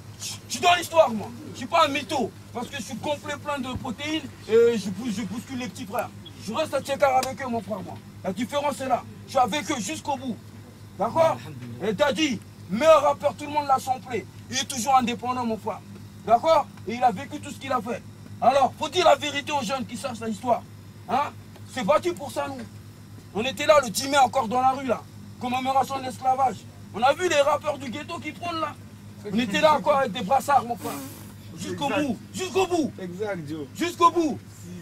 dans l'histoire, moi. Je suis pas un mytho. Parce que je suis complet plein de protéines et je, je bouscule les petits frères. Je reste à Tchekar avec eux, mon frère, moi. La différence est là. Je suis avec eux jusqu'au bout. D'accord Et t'as dit, meilleur rappeur, tout le monde l'a samplé. Il est toujours indépendant, mon frère. D'accord Et il a vécu tout ce qu'il a fait. Alors, faut dire la vérité aux jeunes qui cherchent l'histoire. Hein C'est battu pour ça, nous. On était là le 10 mai encore dans la rue, là. Commémoration de l'esclavage. On a vu les rappeurs du ghetto qui prônent, là. On était là encore avec des brassards, mon frère. Jusqu'au bout. Jusqu'au bout. Exact, Joe. Jusqu'au bout.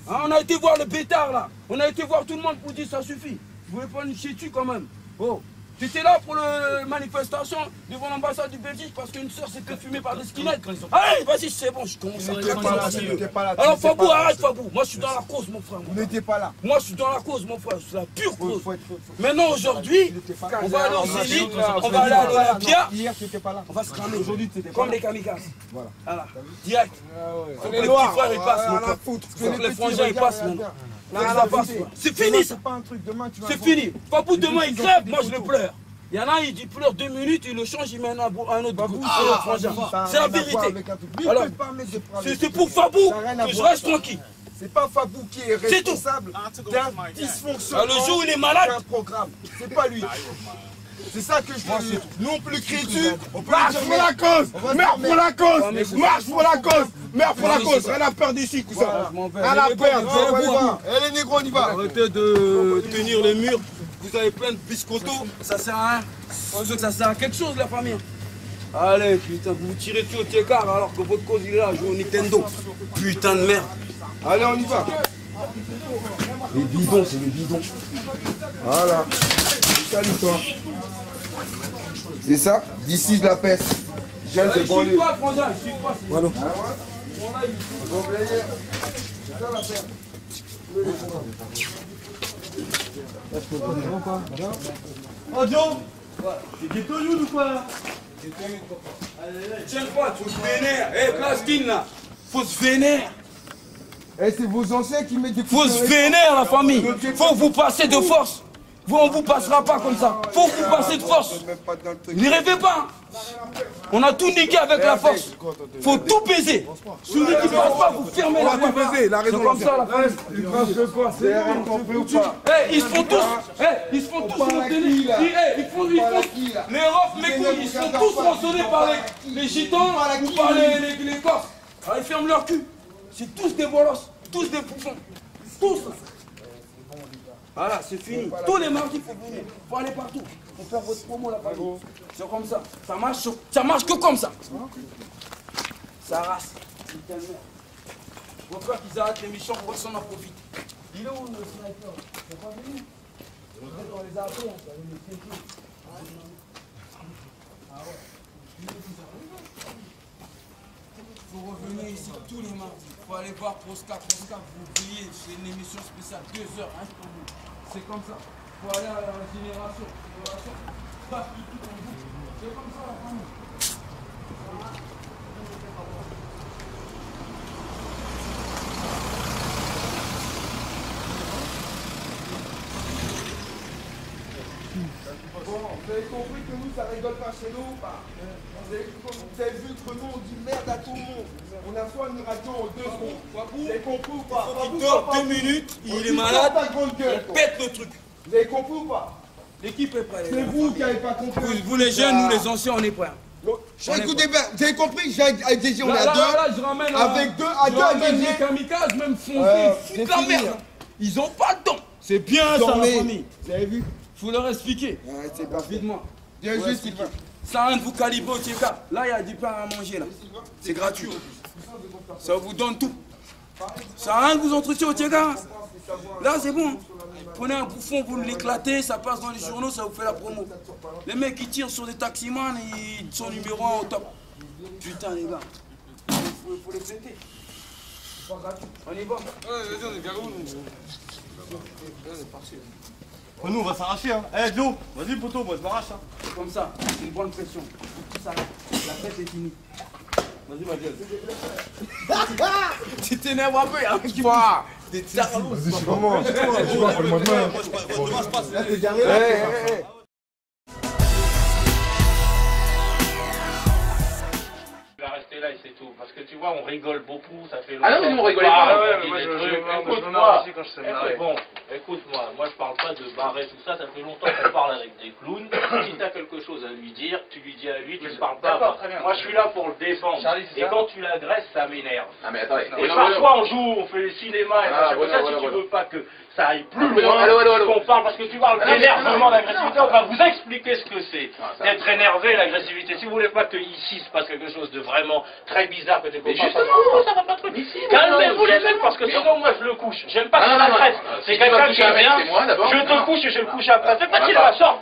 Hein, on a été voir le pétard là. On a été voir tout le monde pour dire ça suffit. Vous voulez pas nous chier dessus quand même. Oh. J'étais là pour la manifestation devant l'ambassade du Belgique parce qu'une soeur s'est fait fumer par des skinheads. Allez, vas-y, c'est bon, je commence à pas là, Alors Fabou, arrête Fabou. Moi je suis dans la cause, mon frère. Vous n'étiez pas là. Moi je suis dans la cause, mon frère. C'est la pure cause. Maintenant, aujourd'hui, on va aller au Zénith, on va aller à l'Olympia. Hier, tu n'étais pas là. On va se cramer. Aujourd'hui, tu n'étais pas Comme les kamikazes. Voilà. Voilà. Direct. Faut que Les petits frères ils passent, rien mon à frère. foutre. Faut que les frangins ils passent, mon. C'est fini ça. C'est pas un truc. Demain, tu vas C'est voir. fini. Fabou demain il crève, moi je le pleure. Il y en a, il dit pleure deux minutes, il le change, il met un, un autre rien C'est la vérité. Alors, c'est pour Fabou que je reste tranquille. C'est pas Fabou qui est C'est tout. responsable d'un dysfonctionnement. Ah, le jour où il est malade. programme. C'est pas lui. C'est ça que je te dis. Nous, on peut le critiquer. On peut Marche pour la cause Merde pour la cause Marche pour la cause Merde pour la cause Rien à perdre ici, cousin Rien à perdre Ouais, ouais, ouais. Eh, les négros, on y va. Arrêtez de tenir les murs. Vous avez plein de biscottos. Ça sert à rien. On veut que ça sert à quelque chose, la famille. Allez, putain, vous tirez dessus au Tiekar alors que votre cause il est là, à jouer au Nintendo. Putain de merde. Allez, on y va. Les bidons, c'est les bidons. Voilà. Salut, toi. C'est ça D'ici, je la pèse. De Je banlieue. Voilà. Oh Joe C'est ghetto youth ou quoi Tiens pas, tu te vénères. Eh, Plaskin là Faut se vénérer Eh, c'est vos anciens qui mettent des Faut se vénérer la famille Faut vous passer de force vous, on vous passera pas comme ça. Faut vous passer de force. Ne rêvez pas. On a tout niqué avec la force. Faut tout baiser. Celui qui passe pas, vous fermez la porte. C'est comme ça la l'ancien. famille. Il pense que quoi C'est C'est rien compris ou pas Eh, ils se font tous, eh, ils se font tous les, ils, eh, ils font, ils les rofs, mes couilles, ils se font tous rançonnés par les, les gitans ou par les, les, les corses. Alors ils ferment leur cul. C'est tous des bolosses, tous des bouffons, tous. Voilà, c'est fini. Tous les mardis, il faut venir. faut aller partout. faut faire votre promo famille. C'est comme ça. Ça marche, sur- ça marche que comme ça. Ça race. Putain de merde. Faut faire qu'ils arrêtent l'émission, personne n'en profite. Il est où le sniper? Sont pas. On est dans les arbres, piéger. Ah ouais. Faut revenir ici tous les mardis. Faut aller voir Prosca. Prosca, vous brillez. C'est une émission spéciale, deux heures, hein, pour vous. C'est comme ça. Faut aller à la génération. Génération. C'est comme ça la famille. Bon, vous avez compris que nous, ça rigole pas chez nous ou pas? Vous avez, vous avez vu que nous, on dit merde à tout le monde. On a soit une radio en deux secondes. Vous avez compris ou pas? Il dort deux minutes, il est malade, on pète le truc. Vous avez compris ou pas? L'équipe est prête. C'est vous qui n'avez pas compris. Vous, les jeunes, nous les anciens, on est prêts. Écoutez bien, vous avez compris, j'ai avec on deux. là, je ramène avec deux, à deux avec les kamikazes, même foncés, foutent c'est la merde. hein. Ils ont pas le temps. C'est bien ça, la famille. Vous avez vu? Faut leur expliquer. C'est pas. Bien Faut joué, expliquer. Sylvain. Ça rien de vous calibrer au TK. Là, il y a du pain à manger, là. C'est gratuit. Ça vous donne tout. Ça a rien de vous entretien au TK. Là, c'est bon. Prenez un bouffon, vous l'éclatez, ça passe dans les journaux, ça vous fait la promo. Les mecs qui tirent sur des taximans, ils sont numéro 1 au top. Putain, les gars. Faut, faut les gratuit. On y va. vas-y, on est garou, nous. On est parti. nous, on va s'arracher, hein. Eh, Joe, vas-y, poteau, moi, je m'arrache, hein. Comme ça, une bonne pression. Tout ça, la fête est finie. Vas-y, ma gueule. Tu t'énerves un peu, hein, qui va. Vas-y, je suis comment Je suis comment Je demain. Là, t'es garé Eh, là. Là et c'est tout. Parce que tu vois, on rigole beaucoup, ça fait Ah non, longtemps mais nous, on parle, pas. Écoute-moi, marre aussi quand je sais me écoute, marrer. bon, écoute-moi, moi je parle pas de barrer tout ça, ça fait longtemps qu'on parle avec des clowns. si tu as quelque chose à lui dire, tu lui dis à lui, tu ne parles pas. D'accord, très bien. Moi je suis là pour le défendre. Charlie, c'est et ça quand tu l'agresses, ça m'énerve. Ah, mais attendez. Et parfois on joue, on fait le cinéma, et Ah, voilà, ça, si tu veux pas que ça aille plus Ah, loin, qu'on parle, parce que tu parles Ah, mais- d'énervement, d'agressivité, on va vous expliquer ce que c'est. ça- D'être énervé, l'agressivité. Si vous voulez pas que ici se passe quelque chose de vraiment très bizarre, que tes Mais copains justement, fassent- ça va pas trop. Calmez-vous les mecs, parce que sinon moi je le couche. J'aime pas Ah, que non, presse. C'est quelqu'un qui vient, je te couche et je le couche après. Fais pas va qu'il la sorte.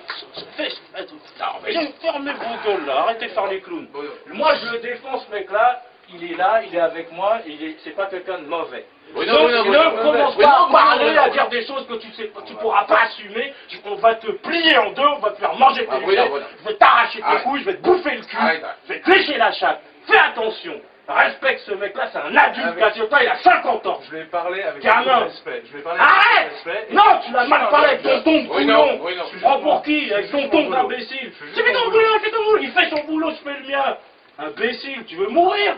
Fermez vos gueules là, arrêtez de faire les clowns. Moi je le défends ce mec là, il est là, il est avec moi, il est, c'est pas quelqu'un de mauvais. Oui, non, Donc, oui, non, ne oui, commence pas non, à parler, à dire des choses que tu sais pas, tu pourras pas assumer. On va te plier en deux, on va te faire manger tes Ah, lunettes, je vais t'arracher tes couilles, je vais te bouffer le cul, Arrête, arrête. je vais te lécher la chatte. Fais attention. Respecte ce mec-là, c'est un adulte. Avec- Cassiopea, il a 50 ans. Je vais parler avec de respect. Je vais parler avec Arrête respect. Non, tu l'as mal parlé avec ton ton de Oui, non, couillon. Tu prends pour qui Avec ton ton d'imbécile. Tu fais ton boulot, fais ton boulot. Il fait son boulot, je fais le mien. Imbécile, tu veux mourir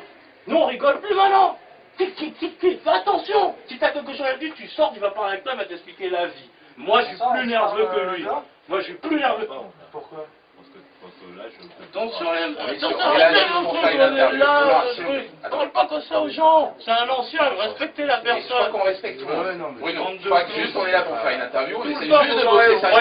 Nous, on rigole plus maintenant. Tic, tic, tic, tic. Fais attention. Si t'as quelque chose à dire, tu sors, tu vas parler avec toi, il va t'expliquer la vie. Moi, je suis plus nerveux que lui. Moi, je suis plus nerveux. Pourquoi Attention, attention, Et là, attention, on fait une on est interview. là, Voilà, le c'est truc. bon. Parle pas comme ça aux gens. C'est un ancien, respectez la Mais je crois personne. qu'on respecte tout le monde. Ouais, non, mais- Oui, non. Juste on est là pour faire une interview. On essaie juste de bosser ça. Moi,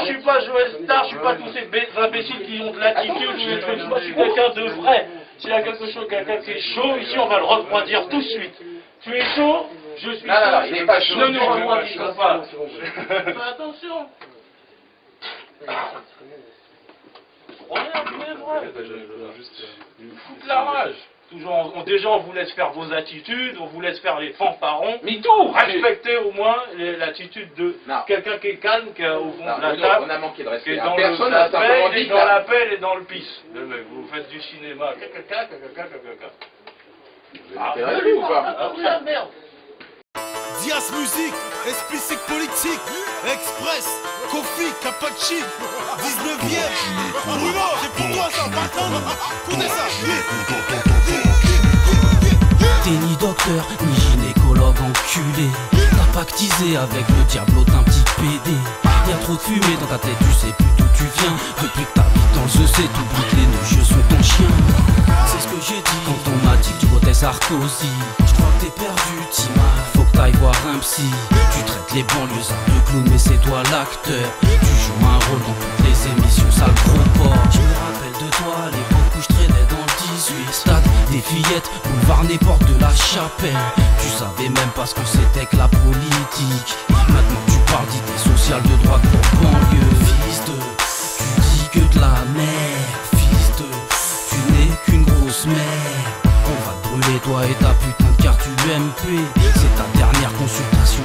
je suis pas Joël Star, je suis pas tous ces bé- imbéciles qui ont de l'attitude, je suis quelqu'un de vrai. S'il y a quelque chose, quelqu'un qui est chaud, ici, on va le refroidir tout de suite. Tu es chaud Je suis Non, non, non, chaud. il pas chaud. Ne nous Il refroidissons chaud. pas. Fais attention. Regarde, tu es vrai. Foutre la rage. Toujours, on, déjà, on vous laisse faire vos attitudes, on vous laisse faire les fanfarons. Mais tout Respectez au moins l'attitude de quelqu'un qui est calme, qui est au fond Non, de la non, table. on a manqué de respect. qui est dans Personne le, dit dans la- la pelle et dans le pisse. Le mec, vous faites du cinéma. Caca, caca, caca, caca. Ah, ou pas ah, merde Dias Musique, Explicit Politique, Express, Kofi, Kapachi, 19ème. Bruno, j'ai pour toi ça, pardon. Écoutez ça. T'es ni docteur, ni gynécologue enculé. T'as pactisé avec le diablo d'un petit PD Y'a trop de fumée dans ta tête, tu sais plus d'où tu viens. Depuis que t'habites dans le c'est t'oublies que les nœuds sont ton chien. C'est ce que j'ai dit quand on m'a dit que tu votais Sarkozy. Je crois que t'es perdu, Tima, faut que t'ailles voir un psy. Tu traites les banlieusards de clown mais c'est toi l'acteur. Tu joues un rôle dans toutes les émissions, sale gros porc. Je me rappelle de toi à l'époque où je traînais dans 18 Stade des fillettes, boulevard des portes de la chapelle. Tu savais même pas ce que c'était que la politique. Maintenant tu parles d'idées sociales de droite pour banlieue Fils de, tu dis que de la merde Fils de, tu n'es qu'une grosse merde. On va te brûler toi et ta putain de carte UMP C'est ta dernière consultation,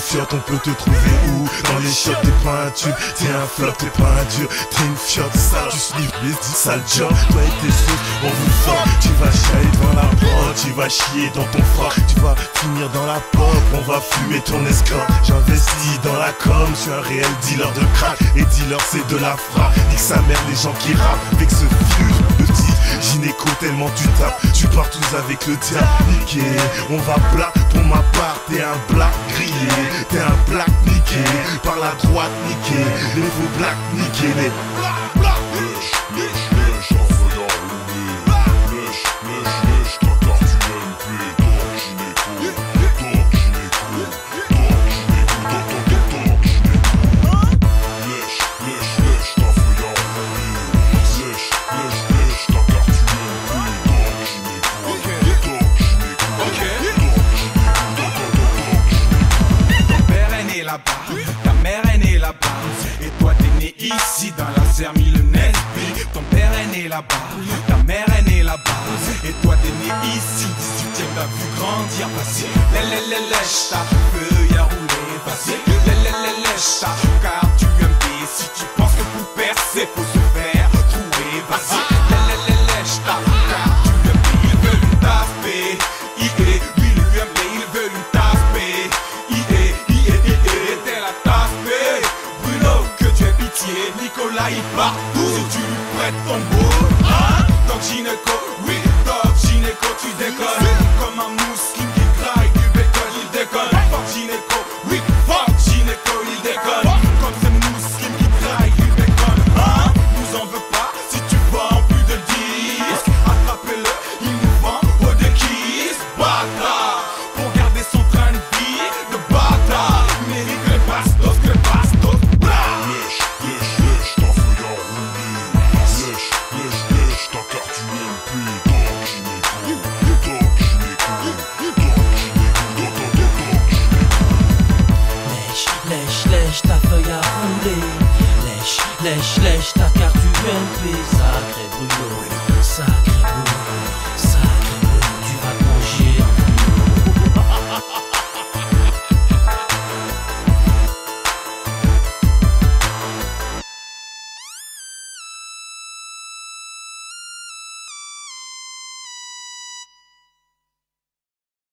On peut te trouver où? Dans les shots, t'es pas un tube, t'es un flop, t'es pas un dieu. Trimfiot, sale, tu sniffes, les dis sale job Toi et tes sous on vous sort Tu vas chialer devant la porte tu vas chier dans ton froc. Tu vas finir dans la pop, on va fumer ton escorte. J'investis dans la com, je suis un réel dealer de crack. Et dealer, c'est de la frappe. Nique sa mère, les gens qui rappent, avec ce vieux Gynéco tellement tu tapes, tu pars tous avec le diable niqué On va plat pour ma part, t'es un black grillé. T'es un black niqué, par la droite niqué. Les faux blacks niqué, les